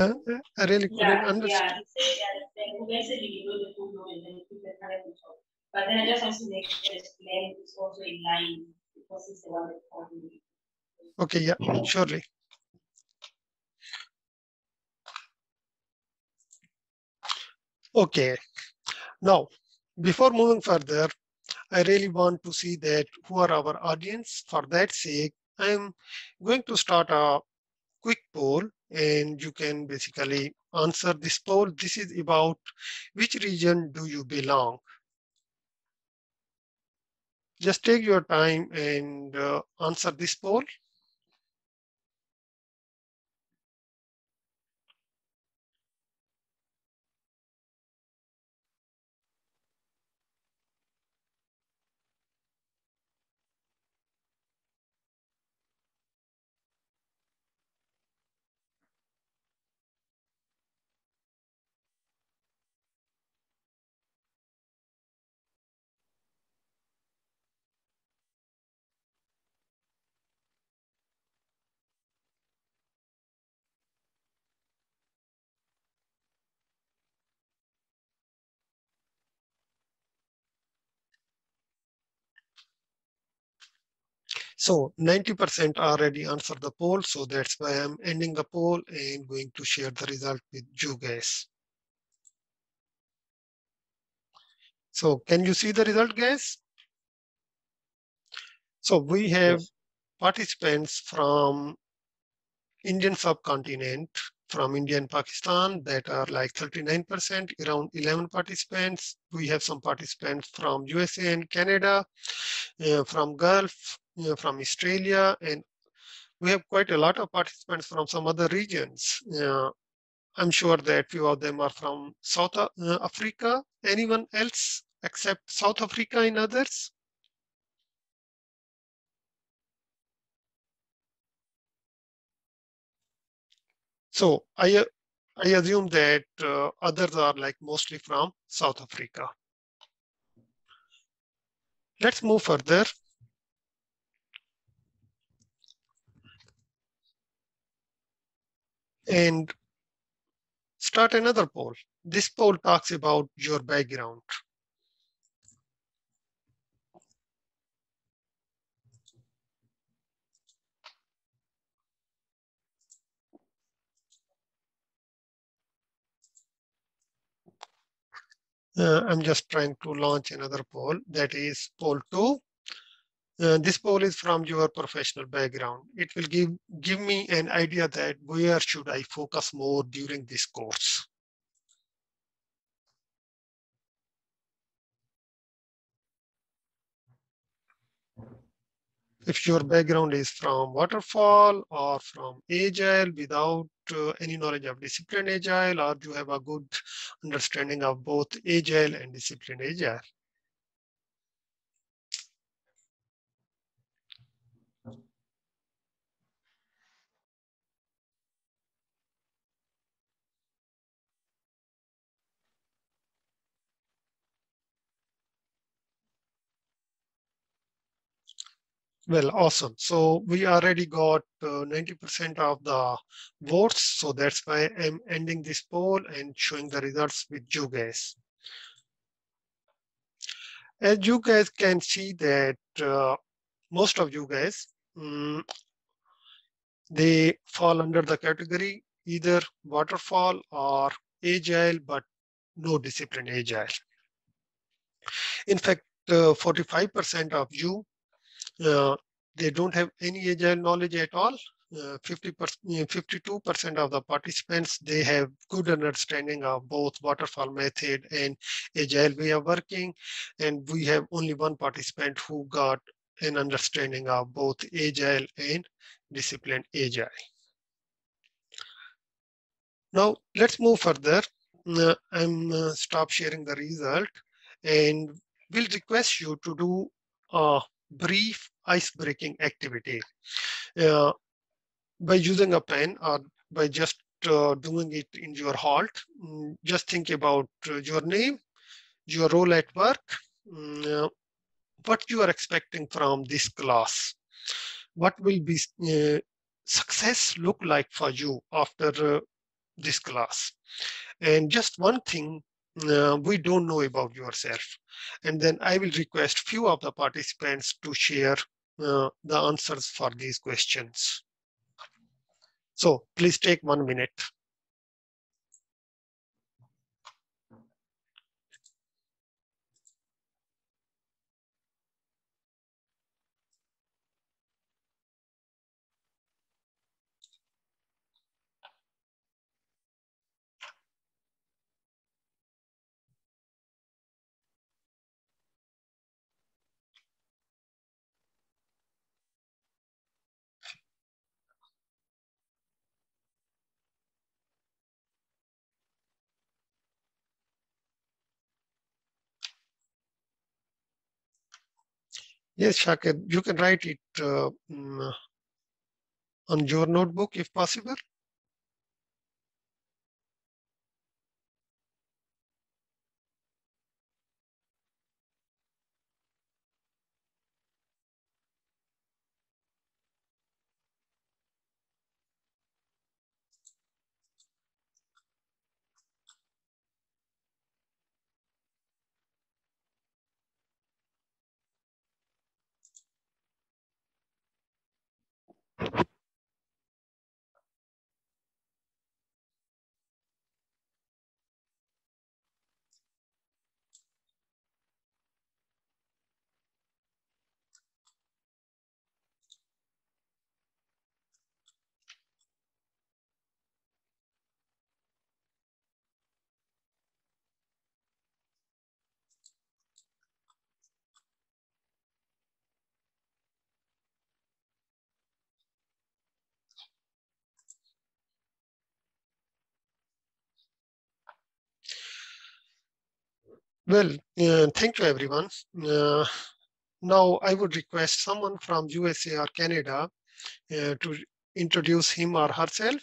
Uh, I really couldn't Yeah, understand. yeah, said that then eventually you know the full load and you the on top. But then I just want to make sure the plan is also in line because it's the one that called me. Okay, yeah, surely. Okay, now before moving further, I really want to see that who are our audience. For that sake, I'm going to start a quick poll and you can basically answer this poll. This is about which region do you belong? Just take your time and uh, answer this poll. So 90% already answered the poll. So that's why I'm ending the poll and going to share the result with you guys. So can you see the result, guys? So we have Yes. participants from Indian subcontinent, from India and Pakistan that are like 39%, around 11 participants. We have some participants from USA and Canada, from Gulf, uh, from Australia, and we have quite a lot of participants from some other regions. Uh, I'm sure that few of them are from South uh, Africa. Anyone else except South Africa and others? So I, uh, I assume that uh, others are like mostly from South Africa. Let's move further. And start another poll. This poll talks about your background. Uh, I'm just trying to launch another poll that is poll two. Uh, this poll is from your professional background. It will give, give me an idea that where should I focus more during this course. If your background is from waterfall or from agile without uh, any knowledge of discipline agile, or you have a good understanding of both agile and discipline agile. Well, awesome. So we already got 90% of the votes. So that's why I'm ending this poll and showing the results with you guys. As you guys can see that uh, most of you guys, mm, they fall under the category either waterfall or agile, but no discipline agile. In fact, 45% of you uh, they don't have any agile knowledge at all. 50 52% of the participants, they have good understanding of both waterfall method and agile way of working. And we have only one participant who got an understanding of both agile and disciplined agile. Now let's move further. Uh, I'm uh, stop sharing the result and we'll request you to do a brief ice-breaking activity. Uh, by using a pen or by just uh, doing it in your halt, mm, just think about uh, your name, your role at work, mm, what you are expecting from this class. What will be success look like for you after this class. And just one thing uh, we don't know about yourself. And then I will request few of the participants to share uh, the answers for these questions. So please take one minute. Yes, Shakir, you can write it uh, mm, on your notebook if possible. Well, uh, thank you, everyone. Uh, now, I would request someone from USA or Canada uh, to introduce him or herself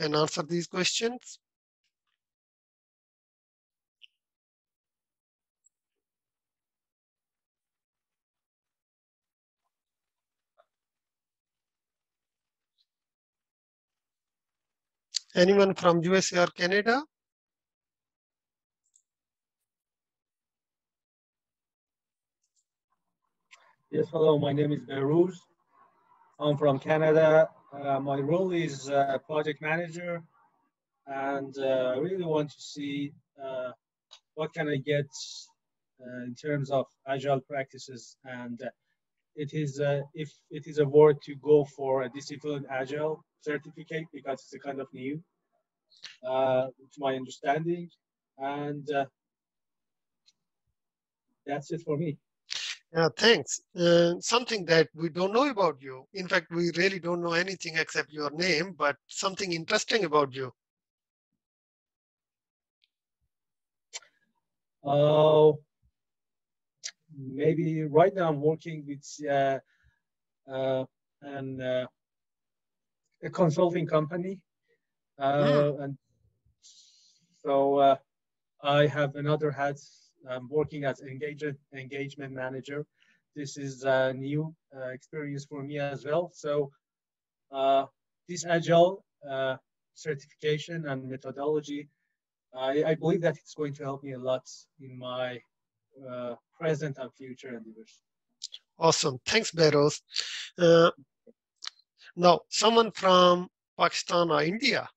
and answer these questions. Anyone from USA or Canada? Yes, hello, my name is Behrooz. I'm from Canada. Uh, my role is uh, project manager and uh, I really want to see uh, what can I get uh, in terms of agile practices and uh, it is if it is a word to go for a discipline agile certificate because it's a kind of new to my understanding and that's it for me. Yeah, thanks. Uh, something that we don't know about you. In fact, we really don't know anything except your name, but something interesting about you. Oh, uh, maybe right now I'm working with uh, uh, an, uh, a consulting company. Mm. And so uh, I have another hat I'm working as engagement engagement manager. This is a new uh, experience for me as well. So uh, this agile uh, certification and methodology, I, I, believe that it's going to help me a lot in my uh, present and future endeavors. Awesome. Thanks, Behrooz. Uh, now, someone from Pakistan or India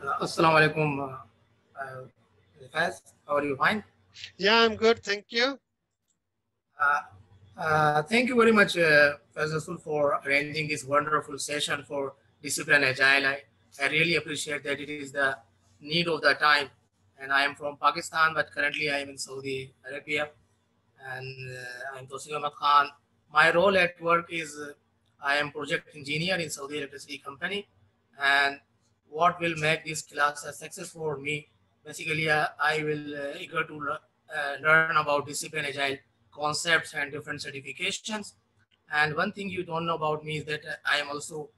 Assalamu alaikum, uh, Faz. How are you? Fine? Yeah, I'm good. Thank you. Uh, uh, thank you very much, uh, for arranging this wonderful session for Discipline Agile. I, I really appreciate that it is the need of the time. And I am from Pakistan, but currently I am in Saudi Arabia. And uh, I'm Tosin Ahmad Khan. My role at work is uh, I am project engineer in Saudi Electricity Company. And what will make this class a success for me. Basically, uh, I will uh, eager to uh, learn about discipline agile concepts and different certifications. And one thing you don't know about me is that I am also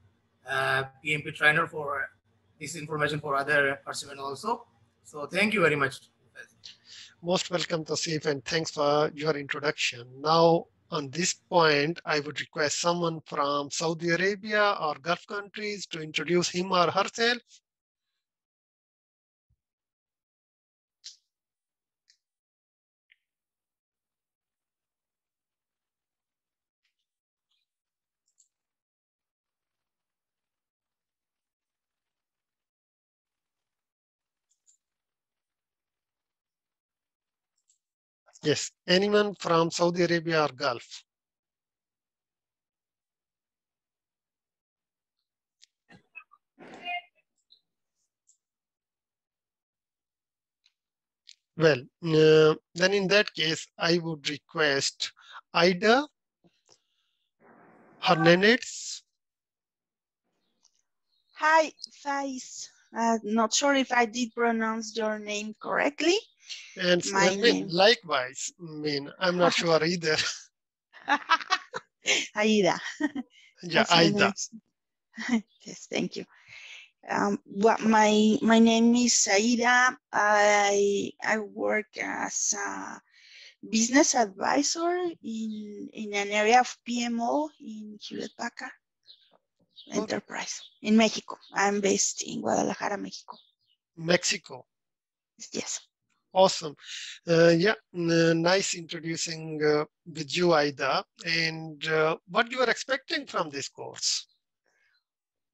a PMP trainer for this information for other participants also. So thank you very much. most welcome, Tosif, and thanks for your introduction. Now, on this point, I would request someone from Saudi Arabia or Gulf countries to introduce him or herself. Yes, anyone from Saudi Arabia or Gulf? Well, uh, then in that case, I would request Ida Hernandez. Hi, Faiz. Uh, not sure if I did pronounce your name correctly. And My I mean, name. likewise, I mean, I'm not sure either. Aida. Yeah, That's my Ida. name. yes, thank you. Um, well, my my name is Aida. I I work as a business advisor in in an area of PMO in Hewlett Packard Enterprise in Mexico. I'm based in Guadalajara, Mexico. Mexico. Yes. Awesome. Uh, yeah, nice introducing uh, with you, Ida. And uh, what you are expecting from this course?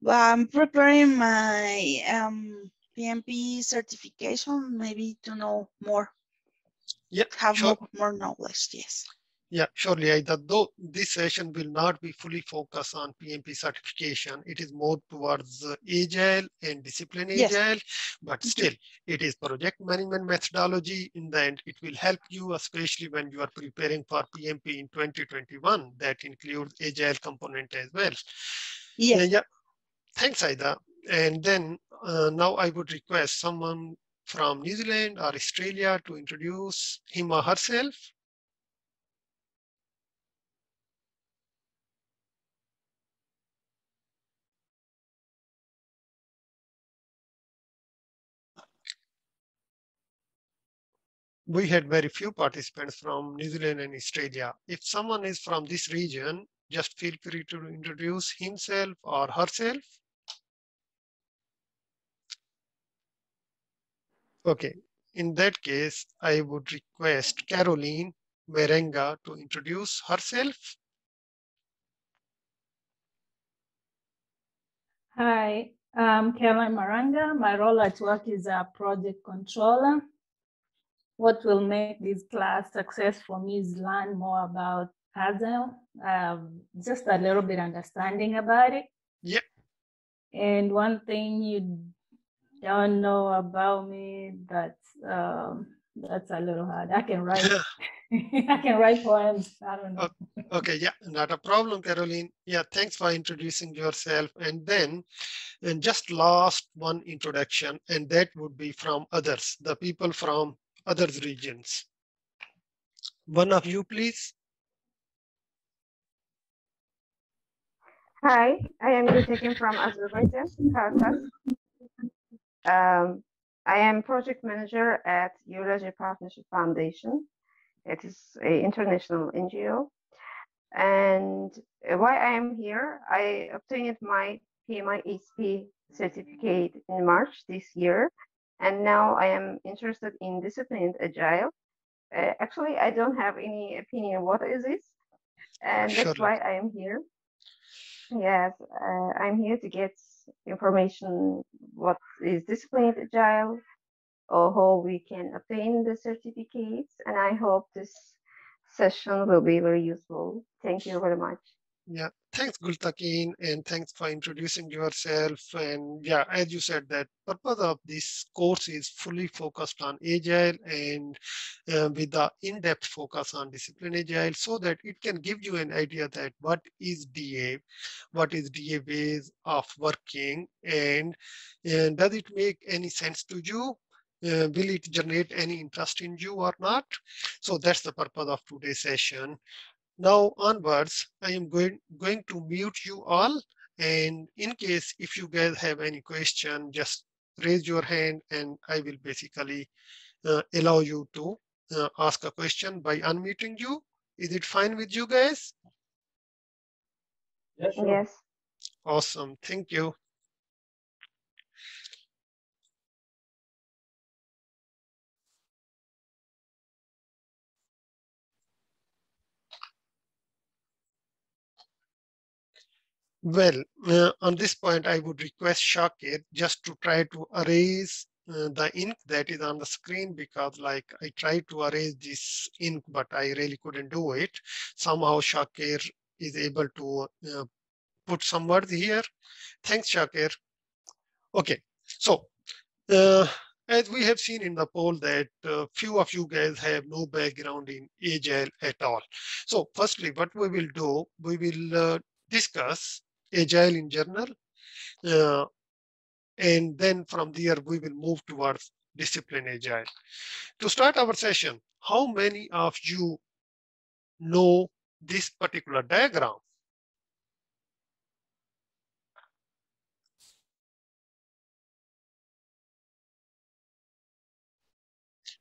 Well, I'm preparing my um, PMP certification, maybe to know more, Yeah, have sure. more, more knowledge. Yes. Yeah, surely, Aida. Though this session will not be fully focused on PMP certification, it is more towards uh, agile and discipline Yes. agile, but still, it is project management methodology. In the end, it will help you, especially when you are preparing for PMP in 2021. That includes agile component as well. Yes. Uh, yeah, thanks, Aida. And then uh, now I would request someone from New Zealand or Australia to introduce him or herself. We had very few participants from New Zealand and Australia. If someone is from this region, just feel free to introduce himself or herself. Okay, in that case, I would request Caroline Merenga to introduce herself. Hi, I'm Caroline Maranga. My role at work is a project controller. What will make this class successful for me is learn more about Agile, um, just a little bit understanding about it. Yep. And one thing you don't know about me that's um, that's a little hard. I can write. I can write poems. I don't know. Okay, yeah, not a problem, Caroline. Yeah, thanks for introducing yourself. And then, and just last one introduction, and that would be from others, the people from other regions. One of you, please. Hi, I am Gültekin from Azerbaijan, Kartas. Um, I am project manager at Eurasia Partnership Foundation. It is an international NGO. And why I am here, I obtained my PMI certificate in March this year. And now I am interested in disciplined agile. Uh, actually, I don't have any opinion what is it. And that's why I am here. Yes, uh, I'm here to get information what is disciplined agile or how we can obtain the certificates. And I hope this session will be very useful. Thank you very much. Yeah, thanks, Gultakin, and thanks for introducing yourself. And yeah, as you said, that purpose of this course is fully focused on agile and uh, with the in-depth focus on discipline agile, so that it can give you an idea that what is DA, what is DA ways of working, and, and does it make any sense to you? Uh, will it generate any interest in you or not? So that's the purpose of today's session. Now onwards, I am going, going to mute you all. And in case if you guys have any question, just raise your hand and I will basically uh, allow you to uh, ask a question by unmuting you. Is it fine with you guys? Yes, sure. Yes. Awesome. Thank you. Well, uh, on this point, I would request Shakir just to try to erase uh, the ink that is on the screen because like I tried to erase this ink, but I really couldn't do it. Somehow Shakir is able to uh, put some words here. Thanks, Shakir. Okay, so uh, as we have seen in the poll that uh, few of you guys have no background in Agile at all. So firstly, what we will do, we will uh, discuss Agile in general. Uh, and then from there, we will move towards discipline Agile. To start our session, how many of you know this particular diagram?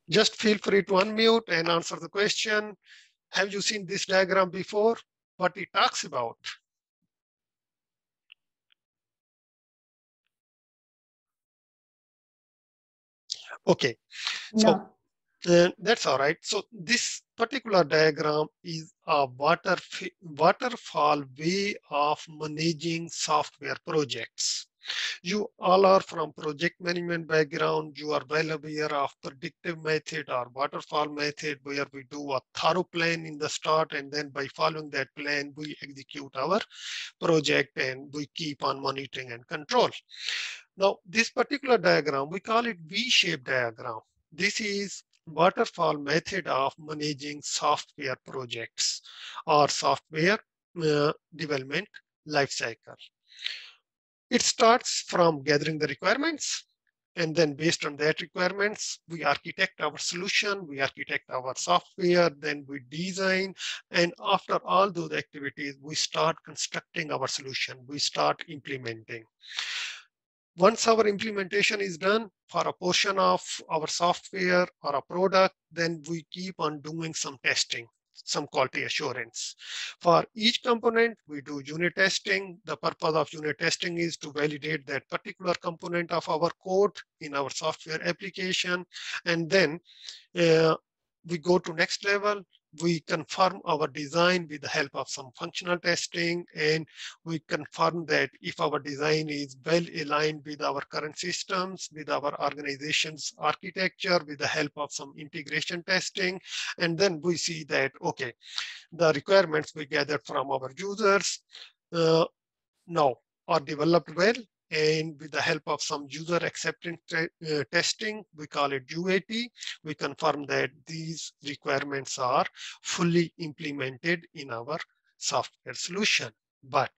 Just feel free to unmute and answer the question. Have you seen this diagram before? What it talks about? Okay, so No. uh, that's all right. So this particular diagram is a water waterfall way of managing software projects. You all are from project management background. You are well aware of predictive method or waterfall method where we do a thorough plan in the start and then by following that plan, we execute our project and we keep on monitoring and control. Now, this particular diagram, we call it V-shaped diagram. This is waterfall method of managing software projects or software uh, development lifecycle. It starts from gathering the requirements and then based on that requirements, we architect our solution, we architect our software, then we design. And after all those activities, we start constructing our solution, we start implementing. Once our implementation is done for a portion of our software or a product, then we keep on doing some testing, some quality assurance. For each component, we do unit testing. The purpose of unit testing is to validate that particular component of our code in our software application. And then uh, we go to next level we confirm our design with the help of some functional testing and we confirm that if our design is well aligned with our current systems, with our organization's architecture, with the help of some integration testing. And then we see that, okay, the requirements we gathered from our users uh, now are developed well and with the help of some user acceptance uh, testing, we call it UAT, we confirm that these requirements are fully implemented in our software solution. But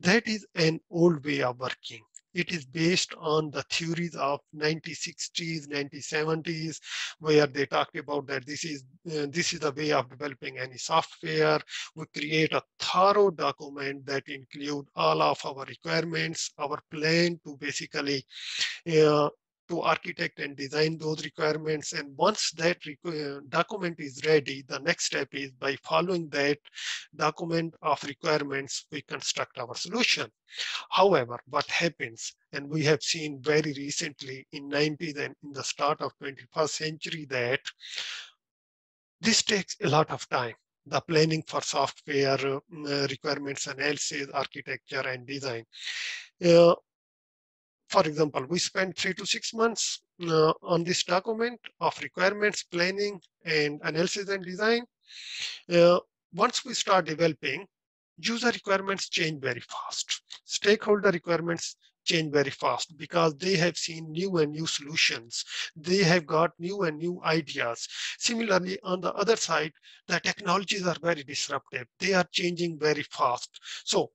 that is an old way of working. It is based on the theories of 1960s, 1970s, where they talked about that this is uh, this is the way of developing any software. We create a thorough document that include all of our requirements, our plan to basically uh, to architect and design those requirements. And once that uh, document is ready, the next step is by following that document of requirements, we construct our solution. However, what happens, and we have seen very recently in 90s and in the start of 21st century that this takes a lot of time the planning for software uh, requirements analysis, architecture, and design. Uh, for example, we spent three to six months uh, on this document of requirements, planning, and analysis and design. Uh, once we start developing, user requirements change very fast. Stakeholder requirements change very fast because they have seen new and new solutions. They have got new and new ideas. Similarly, on the other side, the technologies are very disruptive. They are changing very fast. So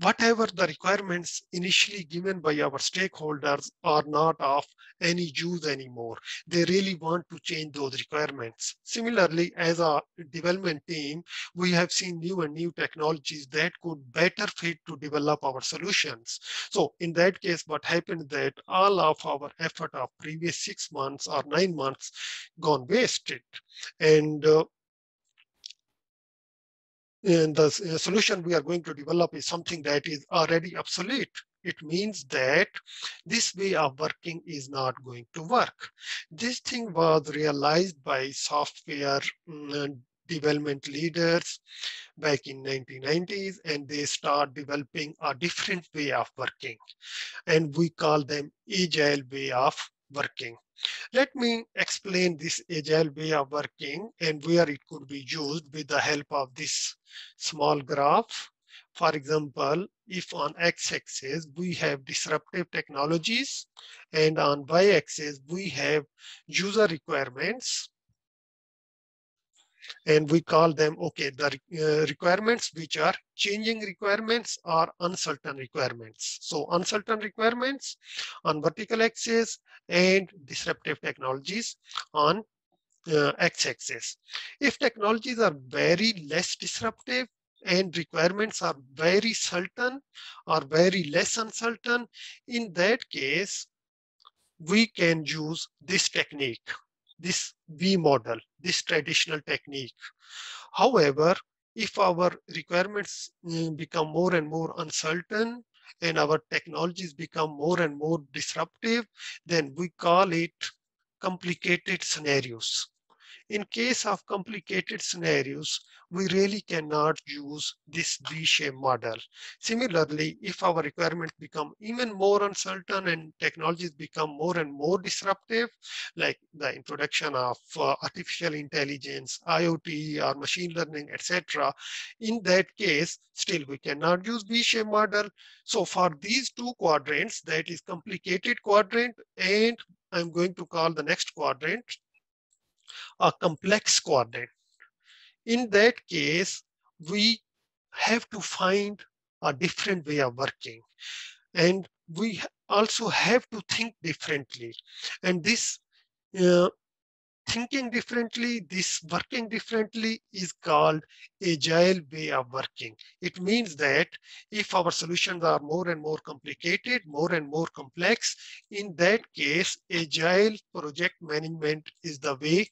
whatever the requirements initially given by our stakeholders are not of any use anymore. They really want to change those requirements. Similarly, as a development team, we have seen new and new technologies that could better fit to develop our solutions. So in that case, what happened that all of our effort of previous six months or nine months gone wasted. And uh, and the solution we are going to develop is something that is already obsolete. It means that this way of working is not going to work. This thing was realized by software mm, development leaders back in 1990s and they start developing a different way of working and we call them agile way of working let me explain this agile way of working and where it could be used with the help of this small graph. For example, if on x-axis we have disruptive technologies and on y-axis we have user requirements, and we call them, okay, the uh, requirements which are changing requirements or uncertain requirements. So uncertain requirements on vertical axis and disruptive technologies on uh, x-axis. If technologies are very less disruptive and requirements are very certain or very less uncertain, in that case, we can use this technique this V model, this traditional technique. However, if our requirements mm, become more and more uncertain and our technologies become more and more disruptive, then we call it complicated scenarios. In case of complicated scenarios, we really cannot use this V-shaped model. Similarly, if our requirements become even more uncertain and technologies become more and more disruptive, like the introduction of uh, artificial intelligence, IoT, or machine learning, etc., in that case, still we cannot use V-shaped model. So for these two quadrants, that is complicated quadrant and I'm going to call the next quadrant a complex coordinate. In that case, we have to find a different way of working. And we also have to think differently. And this uh, thinking differently, this working differently is called agile way of working. It means that if our solutions are more and more complicated, more and more complex, in that case, agile project management is the way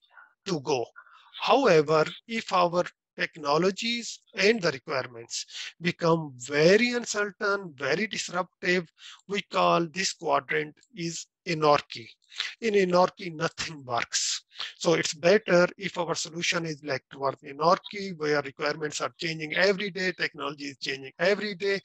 to go. However, if our technologies and the requirements become very uncertain, very disruptive, we call this quadrant is anarchy. In anarchy, nothing works. So it's better if our solution is like towards anarchy, where requirements are changing every day, technology is changing every day,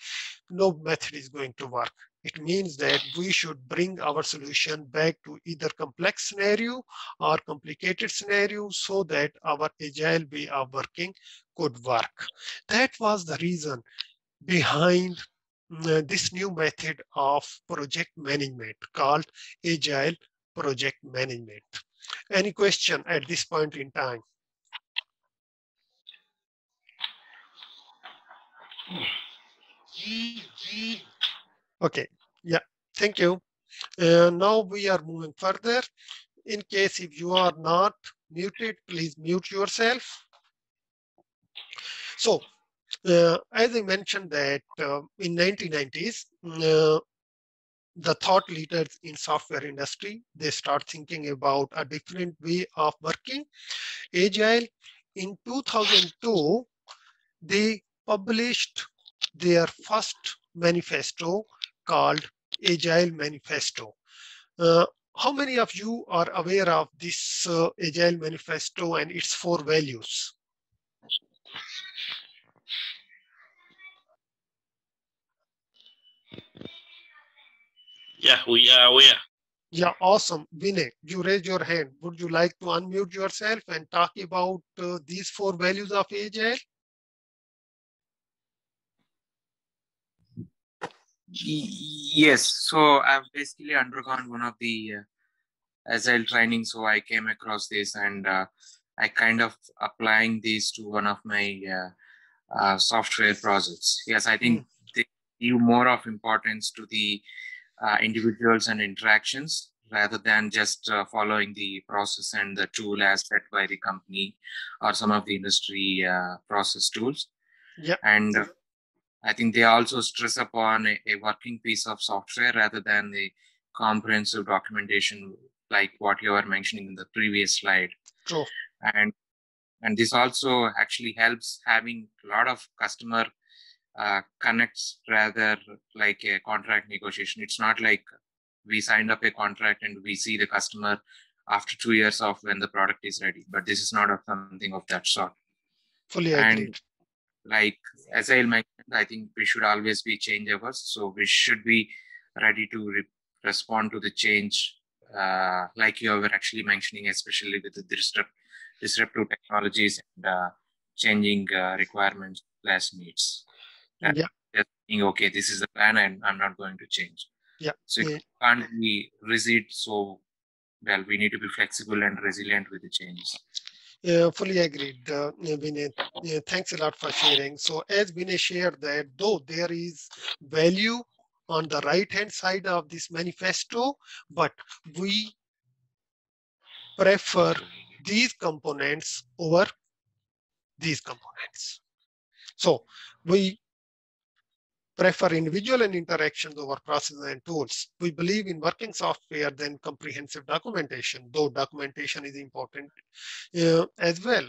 no method is going to work. It means that we should bring our solution back to either complex scenario or complicated scenario so that our agile way of working could work. That was the reason behind this new method of project management called agile project management. Any question at this point in time? Okay, yeah, thank you. Uh, now we are moving further. In case if you are not muted, please mute yourself. So, uh, as I mentioned that uh, in 1990s, uh, the thought leaders in software industry, they start thinking about a different way of working. Agile, in 2002, they published their first manifesto called Agile Manifesto. Uh, how many of you are aware of this uh, Agile Manifesto and its four values? Yeah, we are aware. Yeah, awesome. Vinay, you raise your hand. Would you like to unmute yourself and talk about uh, these four values of Agile? Yes, so I've basically undergone one of the uh, agile training, so I came across this and uh, I kind of applying these to one of my uh, uh software projects. Yes, I think mm. give more of importance to the uh, individuals and interactions rather than just uh, following the process and the tool as set by the company or some of the industry uh, process tools. Yeah. And I think they also stress upon a, a working piece of software rather than the comprehensive documentation like what you were mentioning in the previous slide. True. And and this also actually helps having a lot of customer uh, connects rather like a contract negotiation. It's not like we signed up a contract and we see the customer after two years of when the product is ready. But this is not of something of that sort. Fully And agreed. like as I mentioned, I think we should always be change averse. So we should be ready to re- respond to the change, uh, like you were actually mentioning, especially with the disrupt, disruptive technologies and uh, changing uh, requirements, plus needs. That Yeah. Just saying, okay, this is the plan, and I'm not going to change. Yeah. So Yeah. it can't be rigid. So well, we need to be flexible and resilient with the changes. Yeah, fully agreed, uh, Vinay. Yeah, thanks a lot for sharing. So as Vinay shared that though there is value on the right hand side of this manifesto, but we prefer these components over these components. So we prefer individual and interactions over processes and tools. We believe in working software than comprehensive documentation, though documentation is important uh, as well.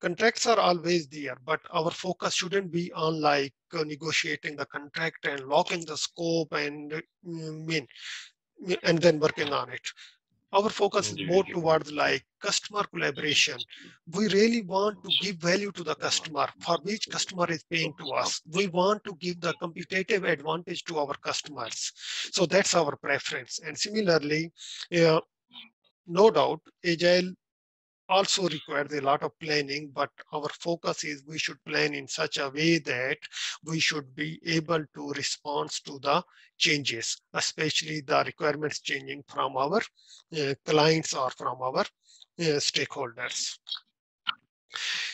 Contracts are always there, but our focus shouldn't be on like uh, negotiating the contract and locking the scope and uh, mean and then working on it. Our focus is more towards like customer collaboration. We really want to give value to the customer for which customer is paying to us. We want to give the competitive advantage to our customers. So that's our preference. And similarly, uh, no doubt, agile also requires a lot of planning, but our focus is we should plan in such a way that we should be able to respond to the changes, especially the requirements changing from our uh, clients or from our uh, stakeholders.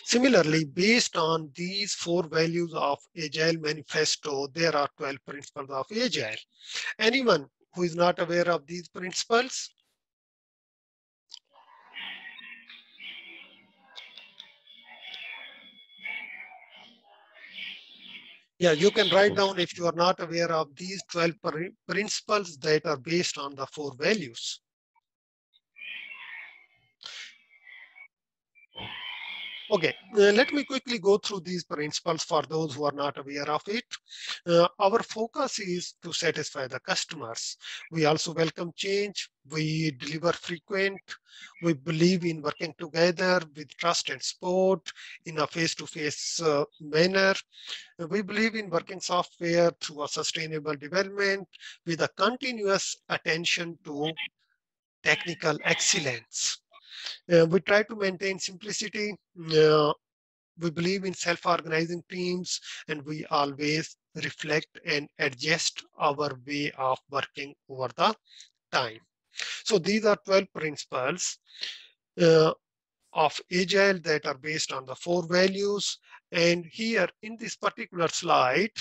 Similarly, based on these four values of Agile Manifesto, there are 12 principles of Agile. Anyone who is not aware of these principles, Yeah, you can write down if you are not aware of these 12 principles that are based on the four values. Okay, uh, let me quickly go through these principles for those who are not aware of it. Uh, our focus is to satisfy the customers. We also welcome change. We deliver frequent. We believe in working together with trust and support in a face-to-face uh, manner. We believe in working software through a sustainable development with a continuous attention to technical excellence. Uh, we try to maintain simplicity. Uh, we believe in self-organizing teams and we always reflect and adjust our way of working over the time. So these are 12 principles uh, of Agile that are based on the four values. And here in this particular slide,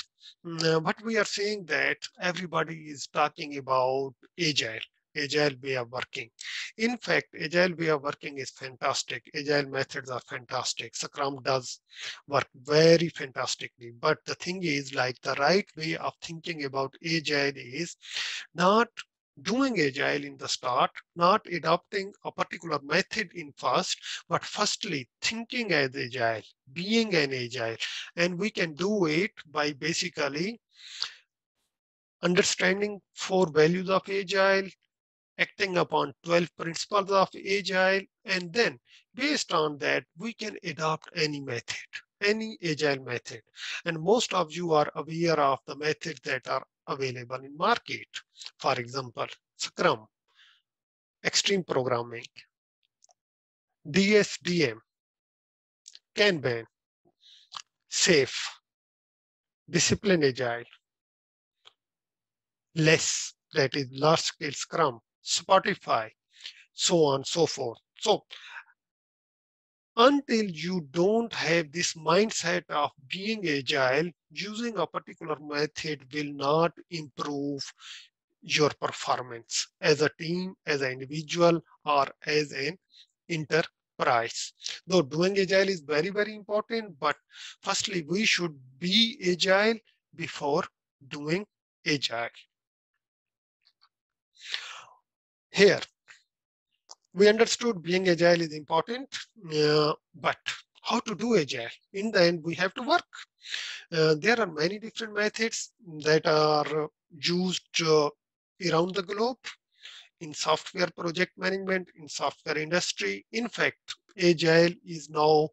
uh, what we are saying that everybody is talking about Agile agile way of working. In fact, agile way of working is fantastic. Agile methods are fantastic. Scrum does work very fantastically. But the thing is like the right way of thinking about agile is not doing agile in the start, not adopting a particular method in first, but firstly thinking as agile, being an agile. And we can do it by basically understanding four values of agile, acting upon 12 principles of agile and then based on that we can adopt any method any agile method. And most of you are aware of the methods that are available in market. For example scrum extreme programming dsdm kanban SAFe discipline agile LeSS that is large scale scrum Spotify, so on, so forth. So until you don't have this mindset of being agile, using a particular method will not improve your performance as a team, as an individual, or as an enterprise. Though doing agile is very, very important, but firstly, we should be agile before doing agile. Here, we understood being agile is important, uh, but how to do agile? In the end, we have to work. Uh, there are many different methods that are used uh, around the globe in software project management, in software industry. In fact, Agile is now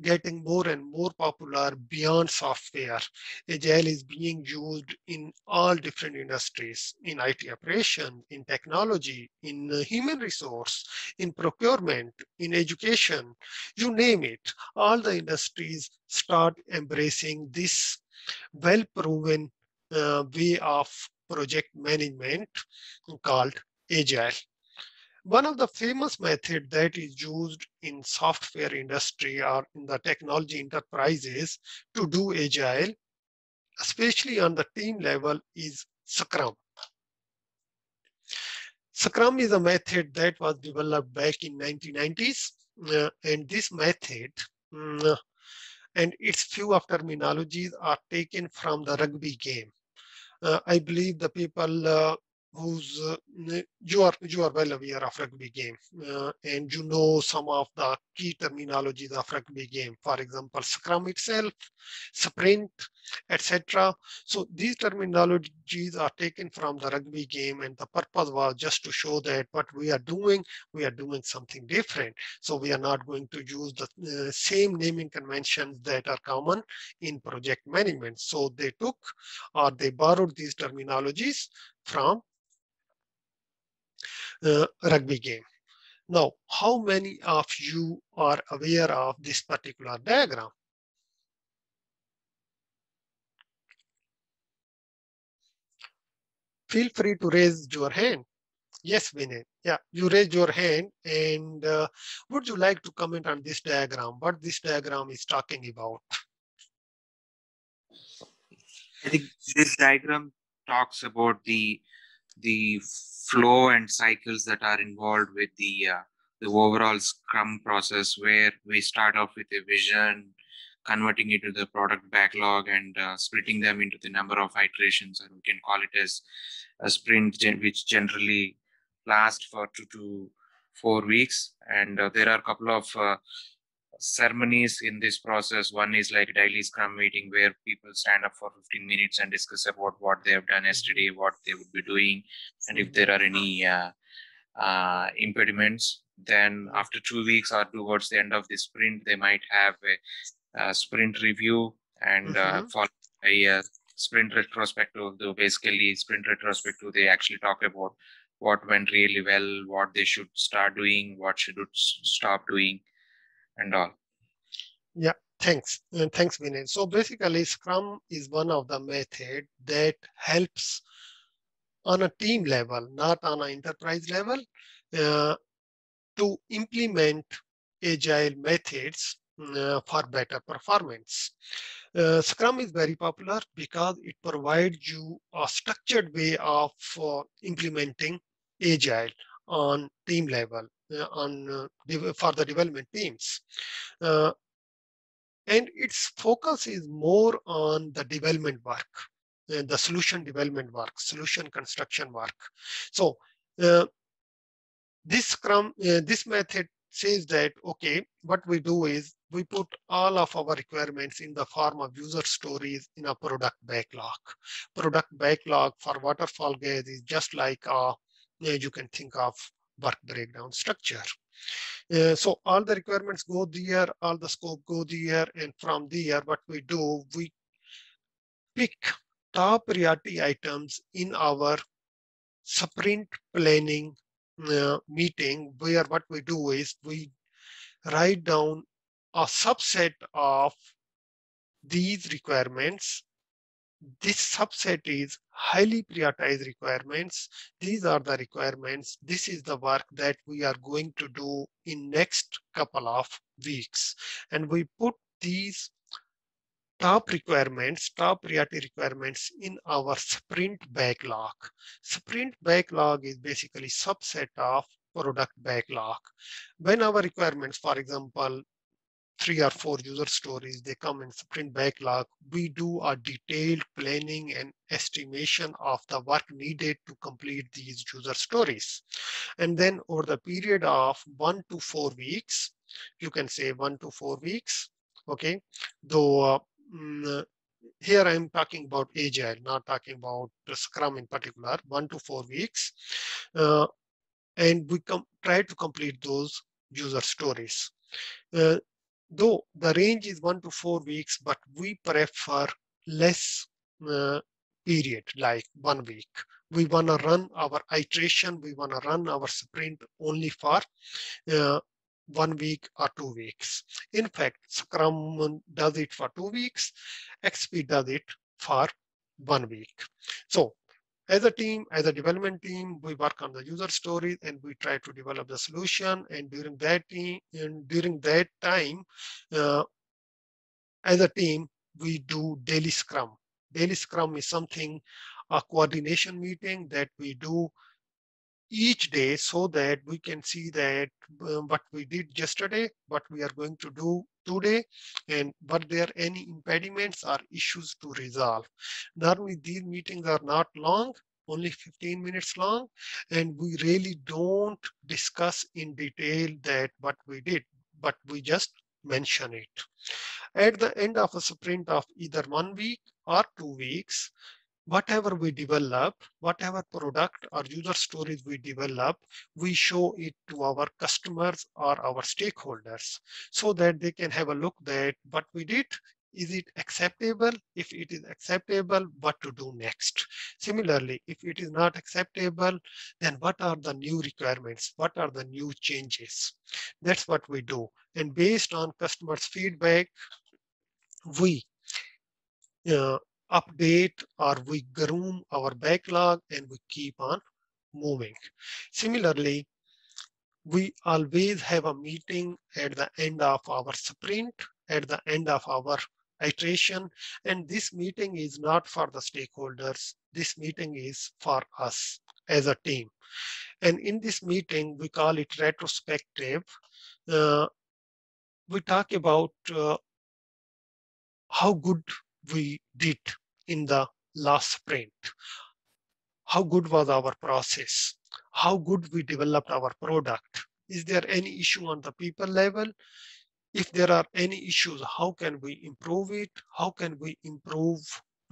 getting more and more popular beyond software. Agile is being used in all different industries, in IT operation, in technology, in human resource, in procurement, in education, you name it. All the industries start embracing this well-proven uh, way of project management called Agile. One of the famous method that is used in software industry or in the technology enterprises to do Agile, especially on the team level is Scrum. Scrum is a method that was developed back in 1990s. Uh, and this method um, and its few of terminologies are taken from the rugby game. Uh, I believe the people uh, who's uh, you are you are well aware of rugby game. Uh, and you know some of the key terminologies of rugby game. For example scrum itself sprint etc so these terminologies are taken from the rugby game and the purpose was just to show that what we are doing we are doing something different. So we are not going to use the uh, same naming conventions that are common in project management. So they took or they borrowed these terminologies from uh, rugby game. Now, how many of you are aware of this particular diagram? Feel free to raise your hand. Yes, Vinay. Yeah, you raise your hand. And uh, would you like to comment on this diagram? What this diagram is talking about? I think this diagram talks about the the flow and cycles that are involved with the uh, the overall scrum process where we start off with a vision converting it to the product backlog and uh, splitting them into the number of iterations and we can call it as a sprint which generally lasts for two to four weeks. And uh, there are a couple of uh, ceremonies in this process. One is like daily scrum meeting where people stand up for 15 minutes and discuss about what they have done yesterday, what they would be doing, and if there are any uh, uh, impediments. Then after two weeks or towards the end of the sprint, they might have a, a sprint review and uh, mm-hmm. uh, followed by a sprint retrospective. Though basically sprint retrospective, they actually talk about what went really well, what they should start doing, what should stop doing and all. Yeah, thanks. And thanks, Vinay. So basically, Scrum is one of the method that helps on a team level, not on an enterprise level, uh, to implement agile methods uh, for better performance. Uh, Scrum is very popular because it provides you a structured way of uh, implementing agile on team level. Uh, on uh, for the development teams. Uh, and its focus is more on the development work, and the solution development work, solution construction work. So this Scrum, this method says that, okay, what we do is we put all of our requirements in the form of user stories in a product backlog. Product backlog for waterfall guys is just like uh, you can think of work breakdown structure. Uh, so all the requirements go there, all the scope go there, and from there, what we do, we pick top priority items in our sprint planning uh, meeting, where what we do is we write down a subset of these requirements this subset is highly prioritized requirements. These are the requirements. This is the work that we are going to do in next couple of weeks. And we put these top requirements, top priority requirements in our sprint backlog. Sprint backlog is basically subset of product backlog. When our requirements, for example, three or four user stories, they come in sprint backlog, we do a detailed planning and estimation of the work needed to complete these user stories. And then over the period of one to four weeks, you can say one to four weeks, okay, though uh, here I'm talking about agile, not talking about Scrum in particular, one to four weeks. Uh, and we try to complete those user stories. Uh, though the range is one to four weeks, but we prefer less uh, period, like one week. We want to run our iteration, we want to run our sprint only for uh, one week or two weeks. In fact, Scrum does it for two weeks, XP does it for one week. So as a team, as a development team, we work on the user stories and we try to develop the solution. And during that team, and during that time, uh, as a team, we do daily scrum. Daily scrum is something, a coordination meeting that we do each day so that we can see that uh, what we did yesterday, what we are going to do today, and what there any impediments or issues to resolve. Normally these meetings are not long, only 15 minutes long, and we really don't discuss in detail that what we did, but we just mention it. At the end of a sprint of either one week or two weeks, whatever we develop, whatever product or user stories we develop, we show it to our customers or our stakeholders so that they can have a look that what we did, is it acceptable? If it is acceptable, what to do next? Similarly, if it is not acceptable, then what are the new requirements? What are the new changes? That's what we do. And based on customers' feedback, we uh, update or we groom our backlog and we keep on moving. Similarly, we always have a meeting at the end of our sprint, at the end of our iteration. And this meeting is not for the stakeholders. This meeting is for us as a team. And in this meeting, we call it retrospective. Uh, we talk about uh, how good we did in the last sprint. How good was our process? How good we developed our product? Is there any issue on the people level? If there are any issues, how can we improve it? How can we improve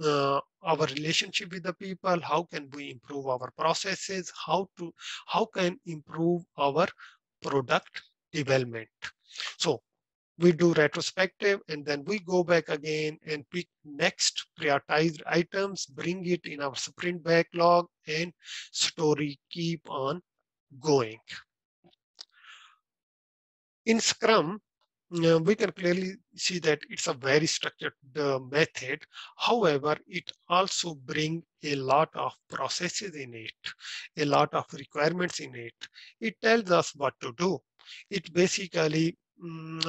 uh, our relationship with the people? How can we improve our processes? How to how can improve our product development? So we do retrospective and then we go back again and pick next prioritized items, bring it in our sprint backlog and story keep on going. In Scrum, uh, we can clearly see that it's a very structured uh, method. However, it also brings a lot of processes in it, a lot of requirements in it. It tells us what to do. It basically um,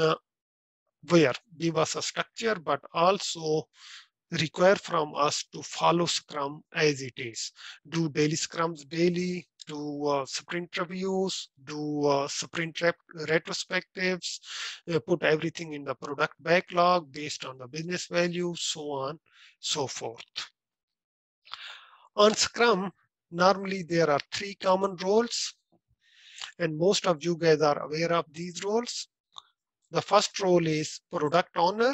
where give us a structure, but also require from us to follow Scrum as it is. Do daily Scrums daily, do uh, sprint reviews, do uh, sprint retrospectives, uh, put everything in the product backlog based on the business value, so on, so forth. On Scrum, normally there are three common roles, and most of you guys are aware of these roles. The first role is product owner.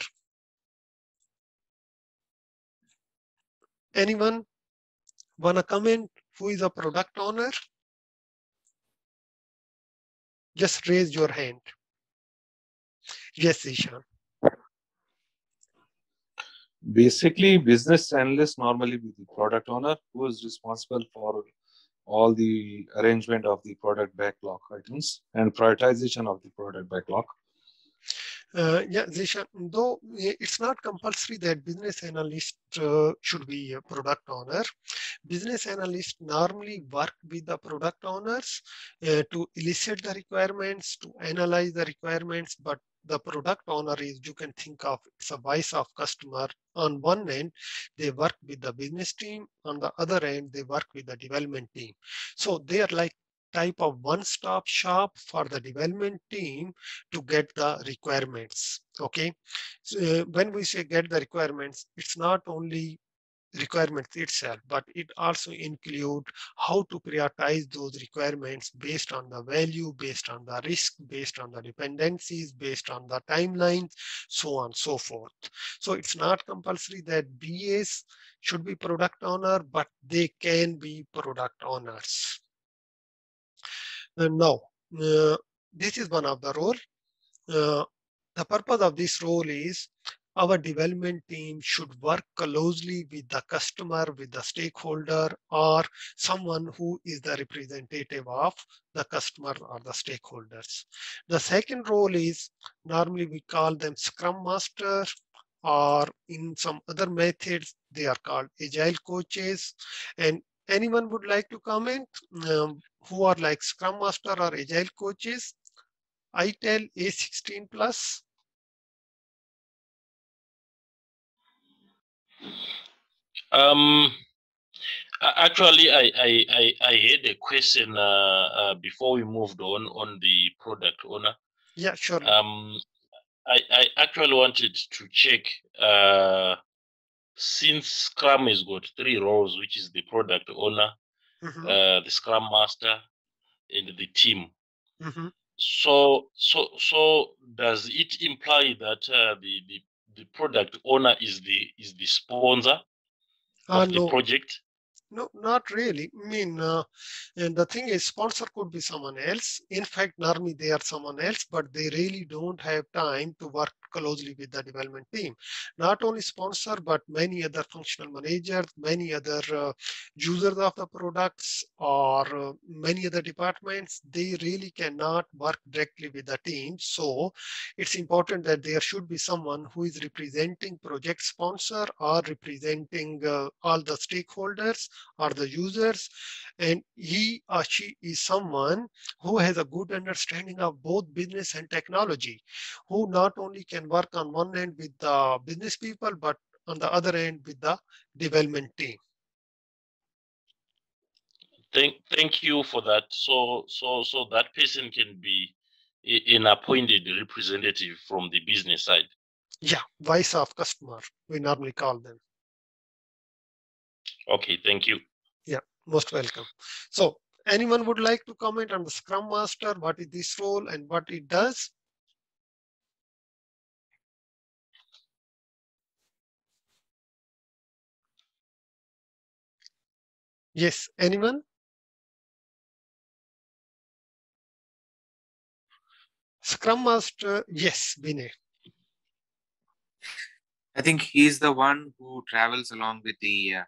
Anyone want to comment who is a product owner? Just raise your hand. Yes, Ishan. Basically, business analyst normally be the product owner who is responsible for all the arrangement of the product backlog items and prioritization of the product backlog. Uh, yeah, Zishan, though eh, it's not compulsory that business analyst uh, should be a product owner. Business analysts normally work with the product owners uh, to elicit the requirements, to analyze the requirements, but the product owner is, you can think of, it's a voice of customer. On one end, they work with the business team. On the other end, they work with the development team. So they are like type of one-stop shop for the development team to get the requirements. Okay, so when we say get the requirements, it's not only requirements itself, but it also include how to prioritize those requirements based on the value, based on the risk, based on the dependencies, based on the timelines, so on so forth. So it's not compulsory that BAs should be product owner, but they can be product owners. And now, uh, this is one of the role. Uh, the purpose of this role is our development team should work closely with the customer, with the stakeholder, or someone who is the representative of the customer or the stakeholders. The second role is normally we call them Scrum Master, or in some other methods, they are called Agile coaches. And anyone would like to comment um, who are like Scrum Master or Agile coaches? ITIL A16 plus. Um, actually, I, I, I, I had a question uh, uh, before we moved on on the product owner. Yeah, sure. Um, I, I actually wanted to check uh, since Scrum has got three roles, which is the product owner, Mhm, uh, the Scrum Master, and the team. mhm. So, so, so does it imply that uh, the, the the product owner is the is the sponsor Uh, of the project? No, not really. I mean, uh, and the thing is, sponsor could be someone else. In fact, normally they are someone else, but they really don't have time to work closely with the development team. Not only sponsor, but many other functional managers, many other uh, users of the products, or uh, many other departments, they really cannot work directly with the team. So it's important that there should be someone who is representing project sponsor or representing uh, all the stakeholders or the users and he or she is someone who has a good understanding of both business and technology who not only can work on one end with the business people but on the other end with the development team Thank thank you for that. So so so that person can be an appointed representative from the business side. yeah vice of customer we normally call them Okay, thank you. yeah most welcome so anyone would like to comment on the scrum master what is this role and what it does yes anyone scrum master yes Binay. I think he's the one who travels along with the uh,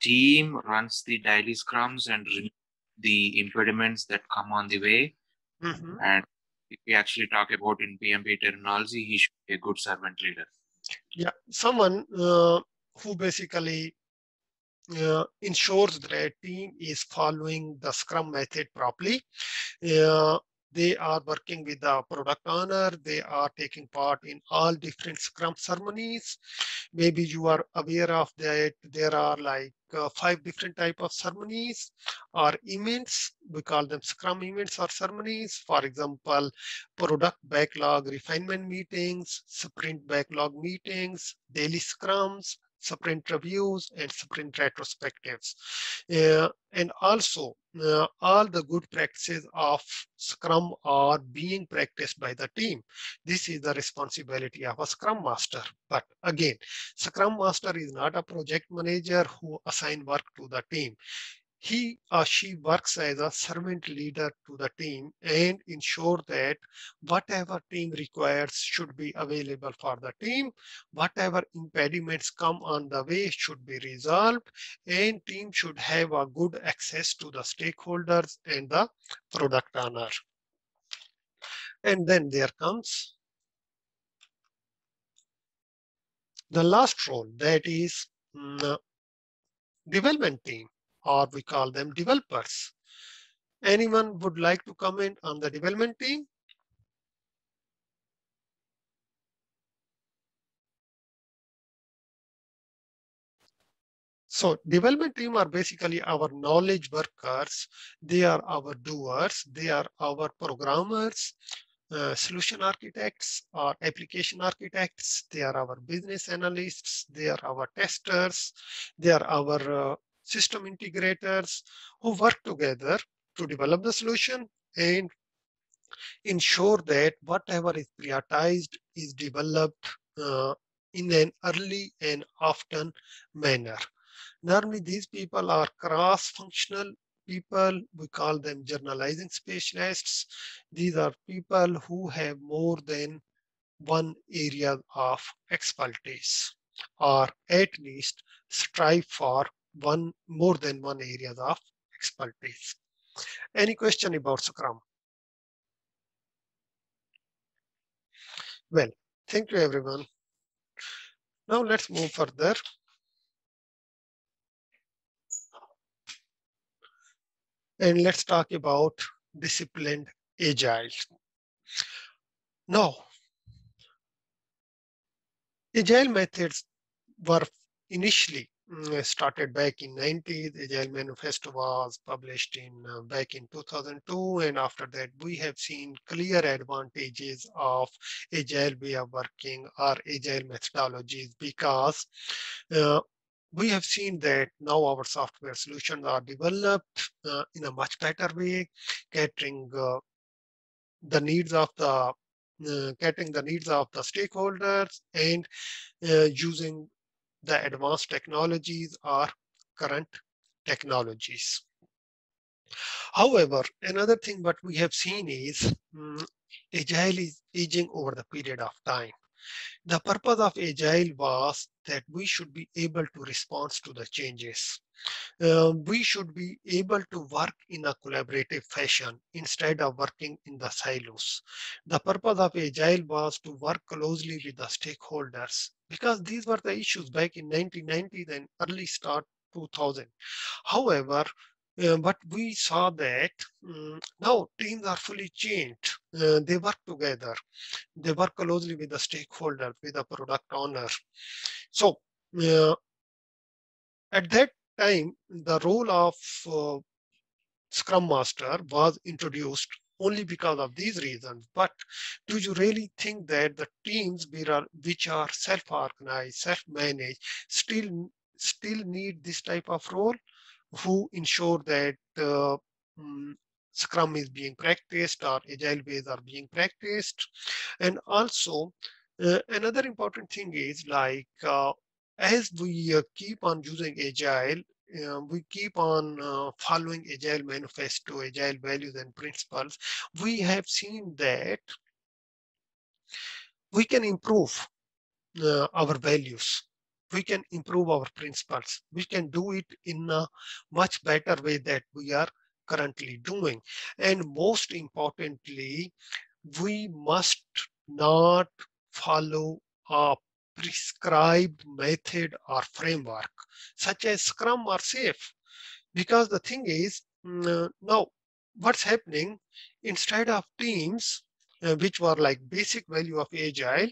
team, runs the daily scrums, and removes the impediments that come on the way. Mhm. And if we actually talk about in PMP terminology, he should be a good servant leader. Yeah, someone uh, who basically uh, ensures that team is following the Scrum method properly. Uh, they are working with the product owner. They are taking part in all different Scrum ceremonies. Maybe you are aware of that. There are like uh, five different type of ceremonies or events. We call them Scrum events or ceremonies. For example, product backlog refinement meetings, sprint backlog meetings, daily scrums, sprint reviews, and sprint retrospectives. Uh, and also, uh, all the good practices of Scrum are being practiced by the team. This is the responsibility of a Scrum Master. But again, Scrum Master is not a project manager who assign work to the team he or she works as a servant leader to the team and ensure that whatever team requires should be available for the team. Whatever impediments come on the way should be resolved and team should have a good access to the stakeholders and the product owner. And then there comes the last role that is mm, development team or we call them developers. Anyone would like to comment on the development team? So development team are basically our knowledge workers. They are our doers. They are our programmers, uh, solution architects or application architects. They are our business analysts. They are our testers. They are our uh, system integrators who work together to develop the solution and ensure that whatever is prioritized is developed uh, in an early and often manner. Normally, these people are cross-functional people. We call them generalizing specialists. These are people who have more than one area of expertise, or at least strive for one more than one areas of expertise. Any question about Scrum? Well, thank you everyone. Now let's move further. And let's talk about disciplined agile. Now, agile methods were initially started back in 90s. Agile Manifesto was published in uh, back in 2002. And after that, we have seen clear advantages of Agile way of working or Agile methodologies because uh, we have seen that now our software solutions are developed uh, in a much better way, catering uh, the needs of the uh, catering the needs of the stakeholders and uh, using the advanced technologies or current technologies. However, another thing what we have seen is um, Agile is aging over the period of time. The purpose of Agile was that we should be able to respond to the changes. Uh, we should be able to work in a collaborative fashion instead of working in the silos. The purpose of Agile was to work closely with the stakeholders because these were the issues back in 1990s and early start 2000. However, uh, but we saw that um, now teams are fully changed. Uh, they work together. They work closely with the stakeholder, with the product owner. So uh, at that time, the role of uh, Scrum Master was introduced only because of these reasons. But do you really think that the teams which are self-organized, self-managed, still still need this type of role? Who ensure that uh, um, Scrum is being practiced or Agile ways are being practiced? And also, uh, another important thing is like uh, as we uh, keep on using Agile, uh, we keep on uh, following Agile Manifesto, Agile values and principles, we have seen that we can improve uh, our values. We can improve our principles. We can do it in a much better way that we are currently doing. And most importantly, we must not follow a prescribed method or framework, such as Scrum or SAFe. Because the thing is, mm, uh, now what's happening, instead of teams, uh, which were like basic value of Agile,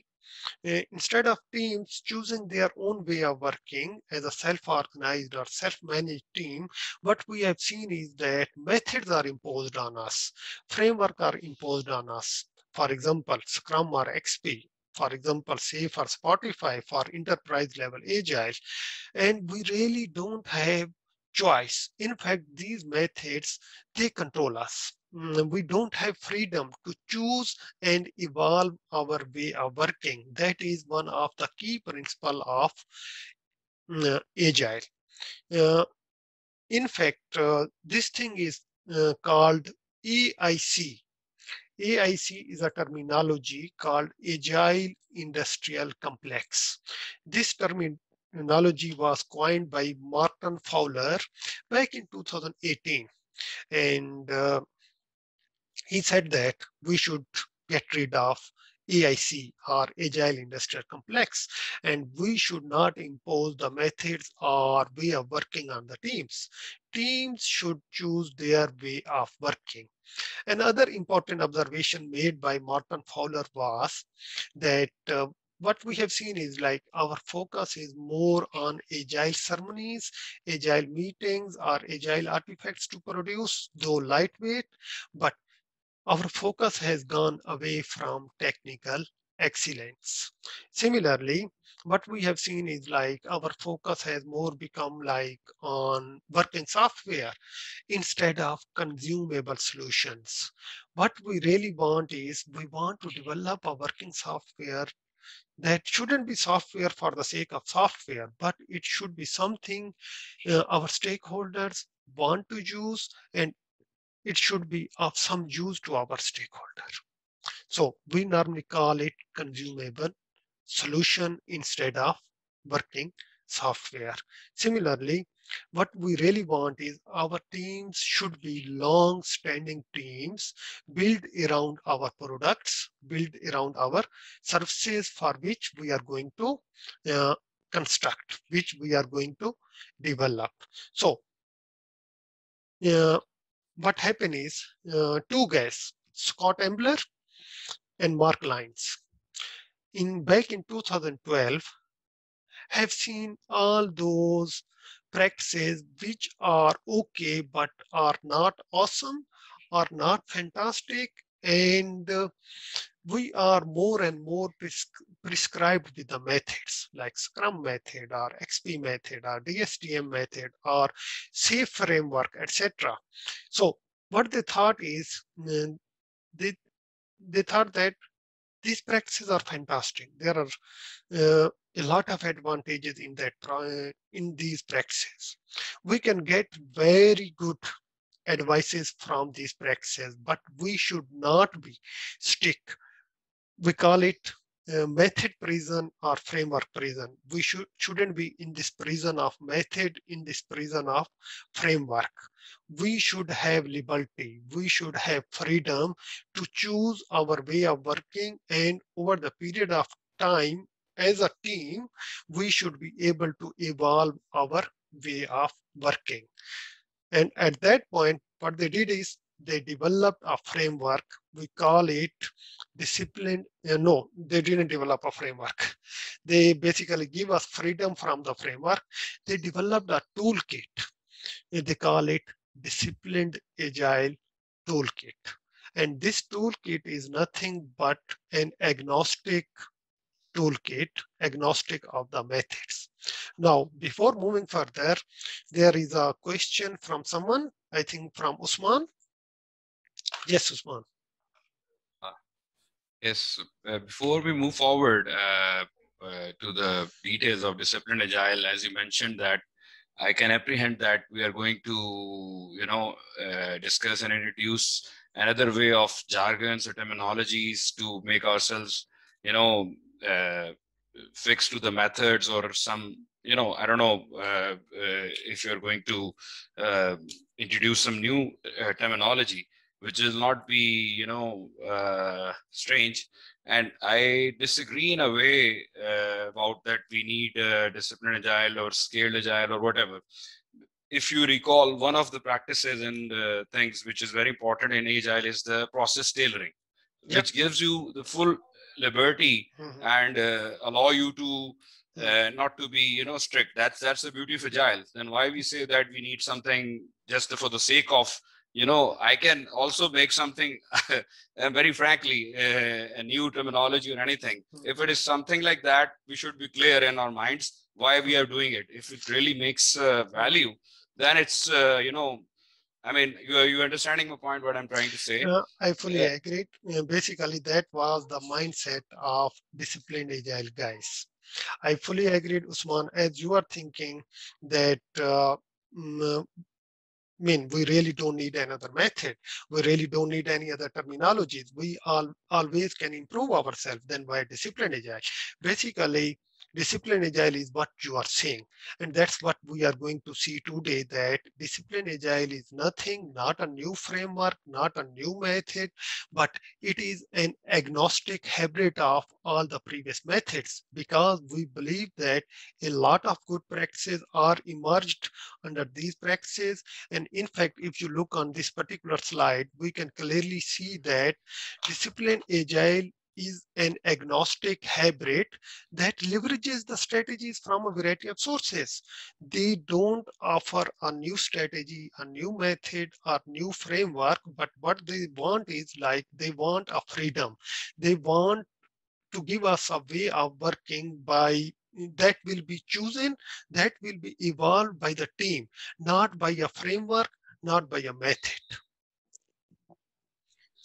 uh, instead of teams choosing their own way of working as a self-organized or self-managed team, what we have seen is that methods are imposed on us, framework are imposed on us. For example, Scrum or XP for example, say for Spotify for enterprise level agile, and we really don't have choice. In fact, these methods, they control us. Mm, we don't have freedom to choose and evolve our way of working. That is one of the key principle of uh, agile. Uh, in fact, uh, this thing is uh, called AIC, AIC is a terminology called Agile Industrial Complex. This terminology was coined by Martin Fowler back in 2018. And uh, he said that we should get rid of AIC or Agile Industrial Complex. And we should not impose the methods or way of working on the teams. Teams should choose their way of working. Another important observation made by Martin Fowler was that uh, what we have seen is like our focus is more on agile ceremonies, agile meetings, or agile artifacts to produce, though lightweight, but our focus has gone away from technical excellence. Similarly, what we have seen is like our focus has more become like on working software instead of consumable solutions. What we really want is we want to develop a working software that shouldn't be software for the sake of software, but it should be something uh, our stakeholders want to use and it should be of some use to our stakeholder. So we normally call it consumable solution instead of working software. Similarly, what we really want is our teams should be long-standing teams built around our products, built around our services for which we are going to uh, construct, which we are going to develop. So uh, what happened is uh, two guys, Scott Ambler and Mark Lines, in back in 2012, have seen all those practices which are okay but are not awesome, are not fantastic, and uh, we are more and more prescribed with the methods like Scrum method or XP method or DSDM method or SAFe framework, etc. So what they thought is uh, they they thought that these practices are fantastic. There are uh, a lot of advantages in that in these practices. We can get very good advices from these practices, but we should not be stick. We call it method prison or framework prison. We should, shouldn't be in this prison of method, in this prison of framework. We should have liberty. We should have freedom to choose our way of working and over the period of time as a team, we should be able to evolve our way of working. And at that point, what they did is they developed a framework. We call it discipline. Uh, no, they didn't develop a framework. They basically give us freedom from the framework. They developed a toolkit. They call it disciplined agile toolkit. And this toolkit is nothing but an agnostic toolkit, agnostic of the methods. Now, before moving further, there is a question from someone, I think from Usman. Yes, Usman. Yes, uh, before we move forward uh, uh, to the details of disciplined agile, as you mentioned that I can apprehend that we are going to, you know, uh, discuss and introduce another way of jargons or terminologies to make ourselves, you know, uh, fixed to the methods or some you know i don't know uh, if you're going to introduce some new terminology which will not be you know uh, strange. And i disagree in a way about that we need discipline agile or scaled agile or whatever. If you recall one of the practices and things which is very important in agile is the process tailoring yep. which gives you the full liberty mm-hmm. and uh, allow you to uh, not to be you know strict. That's that's the beauty of agile. Then why we say that we need something just for the sake of you know i can also make something and very frankly uh, a new terminology or anything mm-hmm. if it is something like that we should be clear in our minds why we are doing it if it really makes uh, value then it's uh, you know I mean, you are you understanding my point? What I'm trying to say? Uh, I fully yeah. agree. basically, that was the mindset of disciplined agile guys. I fully agreed, Usman, as you are thinking that. Uh, mm, I mean, we really don't need another method. We really don't need any other terminologies. We all always can improve ourselves. Then why disciplined agile? Basically, discipline agile is what you are saying. And that's what we are going to see today that discipline agile is nothing, not a new framework, not a new method, but it is an agnostic hybrid of all the previous methods because we believe that a lot of good practices are emerged under these practices. And in fact, if you look on this particular slide, we can clearly see that discipline agile is an agnostic hybrid that leverages the strategies from a variety of sources. They don't offer a new strategy, a new method, or new framework, but what they want is like they want a freedom. They want to give us a way of working by that will be chosen, that will be evolved by the team, not by a framework, not by a method.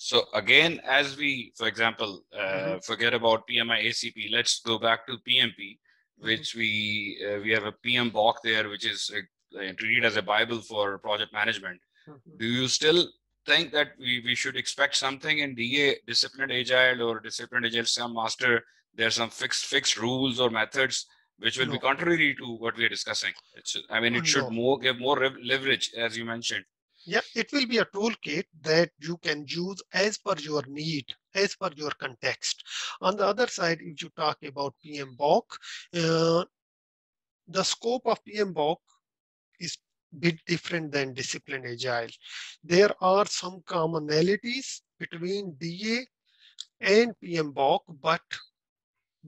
So again, as we, for example, uh, mm-hmm. forget about PMI ACP, let's go back to PMP, mm-hmm. which we uh, we have a PMBOK there, which is uh, treated as a bible for project management. Mm-hmm. Do you still think that we, we should expect something in DA, disciplined agile or disciplined agile Scrum Master? There's some fixed fixed rules or methods which will no. be contrary to what we are discussing. It's, I mean, it should no. more give more leverage, as you mentioned. Yeah, it will be a toolkit that you can use as per your need, as per your context. On the other side, if you talk about PMBOK, uh, the scope of PMBOK is bit different than discipline agile. There are some commonalities between DA and PMBOK, but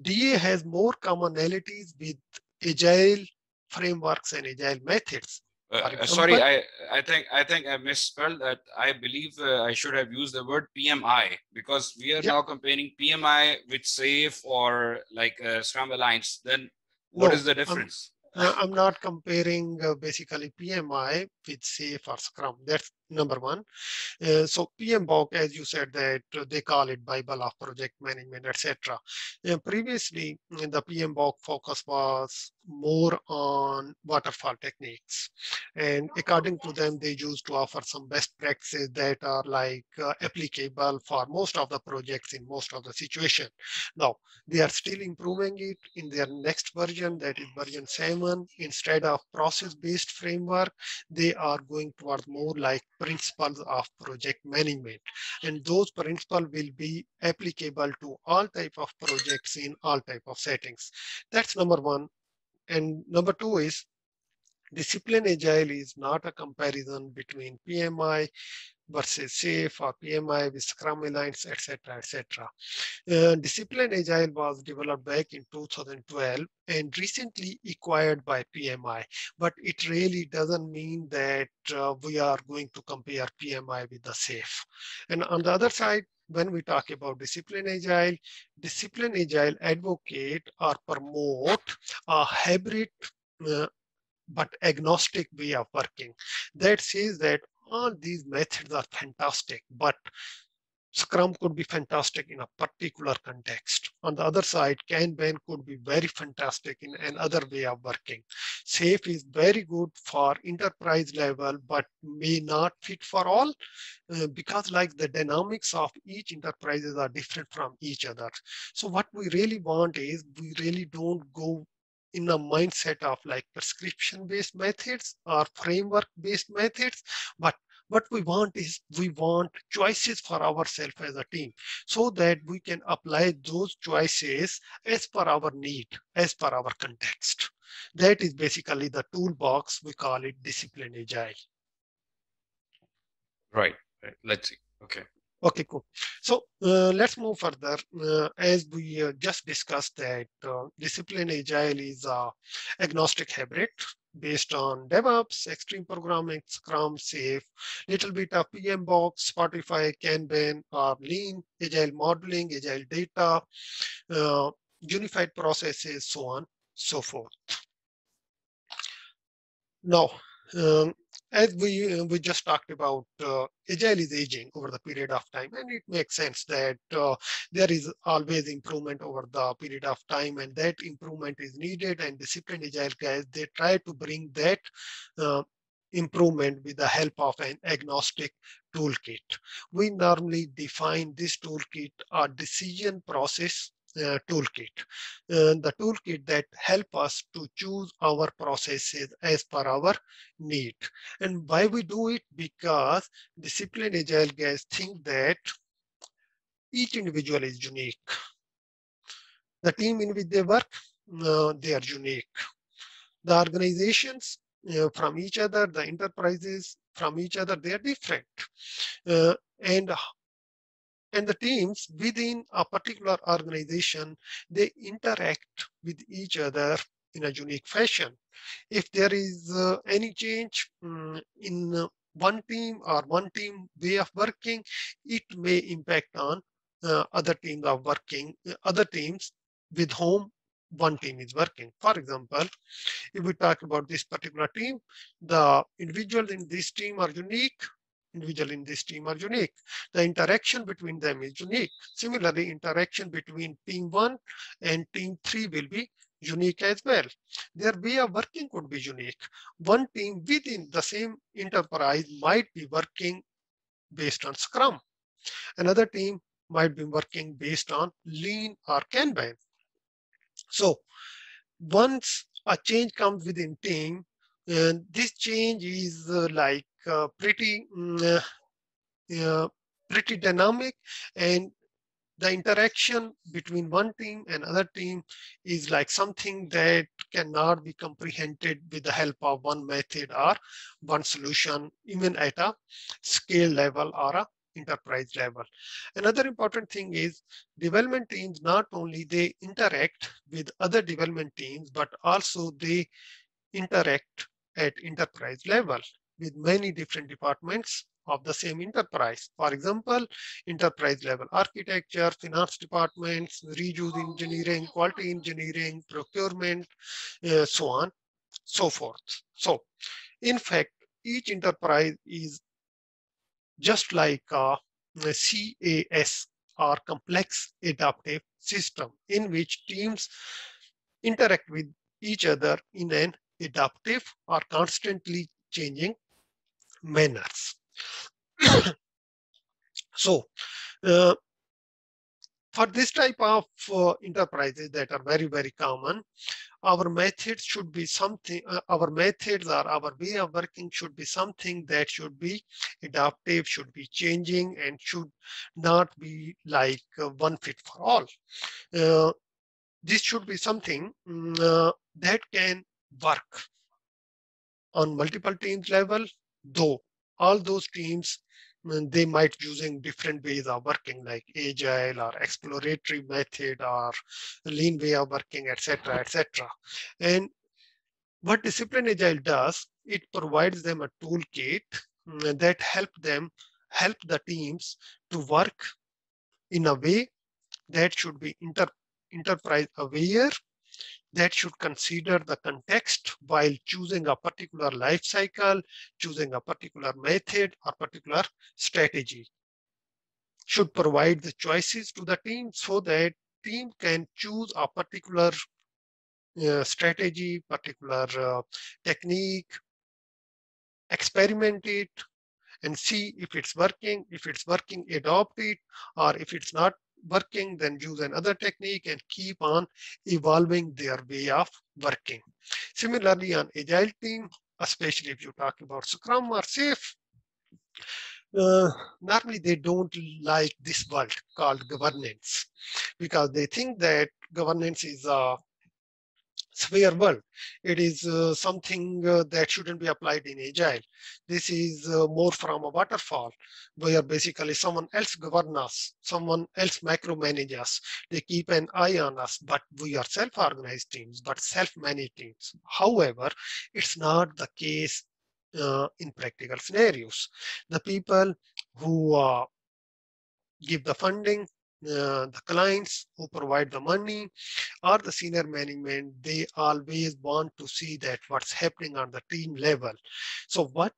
DA has more commonalities with agile frameworks and agile methods. Uh, sorry, I, I think I think I misspelled that. I believe uh, I should have used the word PMI because we are yep. now comparing PMI with SAFe or like uh, Scrum Alliance. Then what no, is the difference? I'm, I'm not comparing uh, basically PMI with SAFe or Scrum. That's number one. Uh, so PMBOK, as you said, that uh, they call it Bible of project management, etc. Uh, previously, the PMBOK focus was more on waterfall techniques. And according to them, they used to offer some best practices that are like uh, applicable for most of the projects in most of the situation. Now, they are still improving it in their next version, that is version 7. Instead of process-based framework, they are going towards more like principles of project management. And those principles will be applicable to all type of projects in all type of settings. That's number one. And number two is discipline agile is not a comparison between PMI versus SAFe or PMI with Scrum Alliance, etc., etc. Uh, Discipline Agile was developed back in 2012 and recently acquired by PMI, but it really doesn't mean that uh, we are going to compare PMI with the SAFe. And on the other side, when we talk about discipline agile, discipline agile advocate or promote a hybrid uh, but agnostic way of working. That says that all these methods are fantastic, but Scrum could be fantastic in a particular context. On the other side, Kanban could be very fantastic in another way of working. SAFe is very good for enterprise level, but may not fit for all uh, because like the dynamics of each enterprises are different from each other. So what we really want is we really don't go in a mindset of like prescription based methods or framework based methods but what we want is we want choices for ourselves as a team so that we can apply those choices as per our need as per our context. That is basically the toolbox we call it discipline agile. Right, right. let's see. Okay Okay, cool. So uh, let's move further. Uh, as we uh, just discussed that uh, discipline agile is a agnostic hybrid based on DevOps, extreme programming, Scrum, SAFe, little bit of PMBOK, Spotify, Kanban, or Lean, agile modeling, agile data, uh, unified processes, so on, so forth. Now, um, as we uh, we just talked about, uh, agile is aging over the period of time, and it makes sense that uh, there is always improvement over the period of time, and that improvement is needed. And disciplined agile guys they try to bring that improvement with the help of an agnostic toolkit. We normally define this toolkit a decision process uh, toolkit, uh, the toolkit that help us to choose our processes as per our need. And why we do it? Because discipline agile guys think that each individual is unique. The team in which they work, uh, they are unique. The organizations uh, from each other, the enterprises from each other, they are different. Uh, and and the teams within a particular organization, they interact with each other in a unique fashion. If there is uh, any change um, in one team or one team way of working, it may impact on uh, other teams of working, other teams with whom one team is working. For example, if we talk about this particular team, the individuals in this team are unique, individual in this team are unique. The interaction between them is unique. Similarly, interaction between team one and team three will be unique as well. Their way of working could be unique. One team within the same enterprise might be working based on Scrum. Another team might be working based on Lean or Kanban. So once a change comes within team, and this change is uh, like pretty mm, uh, pretty dynamic and the interaction between one team and other team is like something that cannot be comprehended with the help of one method or one solution even at a scale level or a enterprise level. Another important thing is development teams not only they interact with other development teams, but also they interact at enterprise level with many different departments of the same enterprise. For example, enterprise level architecture, finance departments, reuse engineering, quality engineering, procurement, uh, so on, so forth. So in fact, each enterprise is just like a, a CAS or complex adaptive system in which teams interact with each other in an adaptive or constantly changing manners. so uh, for this type of uh, enterprises that are very, very common, our methods should be something, uh, our methods or our way of working should be something that should be adaptive, should be changing, and should not be like uh, one fit for all. Uh, this should be something um, that can work on multiple teams level, though all those teams they might using different ways of working like agile or exploratory method or lean way of working etc etc and what discipline agile does it provides them a toolkit mm, that help them help the teams to work in a way that should be inter, enterprise aware that should consider the context while choosing a particular life cycle, choosing a particular method or particular strategy. Should provide the choices to the team so that team can choose a particular uh, strategy, particular uh, technique, experiment it, and see if it's working. If it's working, adopt it, or if it's not working, then use another technique and keep on evolving their way of working. Similarly, on agile team, especially if you talk about Scrum or SAFe, uh, normally they don't like this word called governance because they think that governance is a sphere world. It is uh, something uh, that shouldn't be applied in agile. This is uh, more from a waterfall where basically someone else governs us, someone else micromanages us. They keep an eye on us, but we are self-organized teams, but self-managed teams. However, it's not the case uh, in practical scenarios. The people who uh, give the funding, uh, the clients who provide the money or the senior management, they always want to see that what's happening on the team level. So what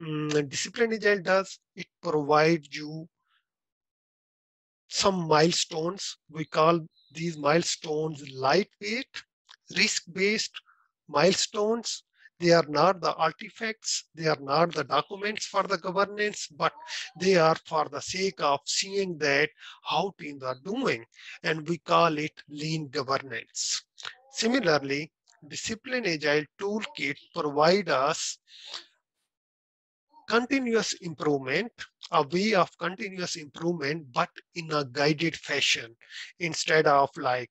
um, Discipline Agile does, it provides you some milestones. We call these milestones lightweight, risk-based milestones They are not the artifacts, they are not the documents for the governance, but they are for the sake of seeing that how teams are doing. And we call it lean governance. Similarly, Discipline Agile Toolkit provide us continuous improvement, a way of continuous improvement, but in a guided fashion instead of like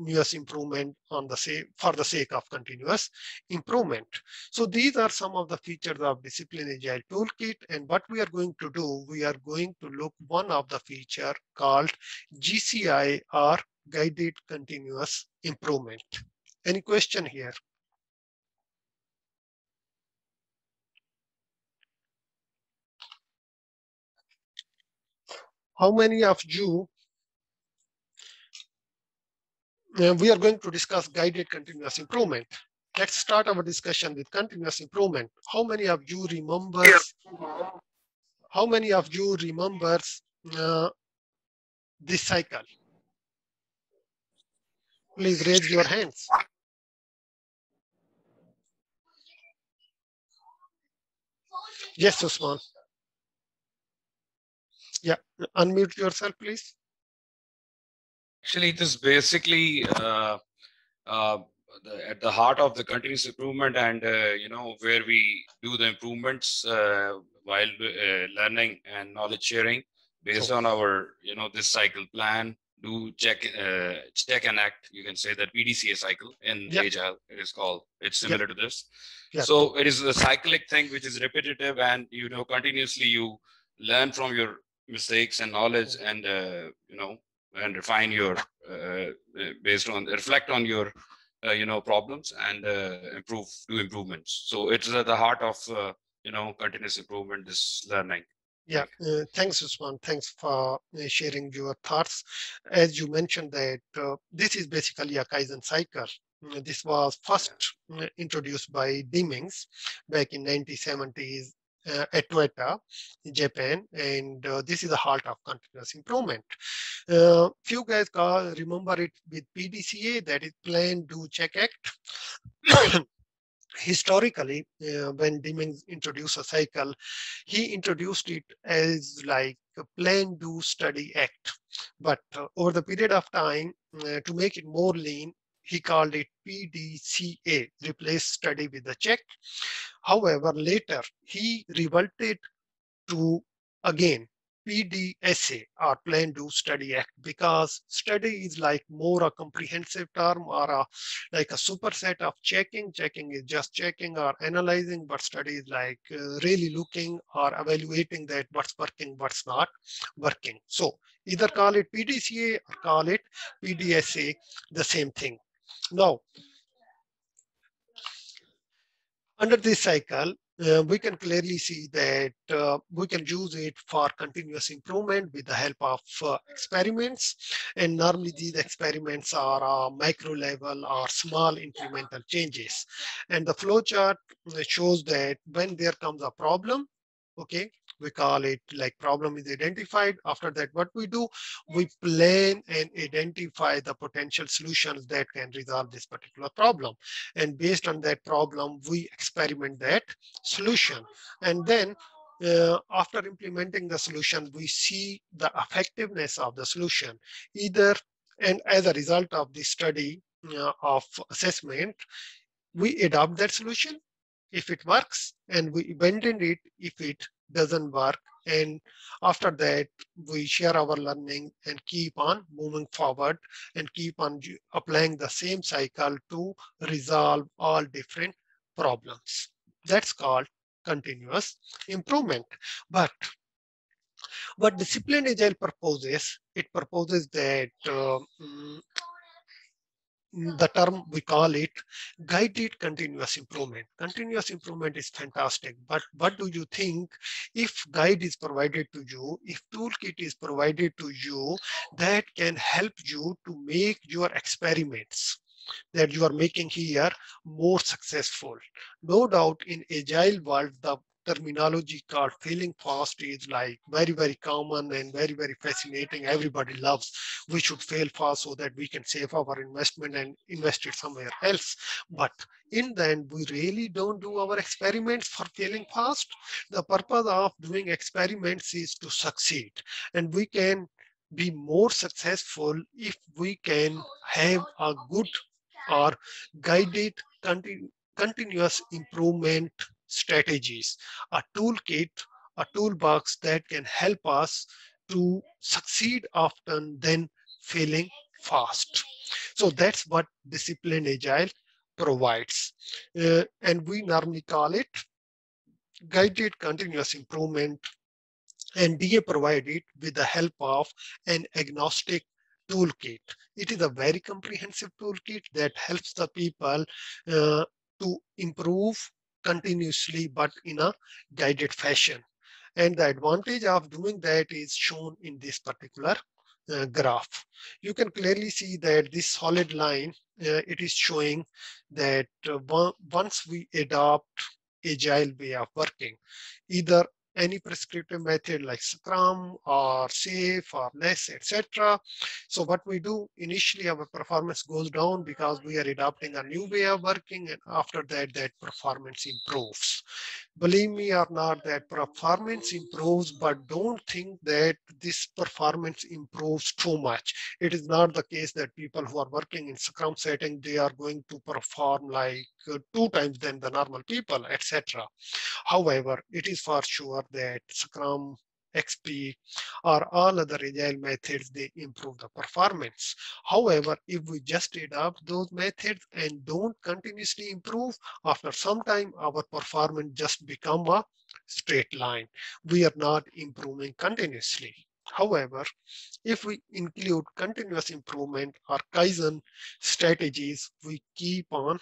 continuous improvement on the same for the sake of continuous improvement. So these are some of the features of Discipline Agile Toolkit. And what we are going to do, we are going to look one of the feature called GCI or Guided Continuous Improvement. Any question here? How many of you, uh, we are going to discuss guided continuous improvement. Let's start our discussion with continuous improvement. How many of you remembers, how many of you remembers uh, this cycle? Please raise your hands. Yes, Usman. Yeah, unmute yourself, please. Actually, it is basically uh, uh, the, at the heart of the continuous improvement and, uh, you know, where we do the improvements uh, while uh, learning and knowledge sharing based on our, you know, this cycle plan, do check, uh, check and act. You can say that PDCA cycle in Yep. Agile, it is called. It's similar to this. Yeah. So it is a cyclic thing which is repetitive and, you know, continuously you learn from your mistakes and knowledge and uh, you know and refine your uh, uh, based on reflect on your uh, you know problems and improve do improvements so it's at the heart of you know continuous improvement this learning Yeah, uh, thanks, Usman. Thanks for sharing your thoughts. As you mentioned that uh, this is basically a Kaizen cycle. Uh, This was first introduced by Demings back in 1970s uh, at Toyota, in Japan, and uh, this is the heart of continuous improvement. Uh, few guys call, remember it with PDCA, that is Plan, Do, Check, Act. historically, uh, when Demings introduced a cycle, he introduced it as like a plan, do, study, act. But uh, over the period of time, uh, to make it more lean, he called it PDCA, replace study with a check. However, later he reverted to again PDSA or plan do study act because study is like more a comprehensive term or a like a superset of checking. Checking is just checking or analyzing, but study is like uh, really looking or evaluating that what's working, what's not working. So either call it PDCA or call it PDSA, the same thing. Now, under this cycle, uh, we can clearly see that uh, we can use it for continuous improvement with the help of uh, experiments. And normally these experiments are uh, micro level or small incremental changes. And the flowchart uh, shows that when there comes a problem, okay, we call it like problem is identified. After that, what we do, we plan and identify the potential solutions that can resolve this particular problem. And based on that problem, we experiment that solution. And then uh, after implementing the solution, we see the effectiveness of the solution. Either, and as a result of the study uh, of assessment, we adopt that solution if it works, and we abandon it if it doesn't work. And after that, we share our learning and keep on moving forward and keep on applying the same cycle to resolve all different problems. That's called continuous improvement. But what discipline agile proposes, it proposes that uh, mm, the term we call it guided continuous improvement. Continuous improvement is fantastic, but what do you think if guide is provided to you, if toolkit is provided to you that can help you to make your experiments that you are making here more successful. No doubt in agile world, the terminology called failing fast is like very, very common and very, very fascinating. Everybody loves we should fail fast so that we can save our investment and invest it somewhere else. But in the end, we really don't do our experiments for failing fast. The purpose of doing experiments is to succeed. And we can be more successful if we can have a good or guided continu continuous improvement strategies, a toolkit, a toolbox that can help us to succeed often than failing fast. So that's what disciplined agile provides. Uh, and we normally call it guided continuous improvement and DA provided with the help of an agnostic toolkit. It is a very comprehensive toolkit that helps the people uh, to improve continuously, but in a guided fashion. And the advantage of doing that is shown in this particular uh, graph. You can clearly see that this solid line, uh, it is showing that uh, once we adopt agile way of working, either any prescriptive method like Scrum or SAFe or LeSS, etc. So what we do initially our performance goes down because we are adopting a new way of working and after that that performance improves. Believe me or not that performance improves but don't think that this performance improves too much. It is not the case that people who are working in Scrum setting they are going to perform like uh, two times than the normal people etc. However, it is for sure that Scrum, XP, or all other agile methods, they improve the performance. However, if we just adopt those methods and don't continuously improve, after some time, our performance just become a straight line. We are not improving continuously. However, if we include continuous improvement or Kaizen strategies, we keep on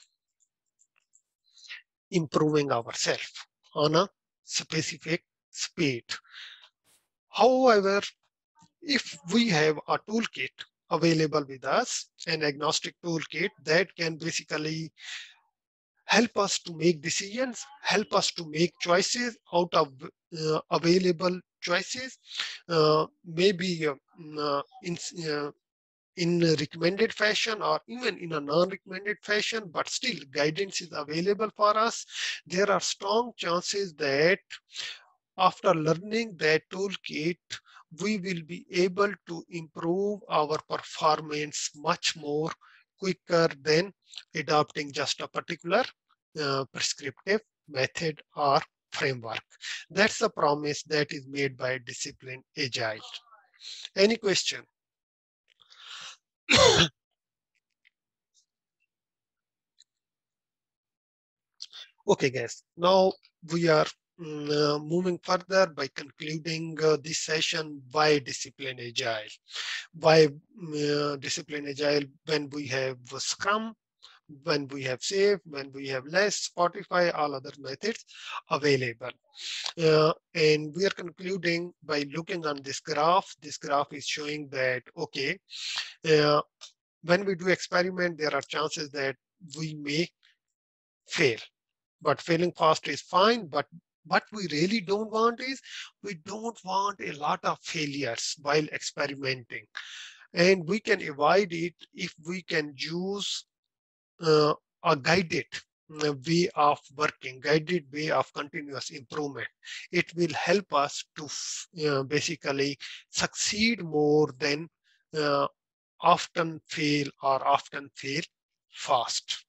improving ourselves on a specific speed. However, if we have a toolkit available with us, an agnostic toolkit that can basically help us to make decisions, help us to make choices out of uh, available choices, uh, maybe uh, uh in, uh, in a recommended fashion or even in a non-recommended fashion, but still guidance is available for us. There are strong chances that after learning that toolkit, we will be able to improve our performance much more quicker than adopting just a particular uh, prescriptive method or framework. That's the promise that is made by Discipline Agile. Any question? okay, guys. Now we are uh, moving further by concluding uh, this session why discipline agile? Why uh, discipline agile when we have scrum when we have SAFe when we have LeSS spotify all other methods available. Uh, and we are concluding by looking on this graph. This graph is showing that okay uh, when we do experiment, there are chances that we may fail. But failing fast is fine, but what we really don't want is we don't want a lot of failures while experimenting. And we can avoid it if we can use uh, a guided way of working, guided way of continuous improvement. It will help us to uh, basically succeed more than uh, often fail or often fail fast.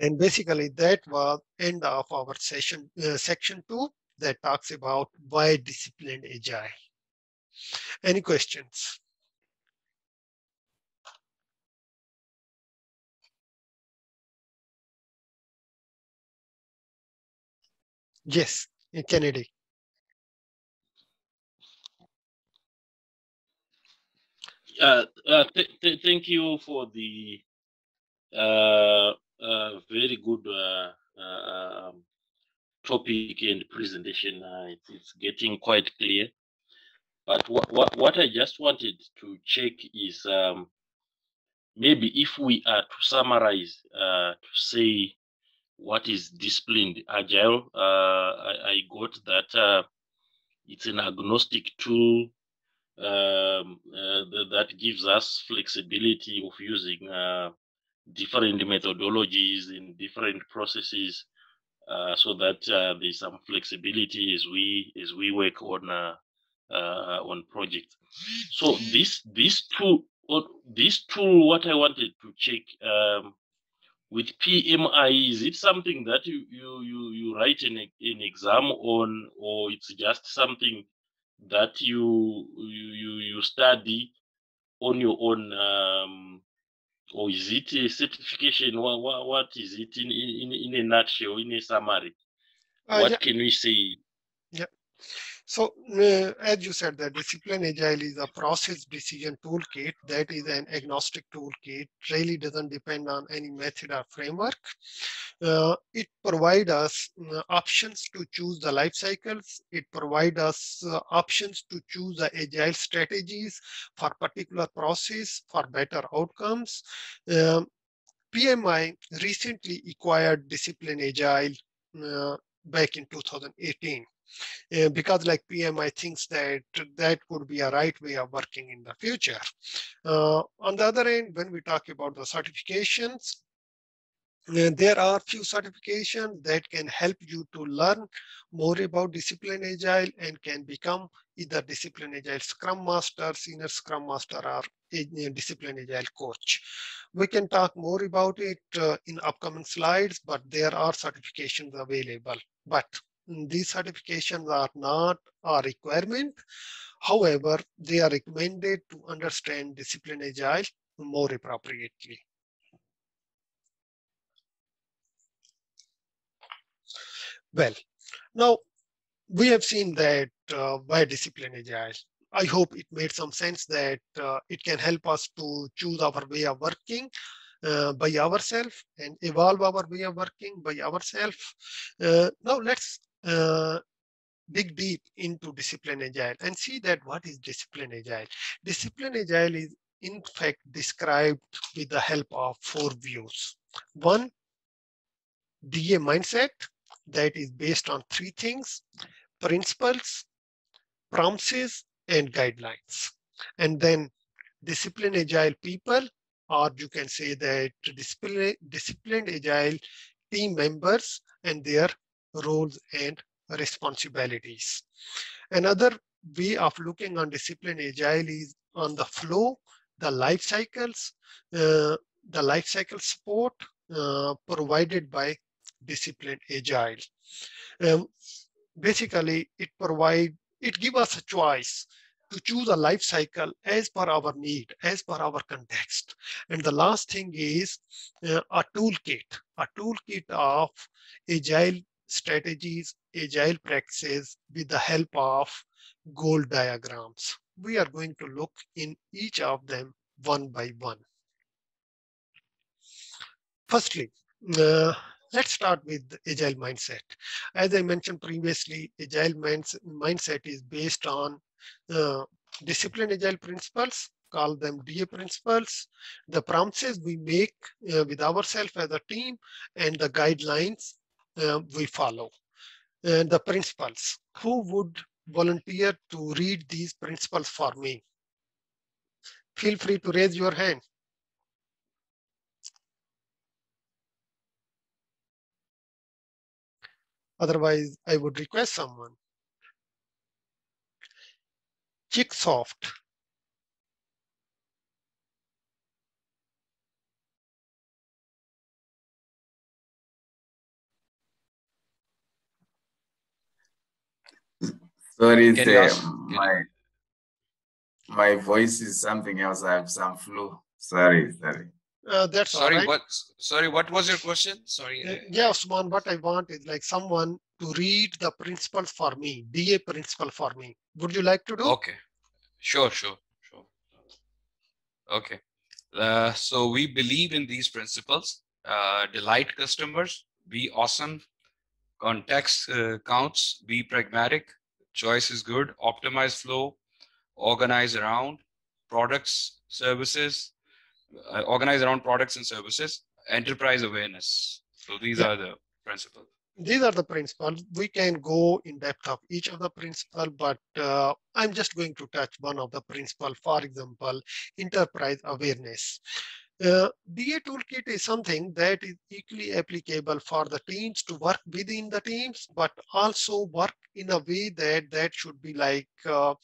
And basically that was end of our session, uh, section two that talks about why disciplined agile. Any questions? Yes, Kennedy. Uh, uh, th th thank you for the uh, uh very good uh, uh, um, topic and presentation. It's, it's, getting quite clear. But what, I just wanted to check is um, maybe if we are to summarize to say what is disciplined agile. Uh, I, I, got that uh, it's an agnostic tool um, uh, that gives us flexibility of using uh, different methodologies in different processes uh, so that uh, there's some flexibility as we as we work on uh, uh, on projects. So this this tool this tool what I wanted to check um, with PMI is it something that you you you, you write an, an exam on or it's just something that you you you, you study on your own um, or is it a certification what, what, what is it in, in in a nutshell in a summary? Uh, what yeah. can we say? Yeah so uh, as you said, the discipline agile is a process decision toolkit that is an agnostic toolkit, really doesn't depend on any method or framework. Uh, it provides us uh, options to choose the life cycles. It provides us uh, options to choose the agile strategies for particular process for better outcomes. Um, PMI recently acquired Discipline Agile uh, back in 2018. Uh, because like PMI thinks that that could be a right way of working in the future. Uh, on the other end, when we talk about the certifications, uh, there are few certifications that can help you to learn more about discipline agile and can become either discipline agile scrum master, senior scrum master, or discipline agile coach. We can talk more about it uh, in upcoming slides, but there are certifications available. But these certifications are not a requirement. However, they are recommended to understand discipline agile more appropriately. Well, now we have seen that uh, why discipline agile. I hope it made some sense that uh, it can help us to choose our way of working uh, by ourselves and evolve our way of working by ourselves. Uh, now let's uh, dig deep into discipline agile and see that what is discipline agile. Discipline agile is in fact described with the help of four views. One, DA mindset that is based on three things, principles, promises, and guidelines. And then discipline agile people, or you can say that discipline, disciplined agile team members and their roles and responsibilities. Another way of looking on discipline agile is on the flow, the life cycles, uh, the life cycle support uh, provided by discipline agile. Um, basically, it provide it give us a choice to choose a life cycle as per our need, as per our context. And the last thing is uh, a toolkit, a toolkit of agile strategies, agile practices with the help of goal diagrams. We are going to look in each of them one by one. Firstly, uh, let's start with agile mindset. As I mentioned previously, agile mindset is based on uh, discipline agile principles, call them DA principles, the promises we make uh, with ourselves as a team, and the guidelines Uh, we follow. And the principles. Who would volunteer to read these principles for me? Feel free to raise your hand. Otherwise, I would request someone. Chicksoft Sorry, sir. My, my voice is something else. I have some flu. Sorry, sorry. Uh, that's sorry. Right. What? Sorry. What was your question? Sorry. Uh, yeah, Usman. What I want is like someone to read the principles for me, DA principle for me. Would you like to do? Okay. Sure. Sure. Sure. Okay. Uh, so we believe in these principles. Uh, delight customers. Be awesome. Context uh, counts. Be pragmatic choice is good, optimize flow, organize around products, services, uh, organize around products and services, enterprise awareness. So these yeah. are the principles. These are the principles. We can go in depth of each of the principle, but uh, I'm just going to touch one of the principle. For example, enterprise awareness. Uh, DA toolkit is something that is equally applicable for the teams to work within the teams, but also work in a way that that should be like uh,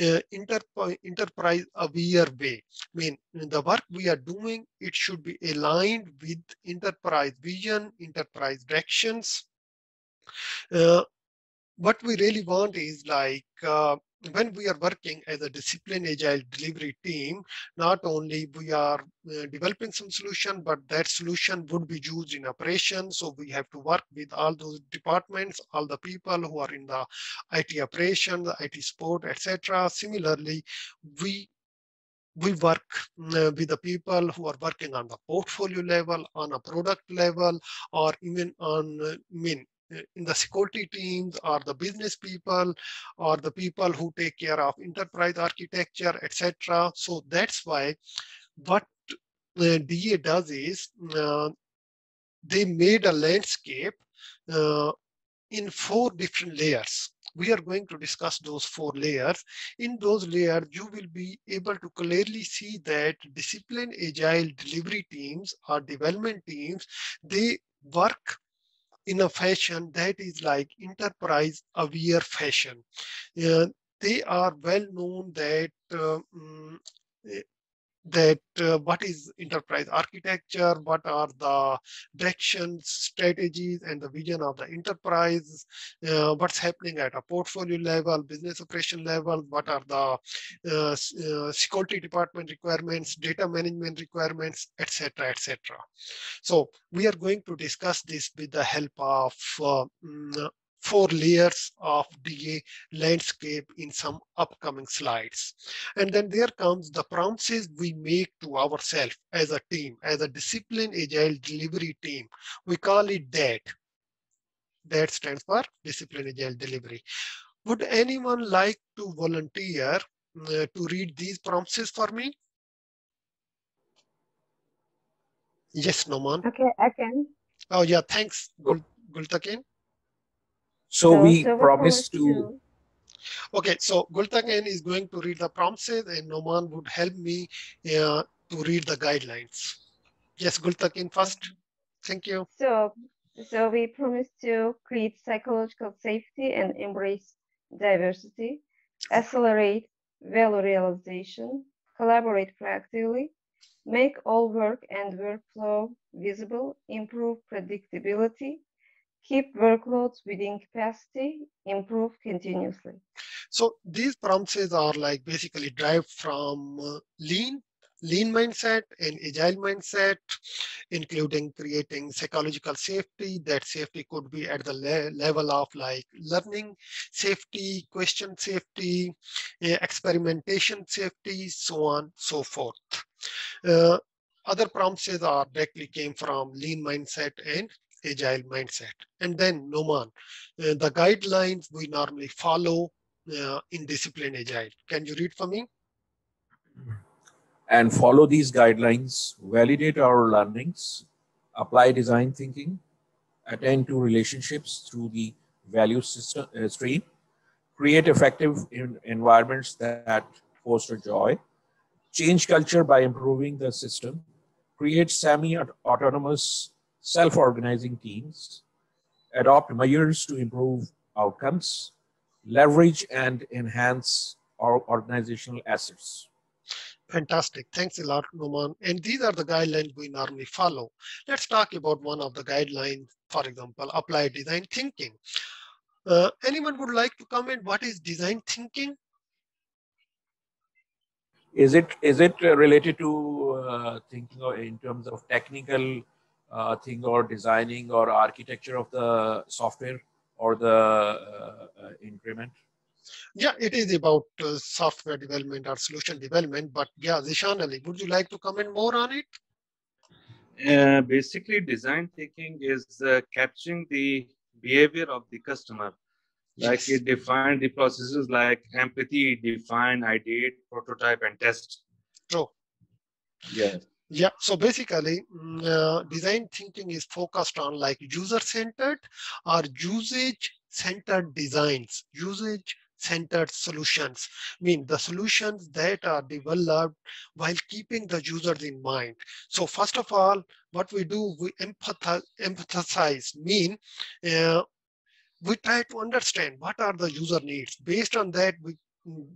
uh, enterprise aware way. I mean, the work we are doing, it should be aligned with enterprise vision, enterprise directions. Uh, what we really want is like uh, when we are working as a discipline agile delivery team, not only we are uh, developing some solution, but that solution would be used in operation. So we have to work with all those departments, all the people who are in the IT operation, the IT support, etc. Similarly, we we work uh, with the people who are working on the portfolio level, on a product level, or even on, uh, I mean, in the security teams or the business people or the people who take care of enterprise architecture, etc. So that's why what uh, DA does is uh, they made a landscape uh, in four different layers. We are going to discuss those four layers. In those layers, you will be able to clearly see that discipline agile delivery teams or development teams, they work in a fashion that is like enterprise aware fashion. Uh, they are well known that uh, um, that uh, what is enterprise architecture, what are the directions, strategies, and the vision of the enterprise, uh, what's happening at a portfolio level, business operation level, what are the uh, uh security department requirements, data management requirements, etc., etc. So we are going to discuss this with the help of uh, mm, four layers of DA landscape in some upcoming slides. And then there comes the promises we make to ourselves as a team, as a discipline agile delivery team. We call it that. That stands for discipline agile delivery. Would anyone like to volunteer uh, to read these promises for me? Yes, Noman. Okay, I can. Oh yeah, thanks, Gul Gultakin. So, so we promise to, to Okay, so Gultakin is going to read the promises and Noman would help me uh, to read the guidelines. Yes, Gultakin first. Thank you. So, so we promise to create psychological safety and embrace diversity, accelerate value realization, collaborate proactively, make all work and workflow visible, improve predictability, keep workloads within capacity, improve continuously. So these promises are like basically derived from uh, lean, lean mindset and agile mindset, including creating psychological safety. That safety could be at the le level of like learning safety, question safety, uh, experimentation safety, so on, so forth. Uh, other promises are directly came from lean mindset and agile mindset. And then Noman, uh, the guidelines we normally follow uh, in discipline agile. Can you read for me? And follow these guidelines, validate our learnings, apply design thinking, attend to relationships through the value system uh, stream, create effective environments that foster joy, change culture by improving the system, create semi-autonomous self-organizing teams, adopt measures to improve outcomes, leverage and enhance our organizational assets. Fantastic. Thanks a lot, Noman. And these are the guidelines we normally follow. Let's talk about one of the guidelines, for example, applied design thinking. Uh, anyone would like to comment what is design thinking? Is it is it related to uh, thinking in terms of technical uh, thing or designing or architecture of the software or the uh, uh, increment? Yeah, it is about uh, software development or solution development. But yeah, Zishan Ali, would you like to comment more on it? Uh, basically, design thinking is uh, capturing the behavior of the customer. Like yes. it define the processes like empathy, define, ideate, prototype, and test. True. Yes. Yeah, so basically, mm, uh, design thinking is focused on like user-centered or usage-centered designs, usage-centered solutions. I mean, the solutions that are developed while keeping the users in mind. So first of all, what we do, we empathize, empathize mean uh, we try to understand what are the user needs. Based on that, we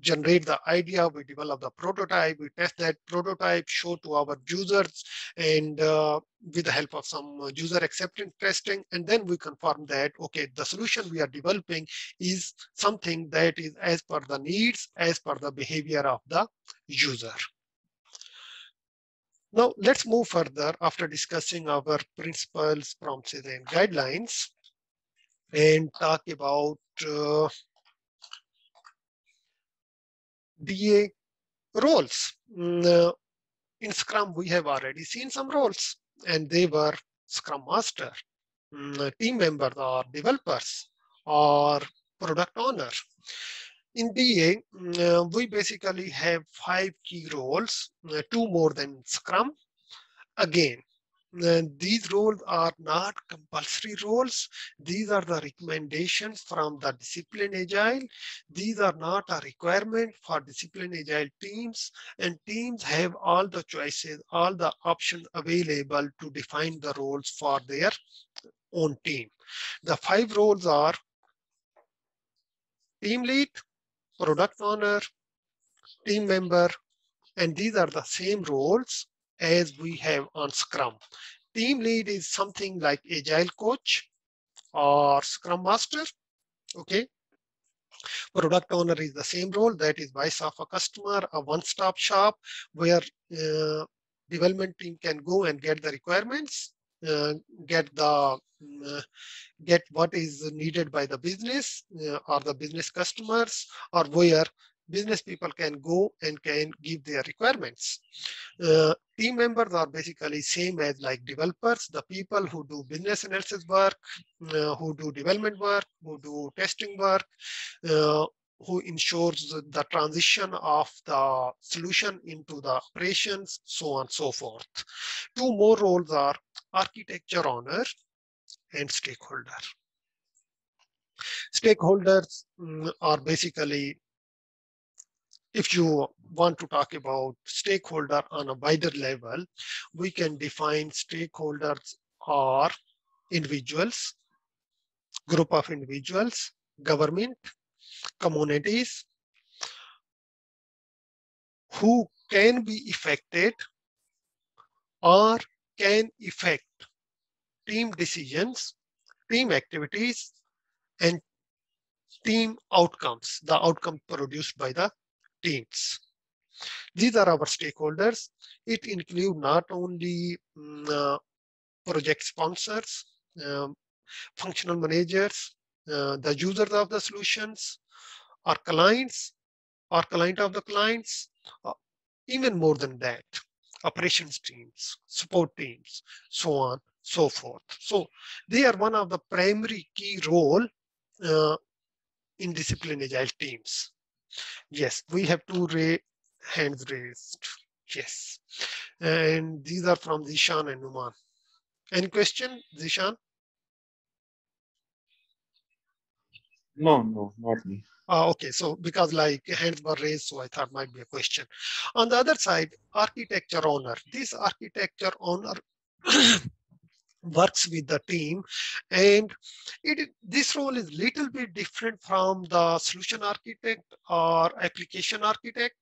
generate the idea, we develop the prototype, we test that prototype, show to our users, and uh, with the help of some user acceptance testing, and then we confirm that, okay, the solution we are developing is something that is as per the needs, as per the behavior of the user. Now, let's move further after discussing our principles, prompts, and guidelines and talk about uh, DA roles. Mm, uh, in Scrum, we have already seen some roles, and they were Scrum Master, mm, team member, or developers, or product owner. In DA, mm, uh, we basically have five key roles, uh, two more than Scrum. Again, these roles are not compulsory roles. These are the recommendations from the discipline agile. These are not a requirement for discipline agile teams and teams have all the choices, all the options available to define the roles for their own team. The five roles are team lead, product owner, team member, and these are the same roles as we have on Scrum. Team lead is something like agile coach or Scrum Master. Okay. Product owner is the same role that is voice of a customer, a one-stop shop where uh, development team can go and get the requirements, uh, get the uh, get what is needed by the business uh, or the business customers or where business people can go and can give their requirements. Uh, team members are basically same as like developers, the people who do business analysis work, uh, who do development work, who do testing work, uh, who ensures the transition of the solution into the operations, so on and so forth. Two more roles are architecture owner and stakeholder. Stakeholders um, are basically if you want to talk about stakeholder on a wider level, we can define stakeholders are individuals, group of individuals, government, communities, who can be affected or can affect team decisions, team activities, and team outcomes, the outcome produced by the teams. These are our stakeholders. It includes not only um, project sponsors, um, functional managers, uh, the users of the solutions, our clients, our client of the clients, uh, even more than that, operations teams, support teams, so on, so forth. So they are one of the primary key role uh, in discipline agile teams. Yes, we have two ra hands raised. Yes. And these are from Zishan and Numan. Any question, Zishan? No, no, not me. Uh, okay, so because like hands were raised, so I thought might be a question. On the other side, architecture owner. This architecture owner works with the team. And it this role is little bit different from the solution architect or application architect.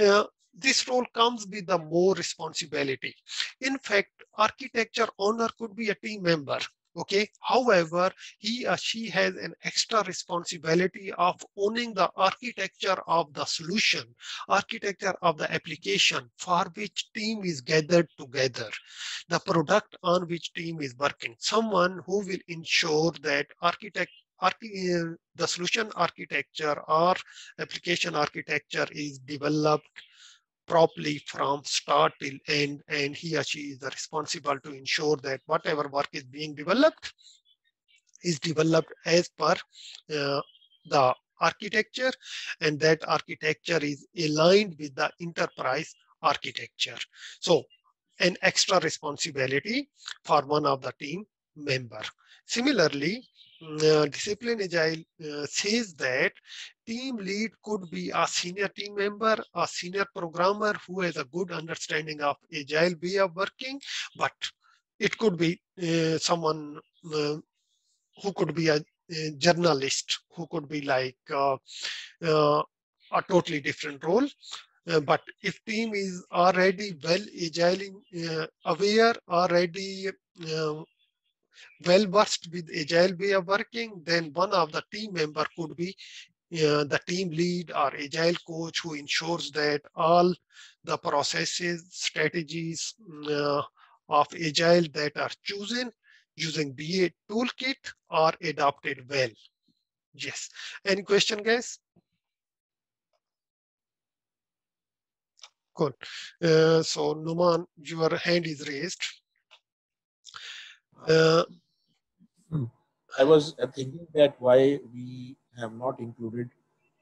Uh, this role comes with the more responsibility. In fact architecture owner could be a team member okay? However he or she has an extra responsibility of owning the architecture of the solution architecture of the application for which team is gathered together the product on which team is working. Someone who will ensure that architect uh, the solution architecture or application architecture is developed properly from start till end and he or she is responsible to ensure that whatever work is being developed is developed as per uh, the architecture and that architecture is aligned with the enterprise architecture. So an extra responsibility for one of the team member. Similarly, uh, discipline agile uh, says that team lead could be a senior team member, a senior programmer who has a good understanding of agile way of working, but it could be uh, someone uh, who could be a, a, journalist, who could be like uh, uh, a totally different role. but if team is already well agile aware, already well versed with agile way of working, then one of the team member could be uh, the team lead or agile coach who ensures that all the processes, strategies uh, of agile that are chosen using DA toolkit are adopted well. Yes. Any question, guys? Cool. Uh, so Numan, your hand is raised. Uh, I was thinking that why we have not included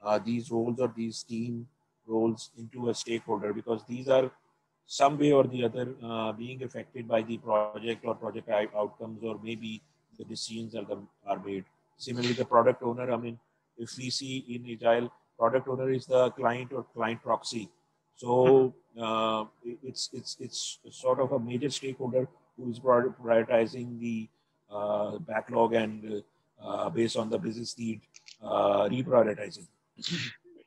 uh, these roles or these team roles into a stakeholder because these are some way or the other uh, being affected by the project or project outcomes or maybe the decisions that are made. Similarly, the product owner, I mean, if we see in Agile, product owner is the client or client proxy. So uh, it's, it's, it's sort of a major stakeholder who is prioritizing the uh, backlog and uh, based on the business need, uh, reprioritizing.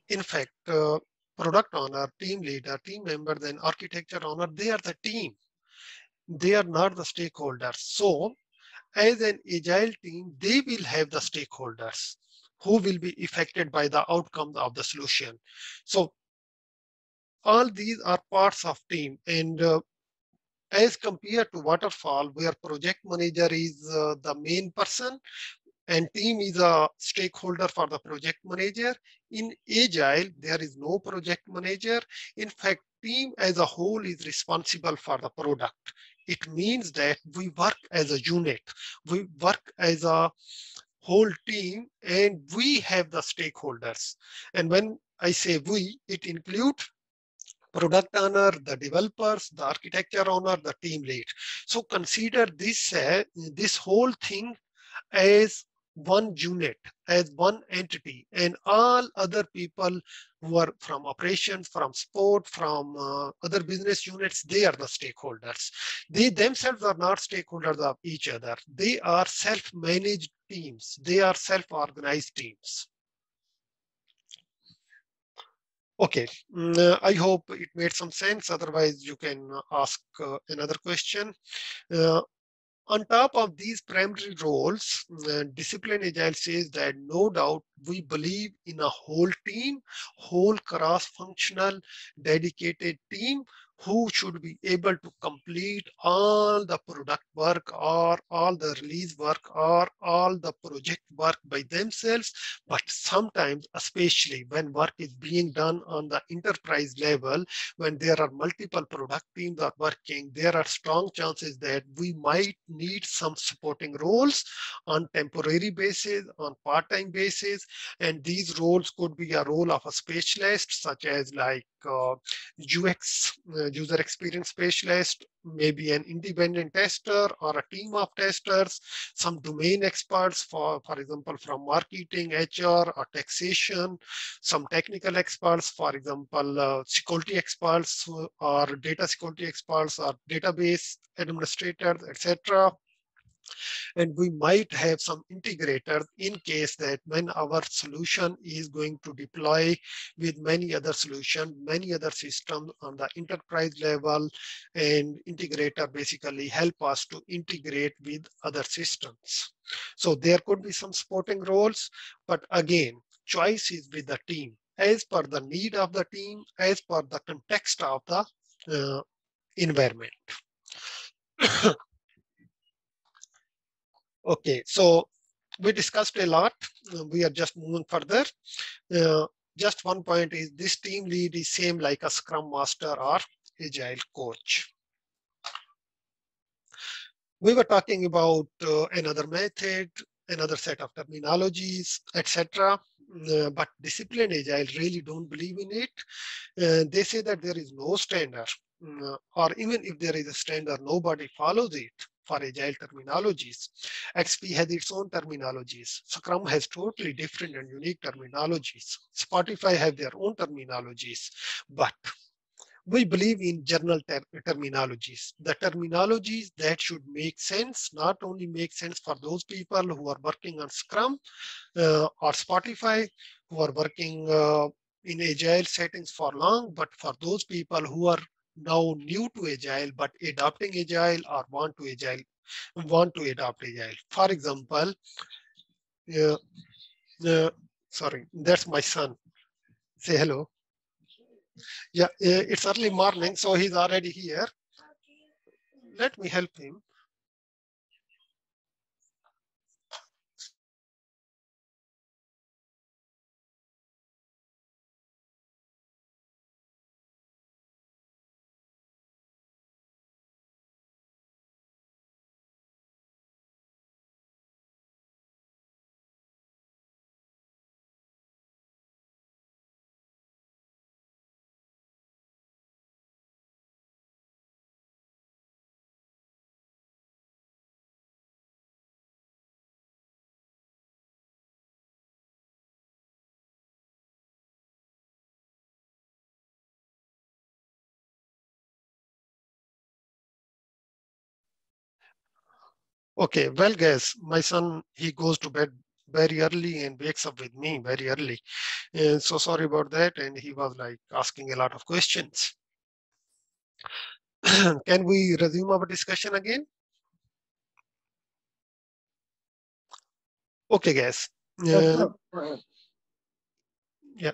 In fact, uh, product owner, team leader, team member, then architecture owner, they are the team. They are not the stakeholders. So as an agile team, they will have the stakeholders who will be affected by the outcomes of the solution. So all these are parts of team and uh, as compared to waterfall where project manager is uh, the main person and team is a stakeholder for the project manager. In agile there is no project manager. In fact team as a whole is responsible for the product. It means that we work as a unit. We work as a whole team and we have the stakeholders. And when i say we it includes product owner, the developers, the architecture owner, the team lead. So consider this, uh, this whole thing as one unit, as one entity, and all other people who are from operations, from sport, from uh, other business units, they are the stakeholders. They themselves are not stakeholders of each other. They are self-managed teams. They are self-organized teams. Okay, mm, uh, I hope it made some sense. Otherwise, you can ask uh, another question. Uh, on top of these primary roles, uh, Discipline Agile says that no doubt we believe in a whole team, whole cross-functional, dedicated team who should be able to complete all the product work or all the release work or all the project work by themselves. But sometimes, especially when work is being done on the enterprise level, when there are multiple product teams are working, there are strong chances that we might need some supporting roles on temporary basis, on part-time basis. And these roles could be a role of a specialist, such as like uh, UX, uh, user experience specialist, maybe an independent tester or a team of testers, some domain experts, for, for example, from marketing, HR, or taxation, some technical experts, for example, uh, security experts or data security experts or database administrators, etc and we might have some integrators in case that when our solution is going to deploy with many other solutions, many other systems on the enterprise level and integrator basically help us to integrate with other systems. So there could be some supporting roles, but again, choice is with the team as per the need of the team, as per the context of the uh, environment. Okay, so we discussed a lot. Uh, we are just moving further. Uh, just one point is this team lead is same like a scrum master or agile coach. We were talking about uh, another method, another set of terminologies, etc. Uh, but discipline agile really don't believe in it. Uh, they say that there is no standard mm, or even if there is a standard, nobody follows it for agile terminologies. XP has its own terminologies. Scrum has totally different and unique terminologies. Spotify have their own terminologies, but we believe in general ter terminologies. The terminologies that should make sense, not only make sense for those people who are working on Scrum uh, or Spotify, who are working uh, in agile settings for long, but for those people who are now new to agile but adopting agile or want to agile want to adopt agile. For example, uh, uh, sorry, that's my son. Say hello. Yeah, uh, it's early morning, so he's already here. Let me help him. Okay, well, guys, my son, he goes to bed very early and wakes up with me very early. And so sorry about that. And he was like asking a lot of questions. Can we resume our discussion again? Okay, guys. Uh, yeah,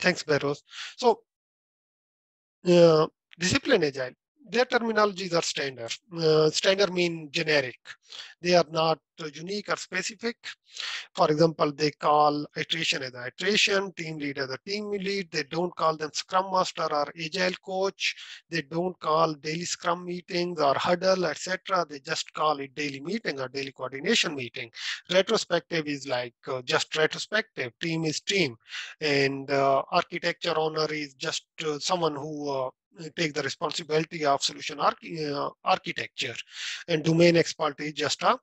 thanks, Barros. So, uh, discipline agile their terminologies are standard. Uh, standard mean generic. They are not uh, unique or specific. For example, they call iteration as an iteration, team lead as a team lead. They don't call them scrum master or agile coach. They don't call daily scrum meetings or huddle, etc. They just call it daily meeting or daily coordination meeting. Retrospective is like uh, just retrospective. Team is team. And uh, architecture owner is just uh, someone who uh, take the responsibility of solution arch uh, architecture and domain expert is just a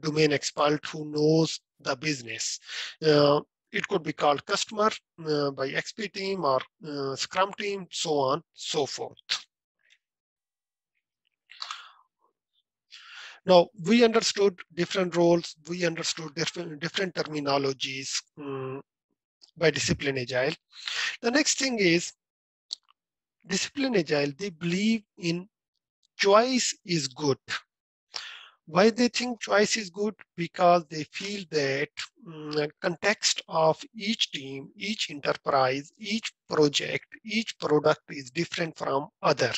domain expert who knows the business. Uh, it could be called customer uh, by XP team or uh, Scrum team, so on, so forth. Now, we understood different roles, we understood different, different terminologies um, by discipline agile. The next thing is discipline agile, they believe in choice is good. Why they think choice is good? Because they feel that um, context of each team, each enterprise, each project, each product is different from other.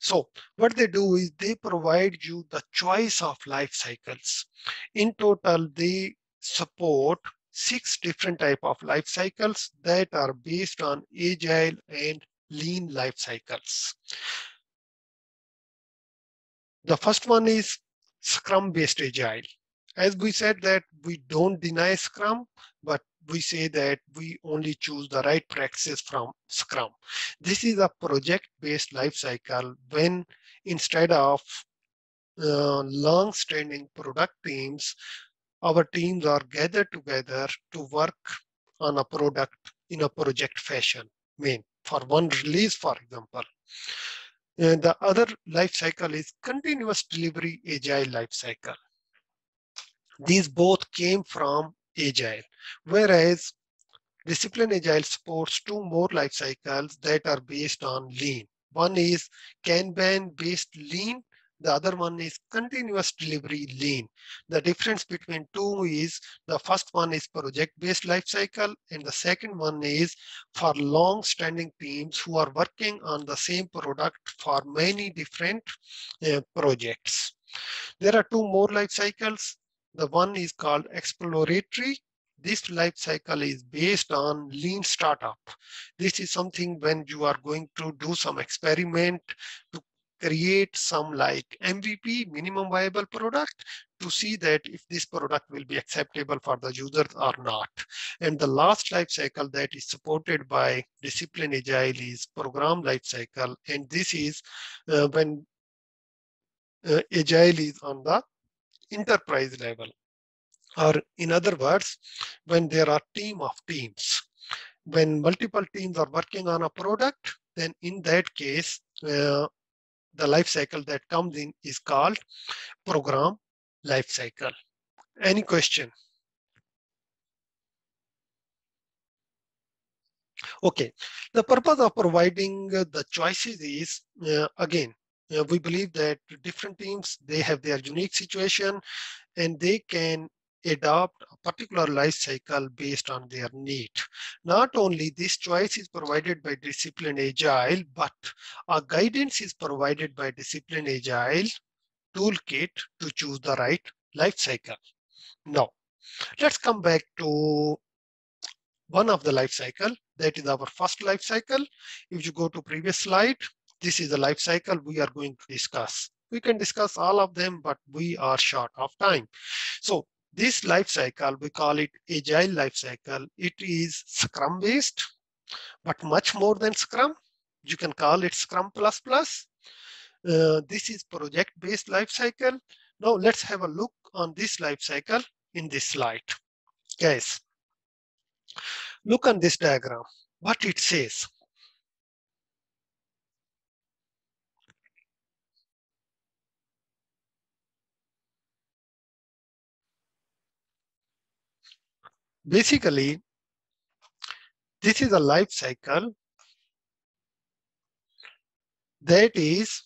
So what they do is they provide you the choice of life cycles. In total, they support six different type of life cycles that are based on agile and lean life cycles. The first one is Scrum based agile. As we said that we don't deny Scrum, but we say that we only choose the right practices from Scrum. This is a project-based life cycle when instead of uh, long-standing product teams, our teams are gathered together to work on a product in a project fashion. Mean for one release, for example. And the other life cycle is continuous delivery agile life cycle. These both came from agile, whereas discipline agile supports two more life cycles that are based on lean. One is Kanban based lean the other one is continuous delivery lean. The difference between two is the first one is project-based lifecycle and the second one is for long-standing teams who are working on the same product for many different uh, projects. There are two more life cycles. The one is called exploratory this life cycle is based on lean startup. This is something when you are going to do some experiment to create some like MVP, minimum viable product, to see that if this product will be acceptable for the users or not. And the last life cycle that is supported by discipline agile is program life cycle. And this is uh, when uh, agile is on the enterprise level. Or in other words, when there are team of teams. When multiple teams are working on a product, then in that case, uh, the life cycle that comes in is called program life cycle. Any question? Okay, the purpose of providing the choices is, uh, again, uh, we believe that different teams, they have their unique situation and they can adopt a particular life cycle based on their need. Not only this choice is provided by Discipline Agile, but a guidance is provided by Discipline Agile toolkit to choose the right life cycle. Now, let's come back to one of the life cycle. That is our first life cycle. If you go to previous slide, this is the life cycle we are going to discuss. We can discuss all of them, but we are short of time. So this life cycle, we call it agile life cycle. It is Scrum based, but much more than Scrum. You can call it Scrum plus plus. Uh, this is project-based life cycle. Now let's have a look on this life cycle in this slide. Guys, look on this diagram, what it says. Basically, this is a life cycle that is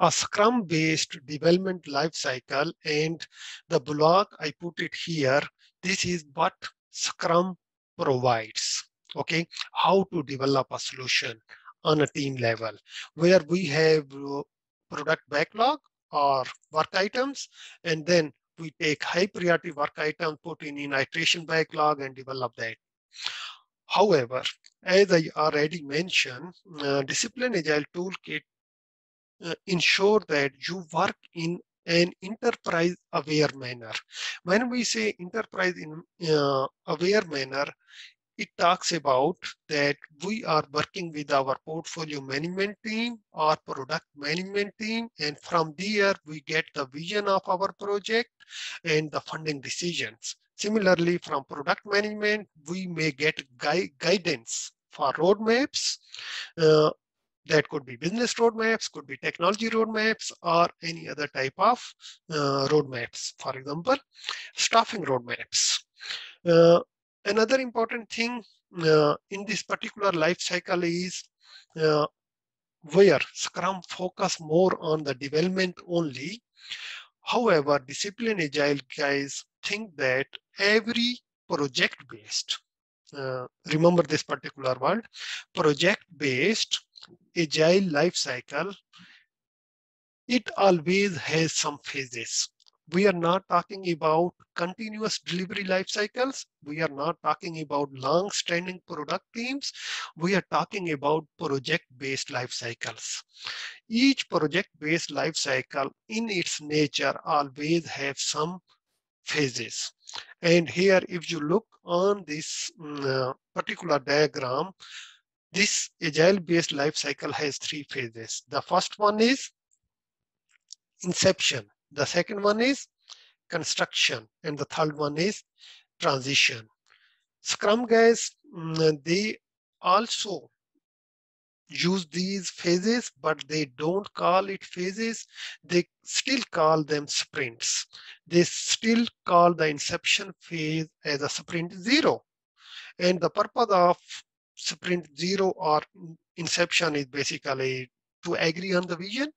a scrum based development life cycle. And the block i put it here. This is what scrum provides okay? How to develop a solution on a team level where we have uh, product backlog or work items and then we take high priority work item put in in iteration backlog and develop that however as i already mentioned uh, discipline agile toolkit uh, ensure that you work in an enterprise aware manner. When we say enterprise in uh, aware manner, it talks about that we are working with our portfolio management team or product management team and from there we get the vision of our project and the funding decisions similarly from product management we may get gui guidance for roadmaps uh, that could be business roadmaps, could be technology roadmaps, or any other type of uh, roadmaps. For example, staffing roadmaps. Uh, another important thing uh, in this particular life cycle is uh, where Scrum focus more on the development only. However, discipline agile guys think that every project based uh, remember this particular word project based agile life cycle, it always has some phases. We are not talking about continuous delivery life cycles. We are not talking about long standing product teams. We are talking about project based life cycles. Each project based life cycle in its nature always have some phases. And here, if you look on this mm, uh, particular diagram, this agile based life cycle has three phases. The first one is inception. The second one is construction. And the third one is transition. Scrum guys, mm, they also use these phases, but they don't call it phases. They still call them sprints. They still call the inception phase as a sprint zero. And the purpose of sprint zero or inception is basically to agree on the vision,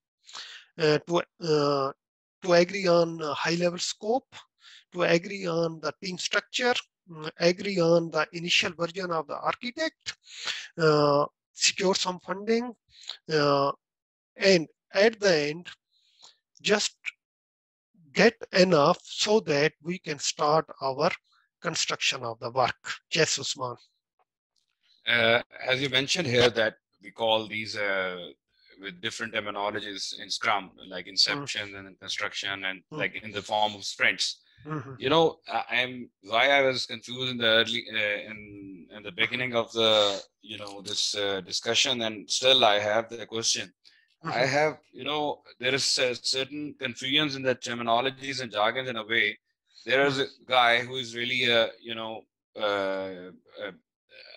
uh, to, uh, to agree on high level scope, to agree on the team structure, mm, agree on the initial version of the architect, uh, secure some funding, uh, and at the end, just get enough so that we can start our construction of the work. Yes, Usman. Uh, as you mentioned here that we call these uh, with different terminologies in Scrum, like inception and construction, and Mm. like in the form of sprints. Mhm. You know, I- I'm why I was confused in the early uh, in in the beginning of the you know this uh, discussion, and still I have the question. I Mhm. have, you know, there is a certain confusion in the terminologies and jargons in a way. There is a guy who is really a, you know, uh,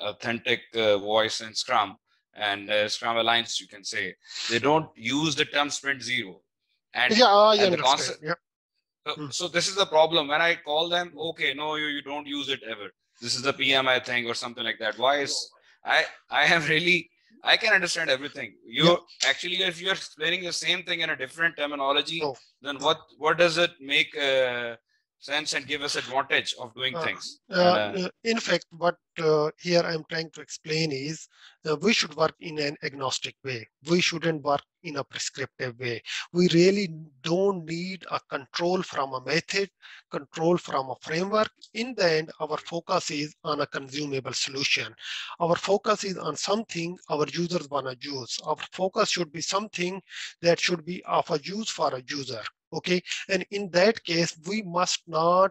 authentic uh, voice in Scrum and uh, Scrum Alliance, you can say. They don't use the term sprint zero. And, Yeah, I and the concept, Yeah. so, so this is the problem. When I call them, okay, no, you, you don't use it ever. This is the PMI thing or something like that. Why is I I am really I can understand everything. You actually if you're explaining the same thing in a different terminology, then what what does it make uh, sense and give us advantage of doing Uh, things? uh, And, uh, in fact, what uh, here I'm trying to explain is uh, we should work in an agnostic way. We shouldn't work in a prescriptive way. We really don't need a control from a method, control from a framework. In the end, our focus is on a consumable solution. Our focus is on something our users want to use. Our focus should be something that should be of a use for a user. Okay, and in that case, we must not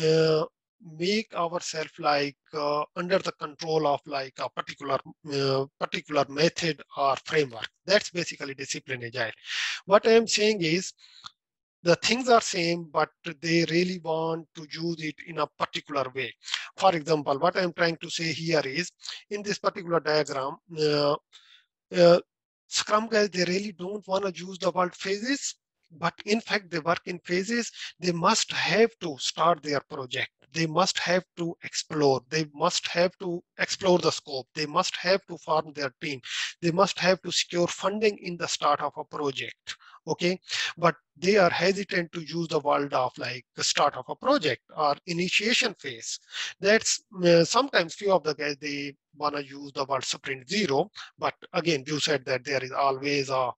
uh, make ourselves like uh, under the control of like a particular uh, particular method or framework. That's basically discipline agile. What i am saying is the things are same but they really want to use it in a particular way. For example what i'm trying to say here is in this particular diagram uh, uh, scrum guys they really don't want to use the word phases but in fact they work in phases. They must have to start their project. They must have to explore. They must have to explore the scope. They must have to form their team. They must have to secure funding in the start of a project okay but they are hesitant to use the word of like the start of a project or initiation phase that's uh, sometimes few of the guys they want to use the word sprint zero but again you said that there is always a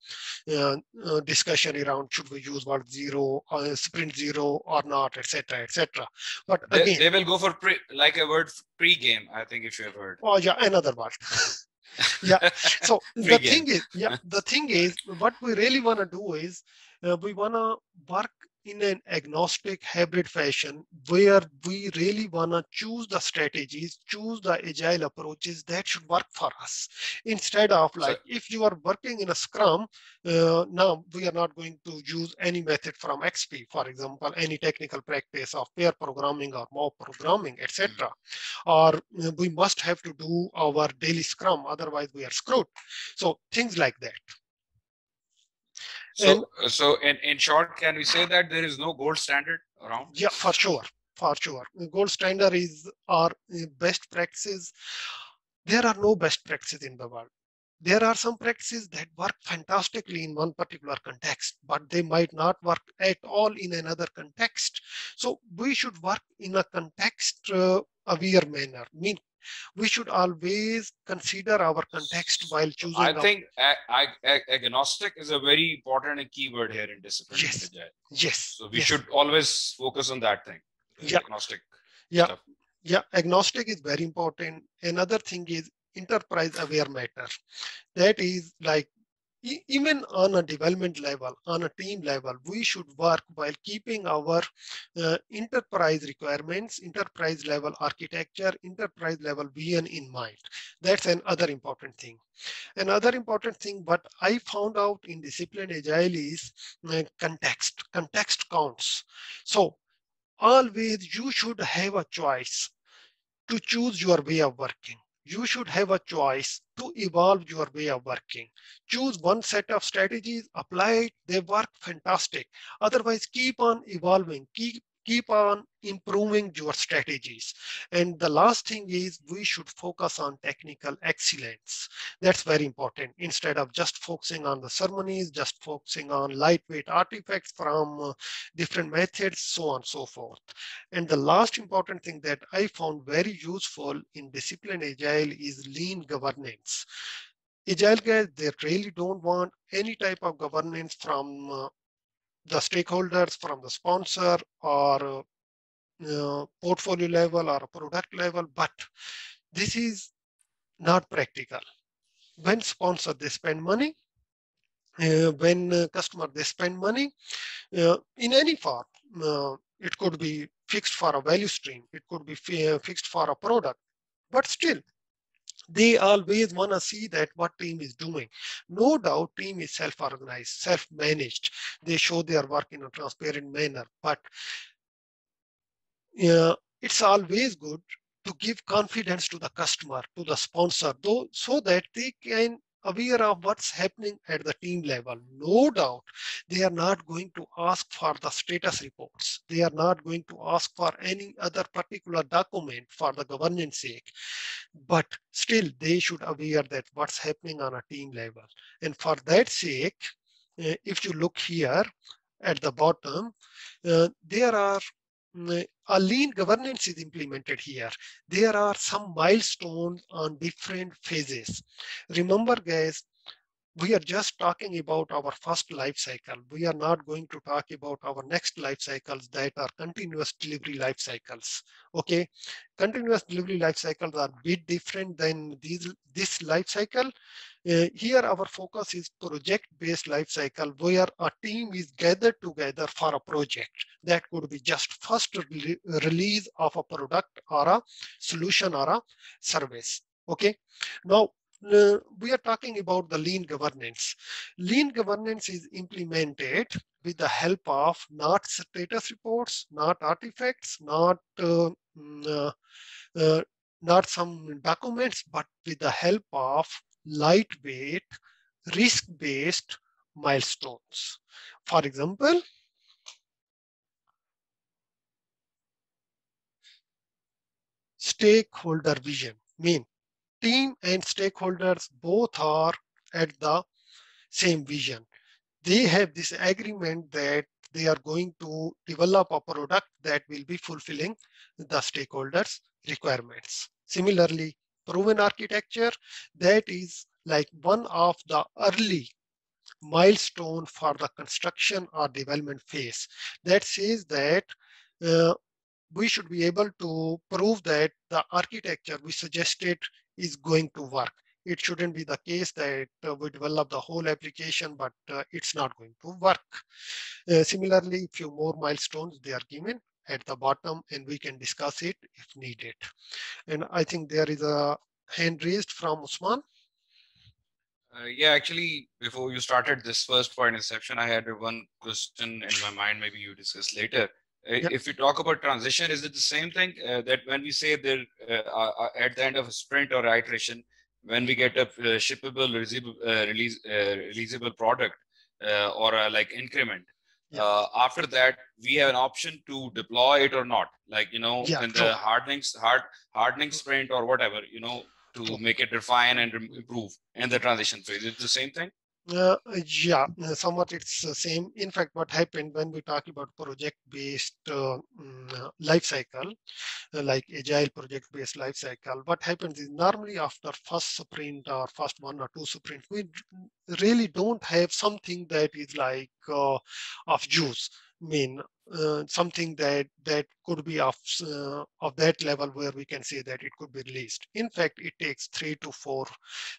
uh, uh, discussion around should we use word zero or sprint zero or not etc etc but they, again they will go for pre, like a word pre-game, I think if you have heard. Oh yeah, another word. yeah. So the thing is, yeah, the thing is, what we really want to do is uh, we want to work in an agnostic hybrid fashion where we really want to choose the strategies, choose the agile approaches that should work for us. Instead of like, if you are working in a scrum, uh, now we are not going to use any method from XP, for example, any technical practice of pair programming or mob programming, etc. Or uh, we must have to do our daily scrum, otherwise we are screwed. So things like that. So, so in, in short, can we say that there is no gold standard around? Yeah, for sure, for sure. Gold standard is our best practices. There are no best practices in the world. There are some practices that work fantastically in one particular context, but they might not work at all in another context. So we should work in a context uh, aware manner. Mean we should always consider our context while choosing. I think ag- ag- ag- agnostic is a very important keyword here in discipline. Yes. Yes. So we yes. should always focus on that thing. Yeah. Agnostic. Yeah, stuff. yeah, agnostic is very important. Another thing is enterprise aware matter. That is like even on a development level, on a team level, we should work while keeping our uh, enterprise requirements, enterprise level architecture, enterprise level vision in mind. That's another important thing. Another important thing, what I found out in discipline agile is uh, context. Context counts. So always you should have a choice to choose your way of working. You should have a choice to evolve your way of working. Choose one set of strategies, apply it, they work fantastic. Otherwise, keep on evolving, keep keep on improving your strategies. And the last thing is we should focus on technical excellence. That's very important. Instead of just focusing on the ceremonies, just focusing on lightweight artifacts from uh, different methods, so on and so forth. And the last important thing that I found very useful in discipline agile is lean governance. Agile guys, they really don't want any type of governance from uh, the stakeholders, from the sponsor or uh, portfolio level or product level, but this is not practical. when sponsor they spend money, uh, when uh, customer they spend money uh, in any form. Uh, it could be fixed for a value stream. It could be fixed for a product, but still they always want to see that what team is doing. No doubt team is self-organized, self-managed. They show their work in a transparent manner, but uh, it's always good to give confidence to the customer, to the sponsor, though, so that they can aware of what's happening at the team level. No doubt they are not going to ask for the status reports. They are not going to ask for any other particular document for the governance sake. But still they should aware that what's happening on a team level. And for that sake, uh, if you look here at the bottom, uh, there are Mm, a lean governance is implemented here. There are some milestones on different phases. Remember guys, we are just talking about our first life cycle. We are not going to talk about our next life cycles that are continuous delivery life cycles. Okay, continuous delivery life cycles are a bit different than these this life cycle. Uh, here our focus is project-based life cycle where a team is gathered together for a project. That could be just first re release of a product or a solution or a service. Okay. Now uh, we are talking about the lean governance. Lean governance is implemented with the help of not status reports, not artifacts, not uh, mm, uh, uh, not some documents, but with the help of lightweight, risk-based milestones. For example, stakeholder vision mean team and stakeholders both are at the same vision. They have this agreement that they are going to develop a product that will be fulfilling the stakeholders requirements. Similarly, proven architecture, that is like one of the early milestone for the construction or development phase that says that uh, we should be able to prove that the architecture we suggested is going to work. It shouldn't be the case that uh, we develop the whole application, but uh, it's not going to work. Uh, similarly, few more milestones they are given at the bottom and we can discuss it if needed. And I think there is a hand raised from Usman. Uh, yeah, actually, before you started this first point inception, I had one question in my mind. Maybe you discuss later. Uh, yep. If we talk about transition, is it the same thing uh, that when we say that uh, uh, at the end of a sprint or iteration, when we get a uh, shippable, releasable, release, releasable product or like increment, yeah. after that we have an option to deploy it or not, like you know, yeah, in the hardening hard hardening sprint or whatever, you know, to make it refine and improve in the transition phase. Is it the same thing? Uh, yeah, uh, somewhat it's the same. In fact, what happened when we talk about project-based uh, mm, life cycle, uh, like agile project-based life cycle, what happens is normally after first sprint or first one or two sprints, we really don't have something that is like uh, of juice. I mean, uh, something that that could be of uh, of that level where we can say that it could be released. In fact, it takes three to four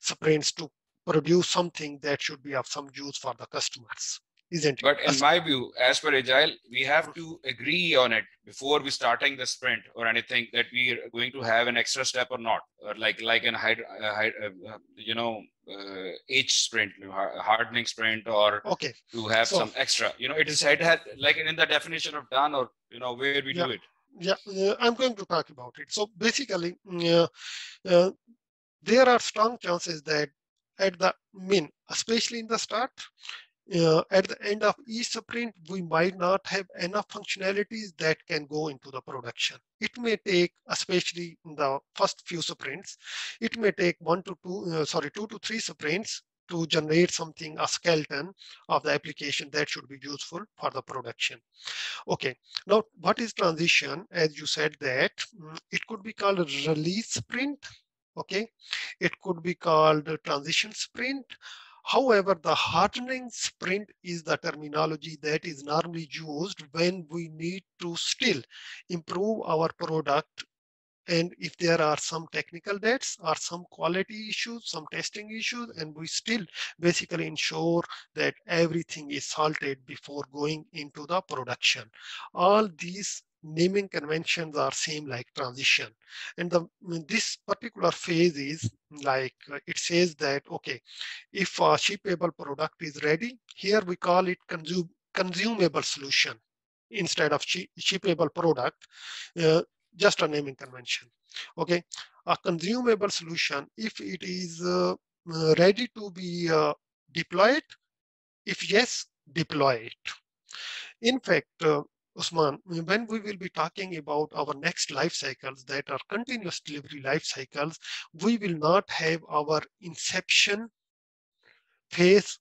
sprints to produce something that should be of some use for the customers isn't it? But in my view, as per Agile, we have to agree on it before we starting the sprint or anything that we are going to have an extra step or not, or like like an high, uh, high uh, you know, uh, H sprint, hardening sprint, or okay. to have so, some extra. You know, it is had had like in the definition of done or you know where we yeah, do it. Yeah, uh, I'm going to talk about it. So basically, uh, uh, there are strong chances that at the mean, especially in the start, uh, at the end of each sprint, we might not have enough functionalities that can go into the production. It may take, especially in the first few sprints, it may take one to two, uh, sorry, two to three sprints to generate something, a skeleton of the application that should be useful for the production. Okay, now what is transition? As you said that um, it could be called release sprint okay? It could be called transition sprint. However the hardening sprint is the terminology that is normally used when we need to still improve our product. And if there are some technical debts or some quality issues, some testing issues, and we still basically ensure that everything is salted before going into the production. All these naming conventions are same like transition. And the this particular phase is like uh, it says that okay if a shippable product is ready here we call it consume consumable solution instead of shippable product uh, just a naming convention. Okay a consumable solution if it is uh, uh ready to be uh, deployed if yes deploy it. In fact uh, Usman, when we will be talking about our next life cycles that are continuous delivery life cycles, we will not have our inception phase.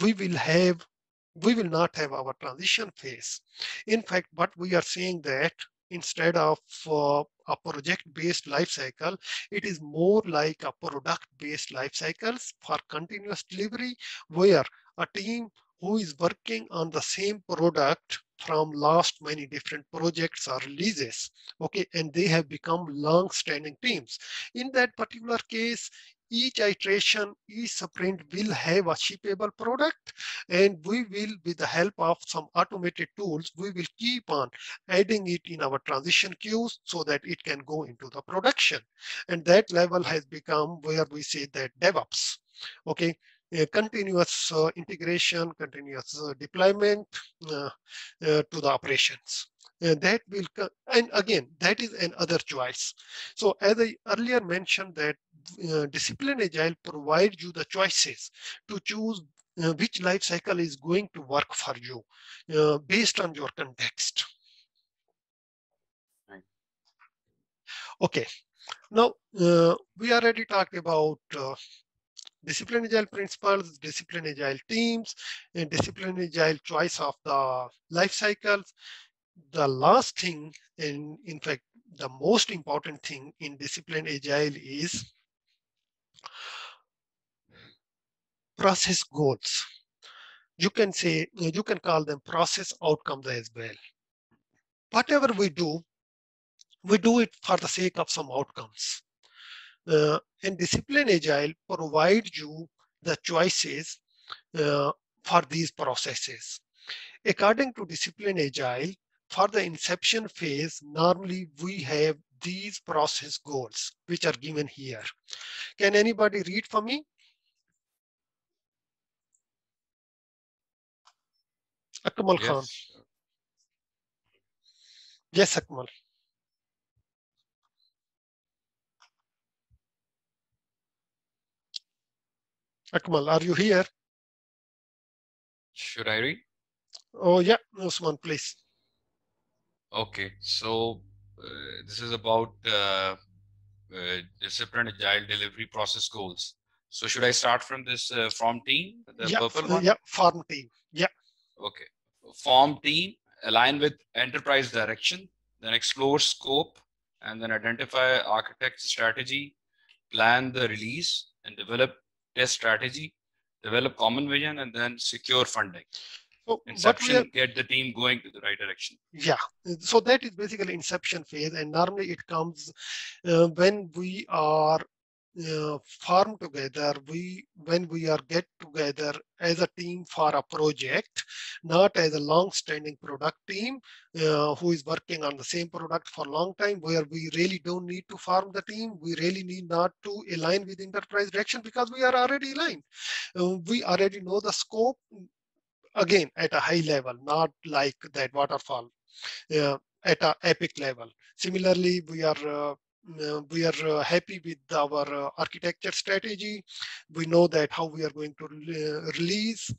We will have, we will not have our transition phase. In fact, what we are saying that instead of uh, a project-based life cycle, it is more like a product-based life cycles for continuous delivery where a team who is working on the same product from last many different projects or releases okay and they have become long-standing teams in that particular case each iteration, each sprint will have a shippable product and we will, with the help of some automated tools, we will keep on adding it in our transition queues so that it can go into the production. And that level has become where we say that DevOps. Okay, continuous uh, integration, continuous uh, deployment uh, to the operations. And that will, and again, that is another choice. So as I earlier mentioned that uh, discipline agile provides you the choices to choose uh, which life cycle is going to work for you uh, based on your context. Okay, now we already talked about discipline agile principles, discipline agile teams, and discipline agile choice of the life cycles. The last thing, and in fact, the most important thing in discipline agile is process goals. You can say, you can call them process outcomes as well. Whatever we do, we do it for the sake of some outcomes. Uh, and discipline agile provides you the choices uh, for these processes. According to discipline agile, for the inception phase, normally we have these process goals, which are given here. Can anybody read for me? Akmal yes. Khan. Yes, Akmal. Akmal, are you here? Should I read? Oh, yeah, Usman, please. Okay, so uh, this is about uh, uh, discipline agile delivery process goals. So should I start from this uh, form team, the yeah, purple one? Yeah, form team. Yeah. Okay. Form team align with enterprise direction, then explore scope, and then identify architect strategy, plan the release, and develop test strategy, develop common vision, and then secure funding. So inception, are, get the team going to the right direction. Yeah, so that is basically inception phase, and normally it comes uh, when we are uh, form together we when we are get together as a team for a project not as a long-standing product team uh, who is working on the same product for a long time where we really don't need to form the team we really need not to align with enterprise direction because we are already aligned. Uh, we already know the scope again at a high level not like that waterfall uh, at a epic level. Similarly we are uh, we are uh, happy with our uh, architecture strategy. We know that how we are going to release.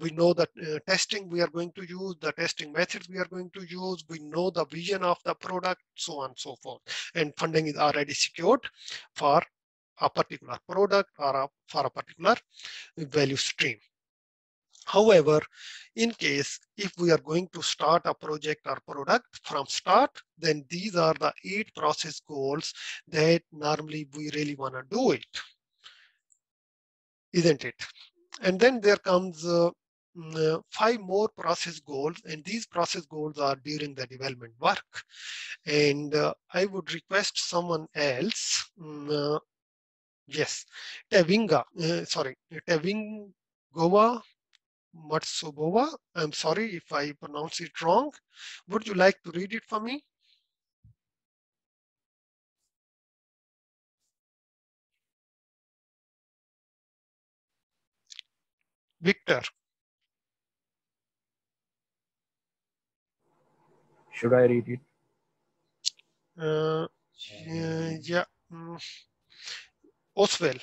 we know that testing we are going to use, the testing methods we are going to use. We know the vision of the product, so on and so forth. And funding is already secured for a particular product or a, for a particular value stream. However, in case if we are going to start a project or product from start, then these are the eight process goals that normally we really want to do it. Isn't it? And then there comes uh, mm, uh, five more process goals, and these process goals are during the development work. And uh, I would request someone else. mm, uh, yes, Tevinga, uh, sorry, Tevingova Matsubova. I'm sorry if I pronounce it wrong. Would you like to read it for me? Victor. Should I read it? Uh, yeah, yeah. mm, Oswell.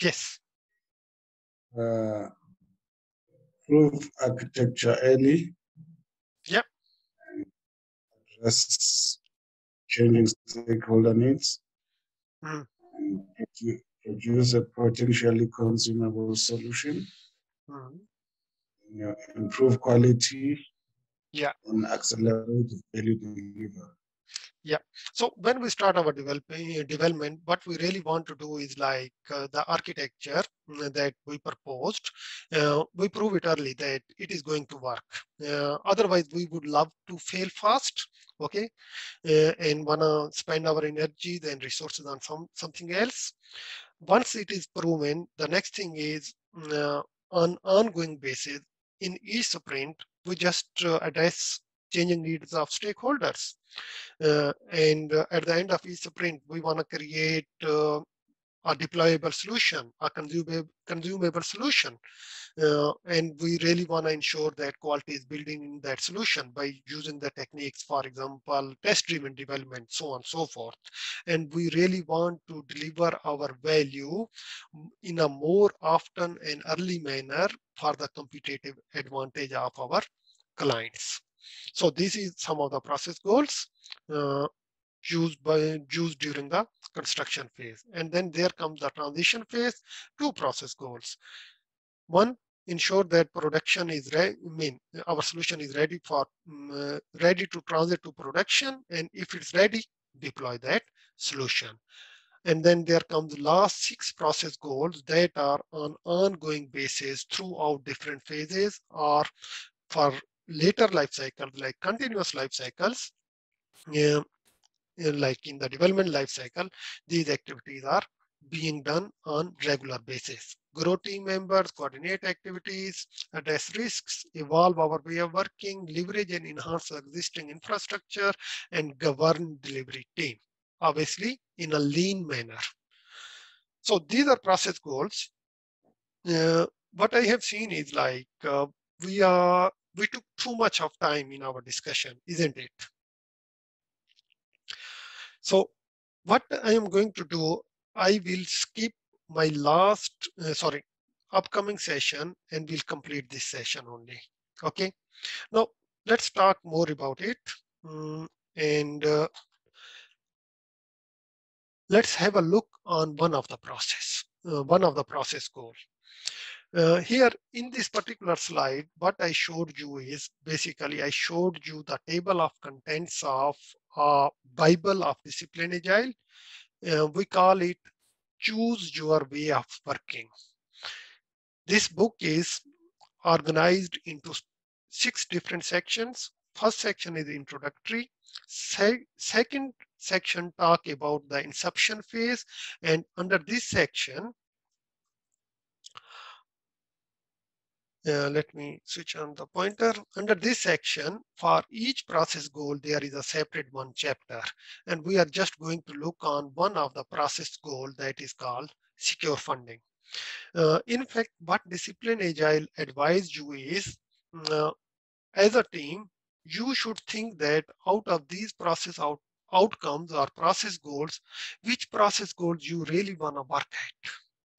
Yes. uh, prove architecture early. Yep. Address changing stakeholder needs. Mm. And produce a potentially consumable solution. Mm. You know, improve quality. Yeah. And accelerate value delivery. Yeah. So when we start our developing development, what we really want to do is like uh, the architecture mm, that we proposed. Uh, we prove it early that it is going to work. Uh, otherwise, we would love to fail fast. Okay, uh, and wanna spend our energy and resources on some something else. Once it is proven, the next thing is mm, uh, on ongoing basis. In each sprint, we just uh, address changing needs of stakeholders. Uh, and uh, at the end of each sprint, we want to create uh, a deployable solution, a consumable, consumable solution. Uh, and we really want to ensure that quality is building in that solution by using the techniques, for example, test-driven development, so on and so forth. And we really want to deliver our value in a more often and early manner for the competitive advantage of our clients. So this is some of the process goals uh, used by used during the construction phase. And then there comes the transition phase, two process goals. One, ensure that production is ready, I mean, our solution is ready for um, ready to transit to production. And if it's ready, deploy that solution. And then there comes the last six process goals that are on ongoing basis throughout different phases or for later life cycles like continuous life cycles yeah, like in the development life cycle these activities are being done on regular basis. Grow team members coordinate activities address risks evolve our way of working leverage and enhance existing infrastructure and govern delivery team obviously in a lean manner. So these are process goals. Uh, what i have seen is like uh, we are we took too much of time in our discussion, isn't it? So what I am going to do, I will skip my last, uh, sorry, upcoming session and we'll complete this session only. Okay. Now let's talk more about it. Um, and uh, let's have a look on one of the process, uh, one of the process goals. Uh, here in this particular slide, what I showed you is basically I showed you the table of contents of a Bible of Discipline Agile. Uh, we call it Choose Your Way of Working. This book is organized into six different sections. First section is introductory. Se second section talk about the inception phase. And under this section, Uh, let me switch on the pointer. Under this section, for each process goal, there is a separate one chapter. And we are just going to look on one of the process goal that is called secure funding. Uh, in fact, what Discipline Agile advised you is, uh, as a team, you should think that out of these process out outcomes or process goals, which process goals you really want to work at.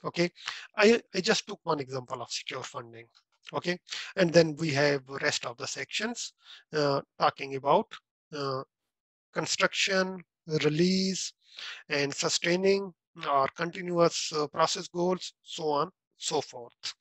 Okay, I, I just took one example of secure funding okay? And then we have rest of the sections uh, talking about uh, construction release and sustaining or continuous uh, process goals so on so forth.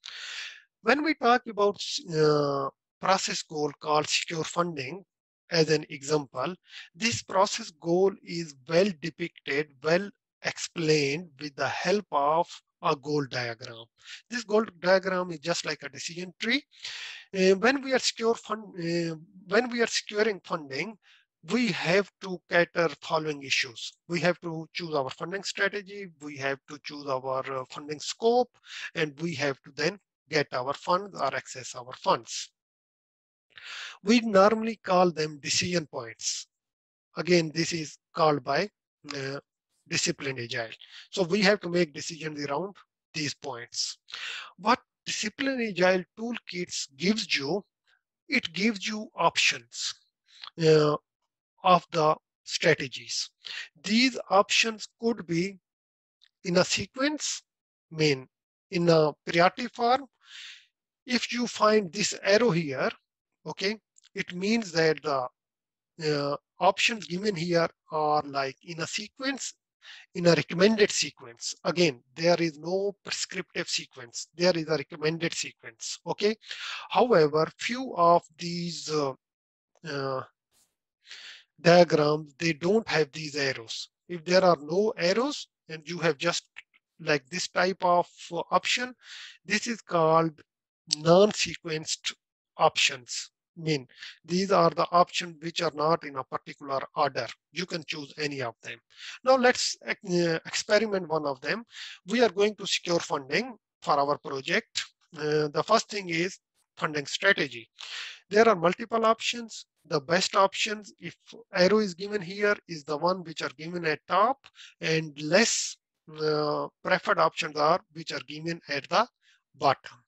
When we talk about uh, process goal called secure funding as an example this process goal is well depicted well explained with the help of a goal diagram. This goal diagram is just like a decision tree. Uh, when we are secure fund, uh, when we are securing funding, we have to cater following issues. We have to choose our funding strategy, we have to choose our uh, funding scope, and we have to then get our funds or access our funds. We normally call them decision points. Again, this is called by uh, discipline agile. So we have to make decisions around these points. What discipline agile toolkits gives you, it gives you options. Uh, of the strategies. These options could be in a sequence, mean in a priority form. If you find this arrow here, okay, it means that the uh, options given here are like in a sequence, in a recommended sequence. Again, there is no prescriptive sequence. There is a recommended sequence, okay? However, few of these uh, uh, diagrams, they don't have these arrows. If there are no arrows and you have just like this type of uh, option, this is called non-sequenced options. Mean, these are the options which are not in a particular order. You can choose any of them. Now let's uh, experiment one of them. We are going to secure funding for our project. Uh, the first thing is funding strategy. There are multiple options the best options if arrow is given here is the one which are given at top and less uh, preferred options are which are given at the bottom.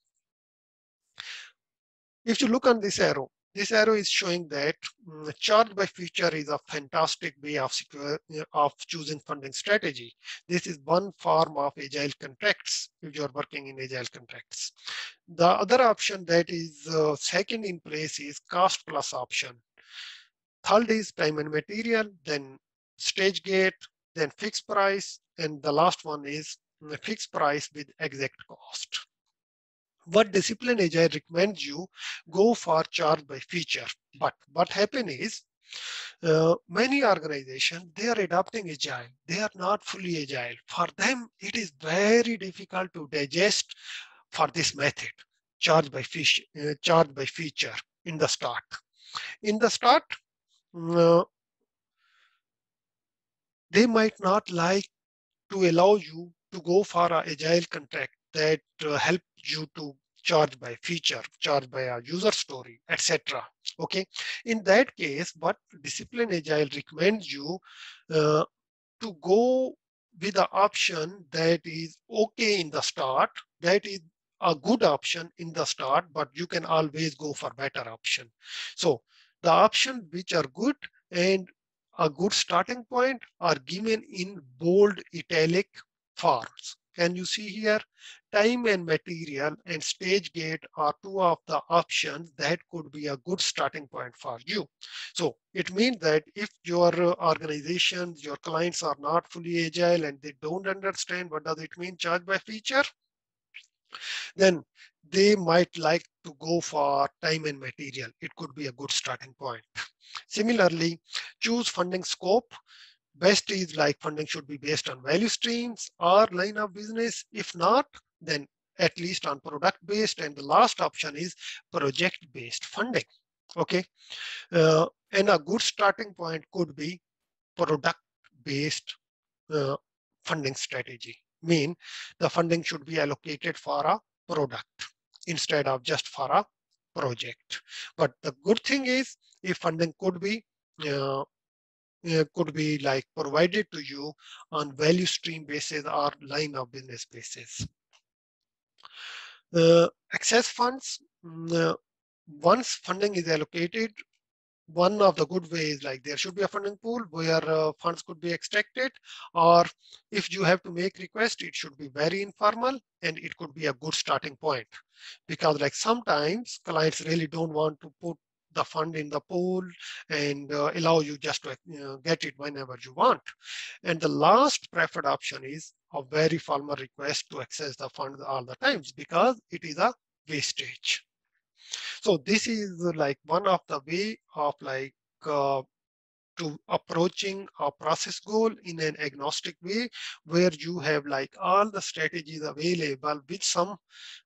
If you look on this arrow, this arrow is showing that um, charge by feature is a fantastic way of, secure, of choosing funding strategy. This is one form of agile contracts if you're working in agile contracts. The other option that is uh, second in place is cost plus option. Third is time and material, then stage gate, then fixed price, and the last one is fixed price with exact cost. What discipline agile recommends you go for charge by feature. But what happens is uh, many organizations, they are adopting agile. They are not fully agile. For them, it is very difficult to digest for this method, charge by, feature, uh, charge by feature in the start. In the start, uh, they might not like to allow you to go for an agile contract that uh, help you to charge by feature, charge by a user story, etc. Okay, in that case, what discipline agile recommends you uh, to go with the option that is okay in the start, that is a good option in the start, but you can always go for better option. So the options which are good and a good starting point are given in bold italic forms. Can you see here? Time and material and stage gate are two of the options that could be a good starting point for you. So it means that if your organization, your clients are not fully agile and they don't understand what does it mean charge by feature, then they might like to go for time and material. It could be a good starting point. Similarly, choose funding scope. Best is like funding should be based on value streams or line of business. If not, then at least on product based. And the last option is project based funding. Okay. Uh, and a good starting point could be product based uh, funding strategy. Mean the funding should be allocated for a product instead of just for a project. But the good thing is if funding could be uh, uh, could be like provided to you on value stream basis or line of business basis. Access funds, mm, once funding is allocated, one of the good ways like there should be a funding pool where uh, funds could be extracted or if you have to make request it should be very informal and it could be a good starting point. Because like sometimes clients really don't want to put the fund in the pool and uh, allow you just to uh, get it whenever you want. And the last preferred option is a very formal request to access the fund all the times because it is a wastage. So this is like one of the way of like uh, to approaching a process goal in an agnostic way where you have like all the strategies available with some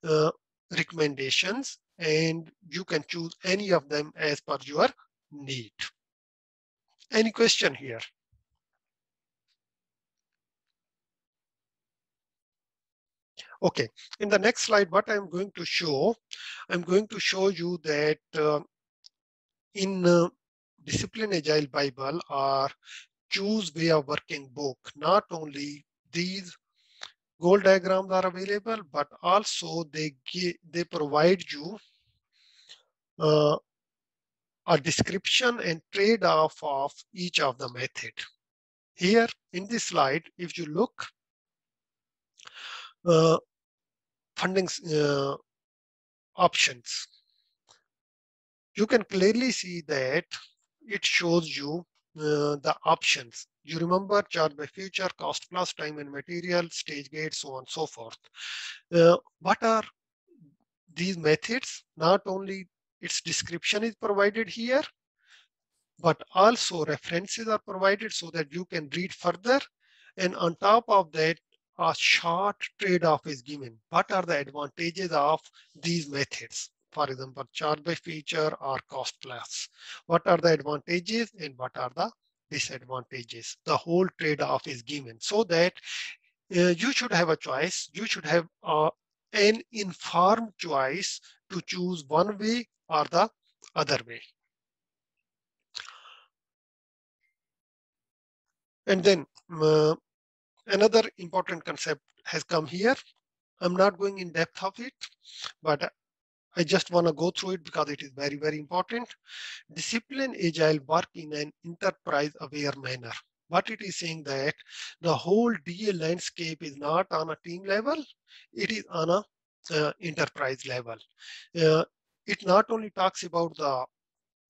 uh, recommendations and you can choose any of them as per your need. Any question here? Okay, in the next slide, what I'm going to show, I'm going to show you that uh, in uh, Discipline Agile Bible or Choose Way of Working book, not only these goal diagrams are available, but also they give, they provide you uh, a description and trade-off of each of the method. Here in this slide, if you look, uh, funding uh, options, you can clearly see that it shows you uh, the options. You remember charge by feature, cost plus, time and material, stage gate, so on and so forth. Uh, what are these methods? Not only its description is provided here, but also references are provided so that you can read further. And on top of that, a short trade-off is given. What are the advantages of these methods? For example, charge by feature or cost plus. What are the advantages and what are the disadvantages? The whole trade-off is given so that uh, you should have a choice. You should have uh, an informed choice to choose one way or the other way. And then uh, another important concept has come here. I'm not going in depth of it, but I just want to go through it because it is very, very important. Discipline agile work in an enterprise aware manner. What it is saying that the whole DA landscape is not on a team level, it is on a uh, enterprise level. Uh, it not only talks about the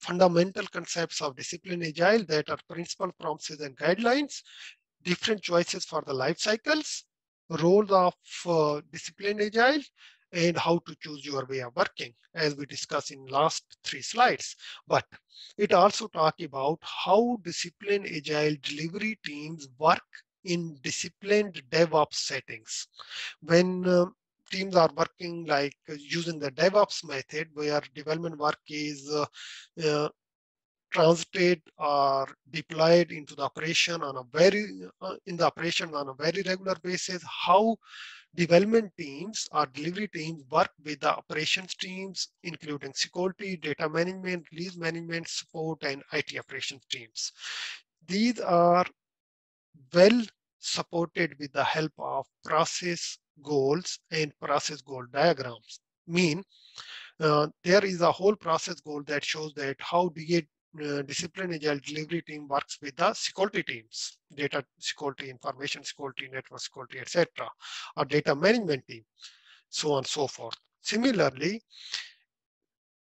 fundamental concepts of discipline agile that are principle promises and guidelines, different choices for the life cycles, role of uh, discipline agile, and how to choose your way of working, as we discussed in last three slides. But it also talk about how disciplined agile delivery teams work in disciplined DevOps settings. When uh, teams are working like using the DevOps method where development work is uh, uh, translated or deployed into the operation on a very uh, in the operation on a very regular basis how development teams or delivery teams work with the operations teams including security data management release management support and it operations teams. These are well supported with the help of process goals and process goal diagrams. Mean uh, there is a whole process goal that shows that how DA uh, discipline agile delivery team works with the security teams, data security, information security, network security, etc., or data management team, so on and so forth. Similarly,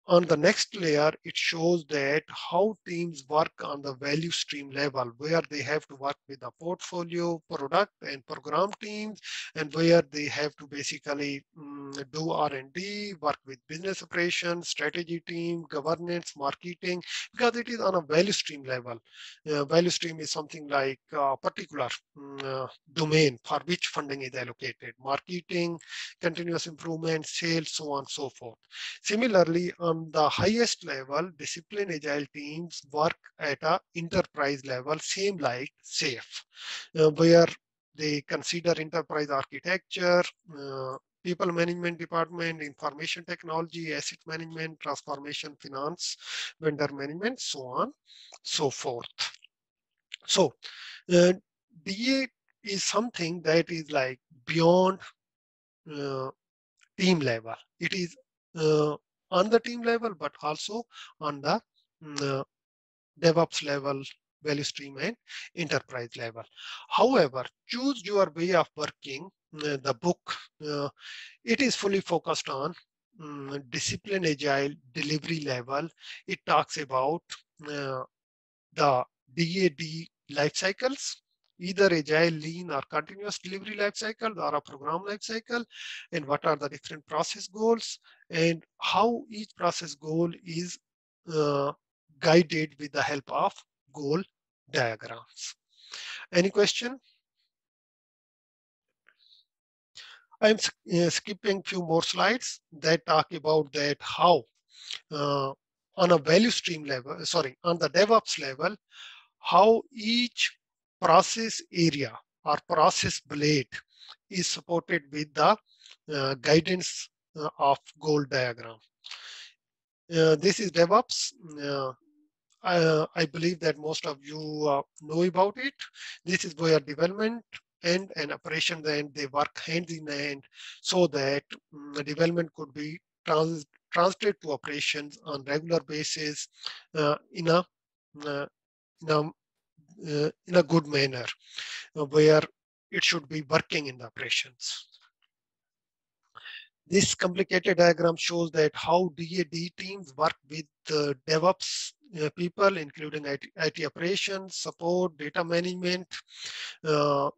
on the next layer, it shows that how teams work on the value stream level, where they have to work with the portfolio, product, and program teams, and where they have to basically um, do R&D, work with business operations, strategy team, governance, marketing, because it is on a value stream level. Uh, value stream is something like a particular um, uh, domain for which funding is allocated, marketing, continuous improvement, sales, so on and so forth. Similarly, on the highest level, discipline agile teams work at a enterprise level, same like SAFe, uh, where they consider enterprise architecture, uh, people management department, information technology, asset management, transformation, finance, vendor management, so on, so forth. So uh, DA is something that is like beyond uh, team level. It is uh, on the team level, but also on the uh, DevOps level, value stream and enterprise level. However, choose your way of working, uh, the book, uh, it is fully focused on um, discipline agile delivery level. It talks about uh, the DAD life cycles, either agile, lean, or continuous delivery life cycle or a program life cycle, and what are the different process goals, and how each process goal is uh, guided with the help of goal diagrams. Any question? I'm uh, skipping few more slides that talk about that how uh, on a value stream level, sorry, on the DevOps level, how each process area or process blade is supported with the uh, guidance uh, of goal diagram. Uh, this is DevOps. Uh, I, I, believe that most of you know about it. This is where development and an operation then they work hand in hand so that um, development could be trans translated to operations on regular basis uh, in a uh, in a uh, in a good manner uh, where it should be working in the operations. This complicated diagram shows that how DAD teams work with uh, DevOps uh, people, including IT, IT, operations, support, data management, uh,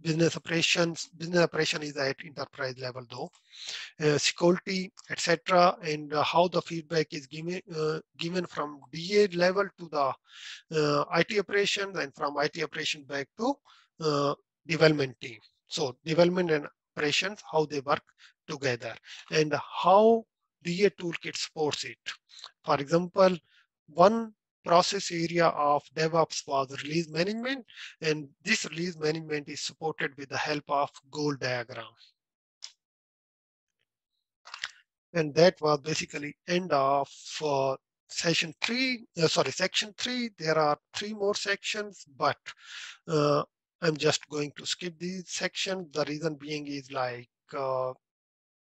business operations. Business operation is at enterprise level though, uh, security, etc., and uh, how the feedback is given uh, given from DA level to the uh, IT operations and from IT operations back to uh, development team. So development and operations, how they work together and how DA toolkit supports it. For example, one process area of DevOps was release management, and this release management is supported with the help of goal diagram. And that was basically end of uh, session three, uh, sorry, section three. There are three more sections, but uh, I'm just going to skip these sections. The reason being is like uh,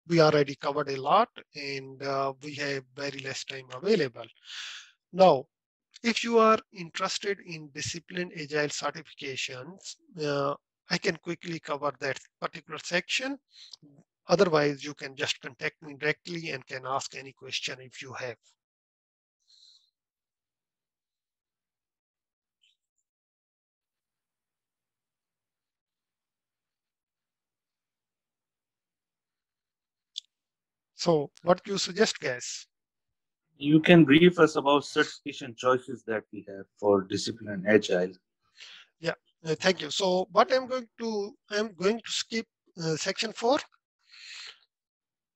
we already covered a lot and uh, we have very less time available. Now, if you are interested in discipline agile certifications, uh, I can quickly cover that particular section. Otherwise, you can just contact me directly and can ask any question if you have. So what do you suggest, guys? You can brief us about certification choices that we have for discipline and agile. Yeah, uh, thank you. So what I'm going to, I'm going to skip uh, section four.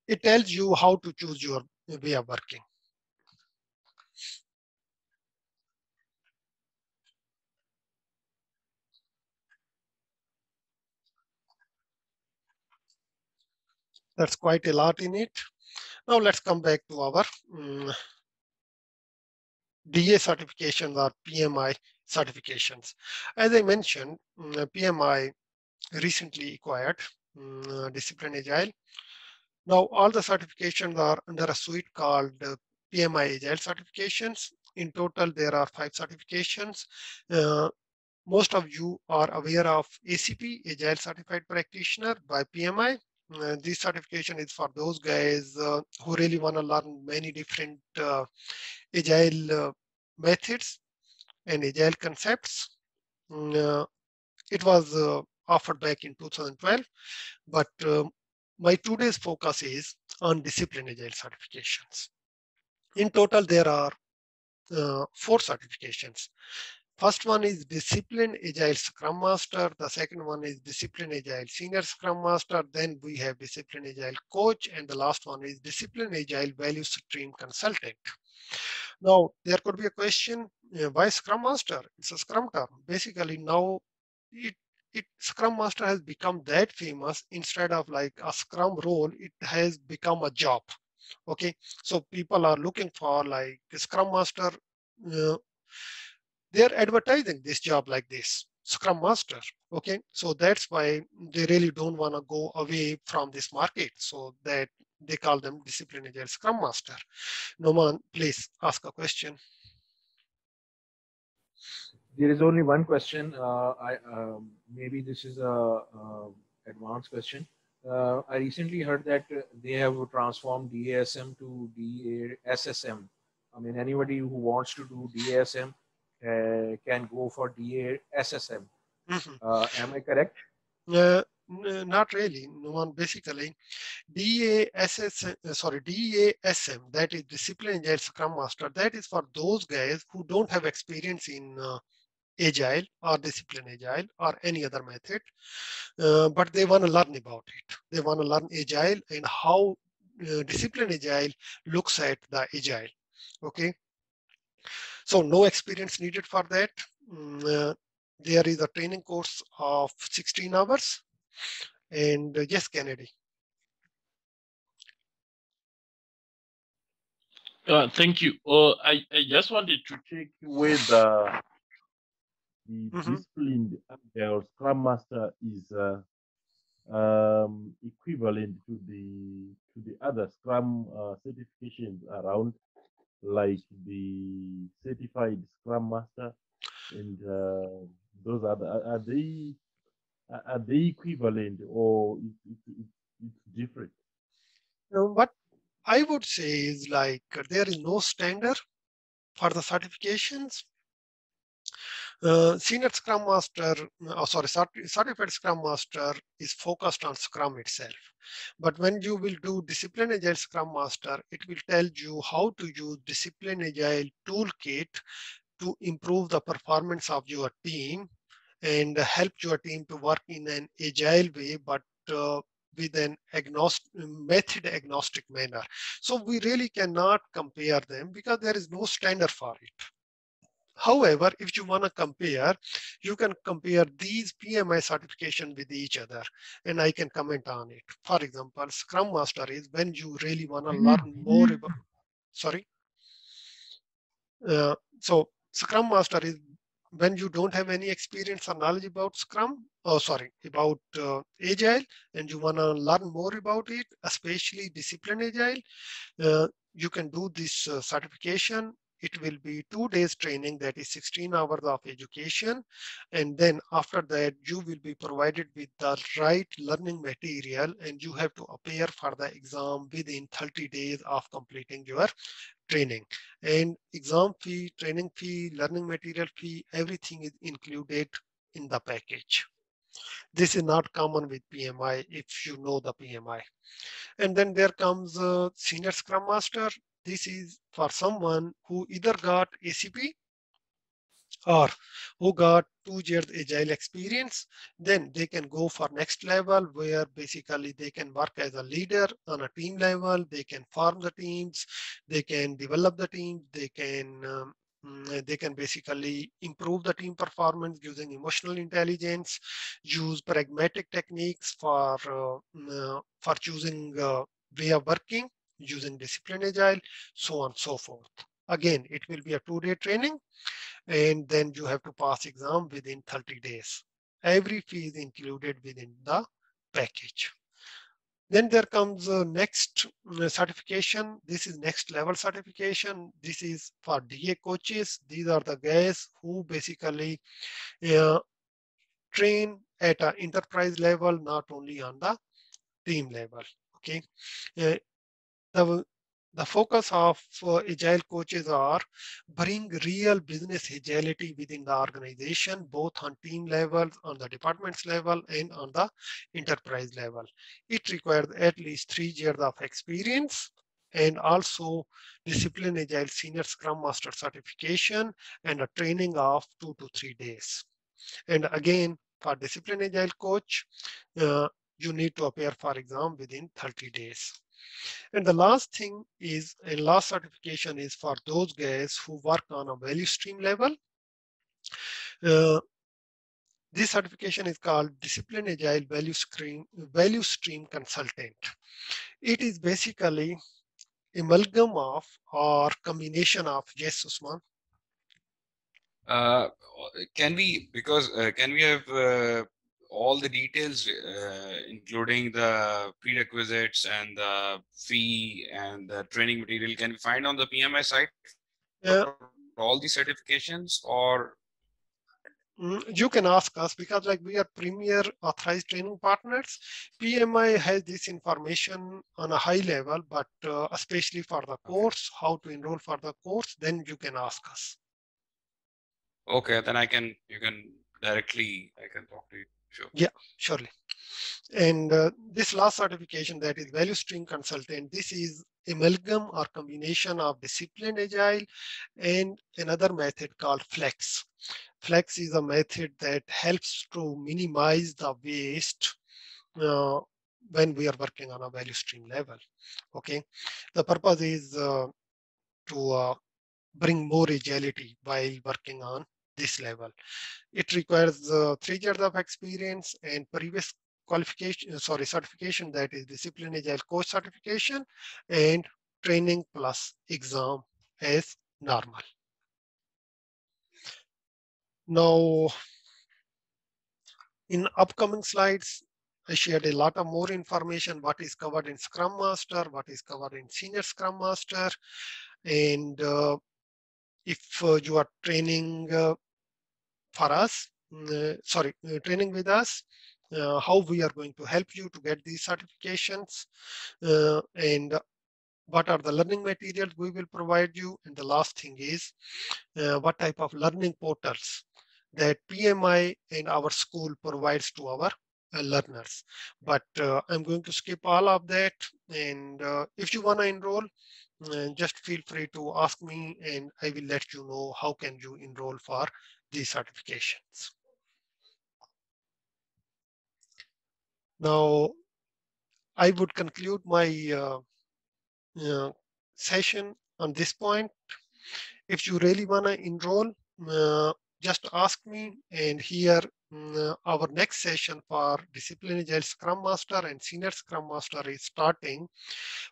It tells you how to choose your way of working. That's quite a lot in it. Now let's come back to our um, DA certifications or PMI certifications. As I mentioned, mm, PMI recently acquired um, Discipline Agile. Now all the certifications are under a suite called uh, PMI Agile certifications. In total, there are five certifications. Uh, most of you are aware of ACP, Agile Certified Practitioner by PMI. Uh, this certification is for those guys uh, who really want to learn many different uh, agile uh, methods and agile concepts. Mm, uh, it was offered back in 2012, but um, my today's focus is on discipline agile certifications. In total, there are four certifications. First one is Discipline Agile Scrum Master. The second one is Discipline Agile Senior Scrum Master. Then we have Discipline Agile Coach. And the last one is Discipline Agile Value Stream Consultant. Now, there could be a question, uh, why Scrum Master? It's a Scrum term. Basically, now it, it Scrum Master has become that famous instead of like a Scrum role, it has become a job. Okay, so people are looking for like Scrum Master uh, they're advertising this job like this scrum master okay? So that's why they really don't want to go away from this market so that they call them discipline agile scrum master. Noman please ask a question. There is only one question. Uh, i um, maybe this is a, a advanced question. Uh, i recently heard that they have transformed dasm to dassm i mean anybody who wants to do dasm uh, can go for DA SSM. Mm-hmm. Uh, am I correct? Uh, not really. No one basically DASS, uh, sorry, DASM, that is Discipline Agile Scrum Master, that is for those guys who don't have experience in uh, Agile or Discipline Agile or any other method, uh, but they want to learn about it. They want to learn Agile and how uh, Discipline Agile looks at the Agile. Okay. So no experience needed for that. Mm, uh, there is a training course of 16 hours. And uh, yes, Kennedy. Uh, thank you. Uh, I, I just wanted to check whether the Mhm. disciplined agile scrum master is uh, um, equivalent to the to the other scrum uh, certifications around like the certified scrum master and uh, those other are, are they are they equivalent or it, it, it, it's different Uh, what I would say is like there is no standard for the certifications. Uh, senior Scrum Master, oh, sorry, certi- certified Scrum Master is focused on Scrum itself. But when you will do Discipline Agile Scrum Master, it will tell you how to use Discipline Agile toolkit to improve the performance of your team and help your team to work in an agile way, but uh, with an agnostic method agnostic manner. So we really cannot compare them because there is no standard for it. However, if you want to compare, you can compare these PMI certification with each other, and I can comment on it. For example, Scrum Master is when you really want to learn more about. Sorry. Uh, so Scrum Master is when you don't have any experience or knowledge about Scrum, oh sorry, about uh, Agile, and you want to learn more about it, especially Discipline Agile, uh, you can do this uh, certification. It will be two days training, that is 16 hours of education. And then after that, you will be provided with the right learning material and you have to appear for the exam within 30 days of completing your training and exam fee, training fee, learning material fee, everything is included in the package. This is not common with PMI if you know the PMI. And then there comes a senior scrum master. This is for someone who either got ACP or who got two years agile experience, then they can go for next level where basically they can work as a leader on a team level. They can form the teams, they can develop the teams, they can um, mm, they can basically improve the team performance using emotional intelligence, use pragmatic techniques for uh, mm, uh, for choosing uh, way of working, using discipline agile, so on and so forth. Again, it will be a two-day training and then you have to pass exam within 30 days. Every fee is included within the package. Then there comes uh, next uh, certification. This is next level certification. This is for DA coaches. These are the guys who basically uh, train at an enterprise level, not only on the team level. Okay. Uh, the the focus of uh, agile coaches are bring real business agility within the organization both on team level on the departments level and on the enterprise level. It requires at least three years of experience and also discipline agile senior scrum master certification and a training of two to three days. And again for discipline agile coach uh, you need to appear for exam within 30 days and the last thing is a last certification is for those guys who work on a value stream level. Uh, this certification is called Discipline Agile Value Stream, Value Stream Consultant. It is basically amalgam of or combination of, yes, Usman. Uh, can we, because uh, can we have uh, all the details, uh, including the prerequisites and the fee and the training material, can we find on the PMI site? Yeah. All the certifications or Mm, You can ask us because like we are premier authorized training partners. PMI has this information on a high level, but uh, especially for the course, how to enroll for the course, then you can ask us. okay, then I can you can directly I can talk to you. Sure. Yeah, surely. And uh, this last certification that is value stream consultant, this is amalgam or combination of disciplined agile and another method called flex. Flex is a method that helps to minimize the waste uh, when we are working on a value stream level. Okay, the purpose is uh, to uh, bring more agility while working on this level. It requires uh, three years of experience and previous qualification, sorry, certification that is discipline agile coach certification and training plus exam as normal. Now, in upcoming slides, I shared a lot of more information, what is covered in Scrum Master, what is covered in Senior Scrum Master. And uh, if uh, you are training uh, for us, uh, sorry, uh, training with us, uh, how we are going to help you to get these certifications and what are the learning materials we will provide you. And the last thing is what type of learning portals that PMI and our school provides to our learners. But I'm going to skip all of that. And if you want to enroll, just feel free to ask me and I will let you know how can you enroll for these certifications. Now, I would conclude my uh, uh, session on this point. If you really want to enroll, uh, just ask me and here uh, our next session for Discipline Agile Scrum Master and Senior Scrum Master is starting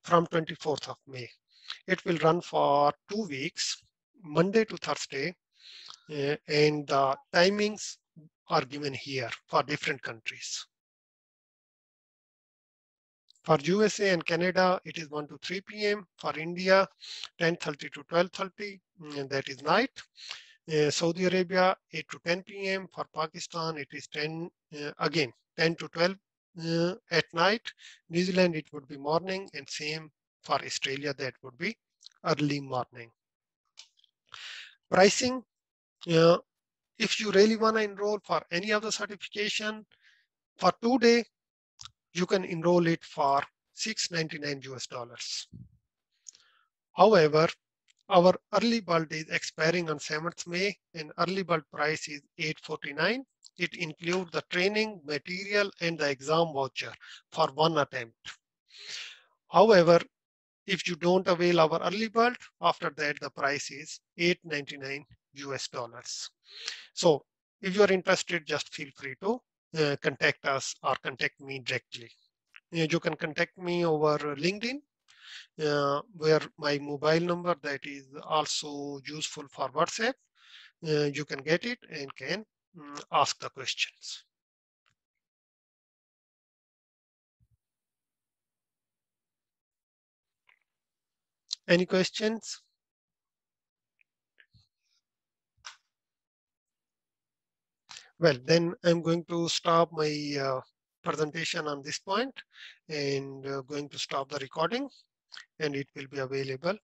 from 24th of May. It will run for two weeks, Monday to Thursday, uh, and the timings are given here for different countries. For USA and Canada, it is 1 to 3 p.m. For India, 10.30 to 12.30, and that is night. Uh, Saudi Arabia, 8 to 10 p.m. For Pakistan, it is 10, uh, again, 10 to 12 uh, at night. New Zealand, it would be morning, and same for Australia, that would be early morning. Pricing, uh, if you really want to enroll for any of the certification, for two day, you can enroll it for 699 US dollars. However, our early bird is expiring on 7th May and early bird price is 849. It includes the training material and the exam voucher for one attempt. However, if you don't avail our early bird, after that the price is 899 US dollars. So if you are interested, just feel free to uh, contact us or contact me directly. You can contact me over LinkedIn, uh, where my mobile number that is also useful for WhatsApp. Uh, you can get it and can um, ask the questions. Any questions? Well, then I'm going to stop my uh, presentation on this point and uh, going to stop the recording and it will be available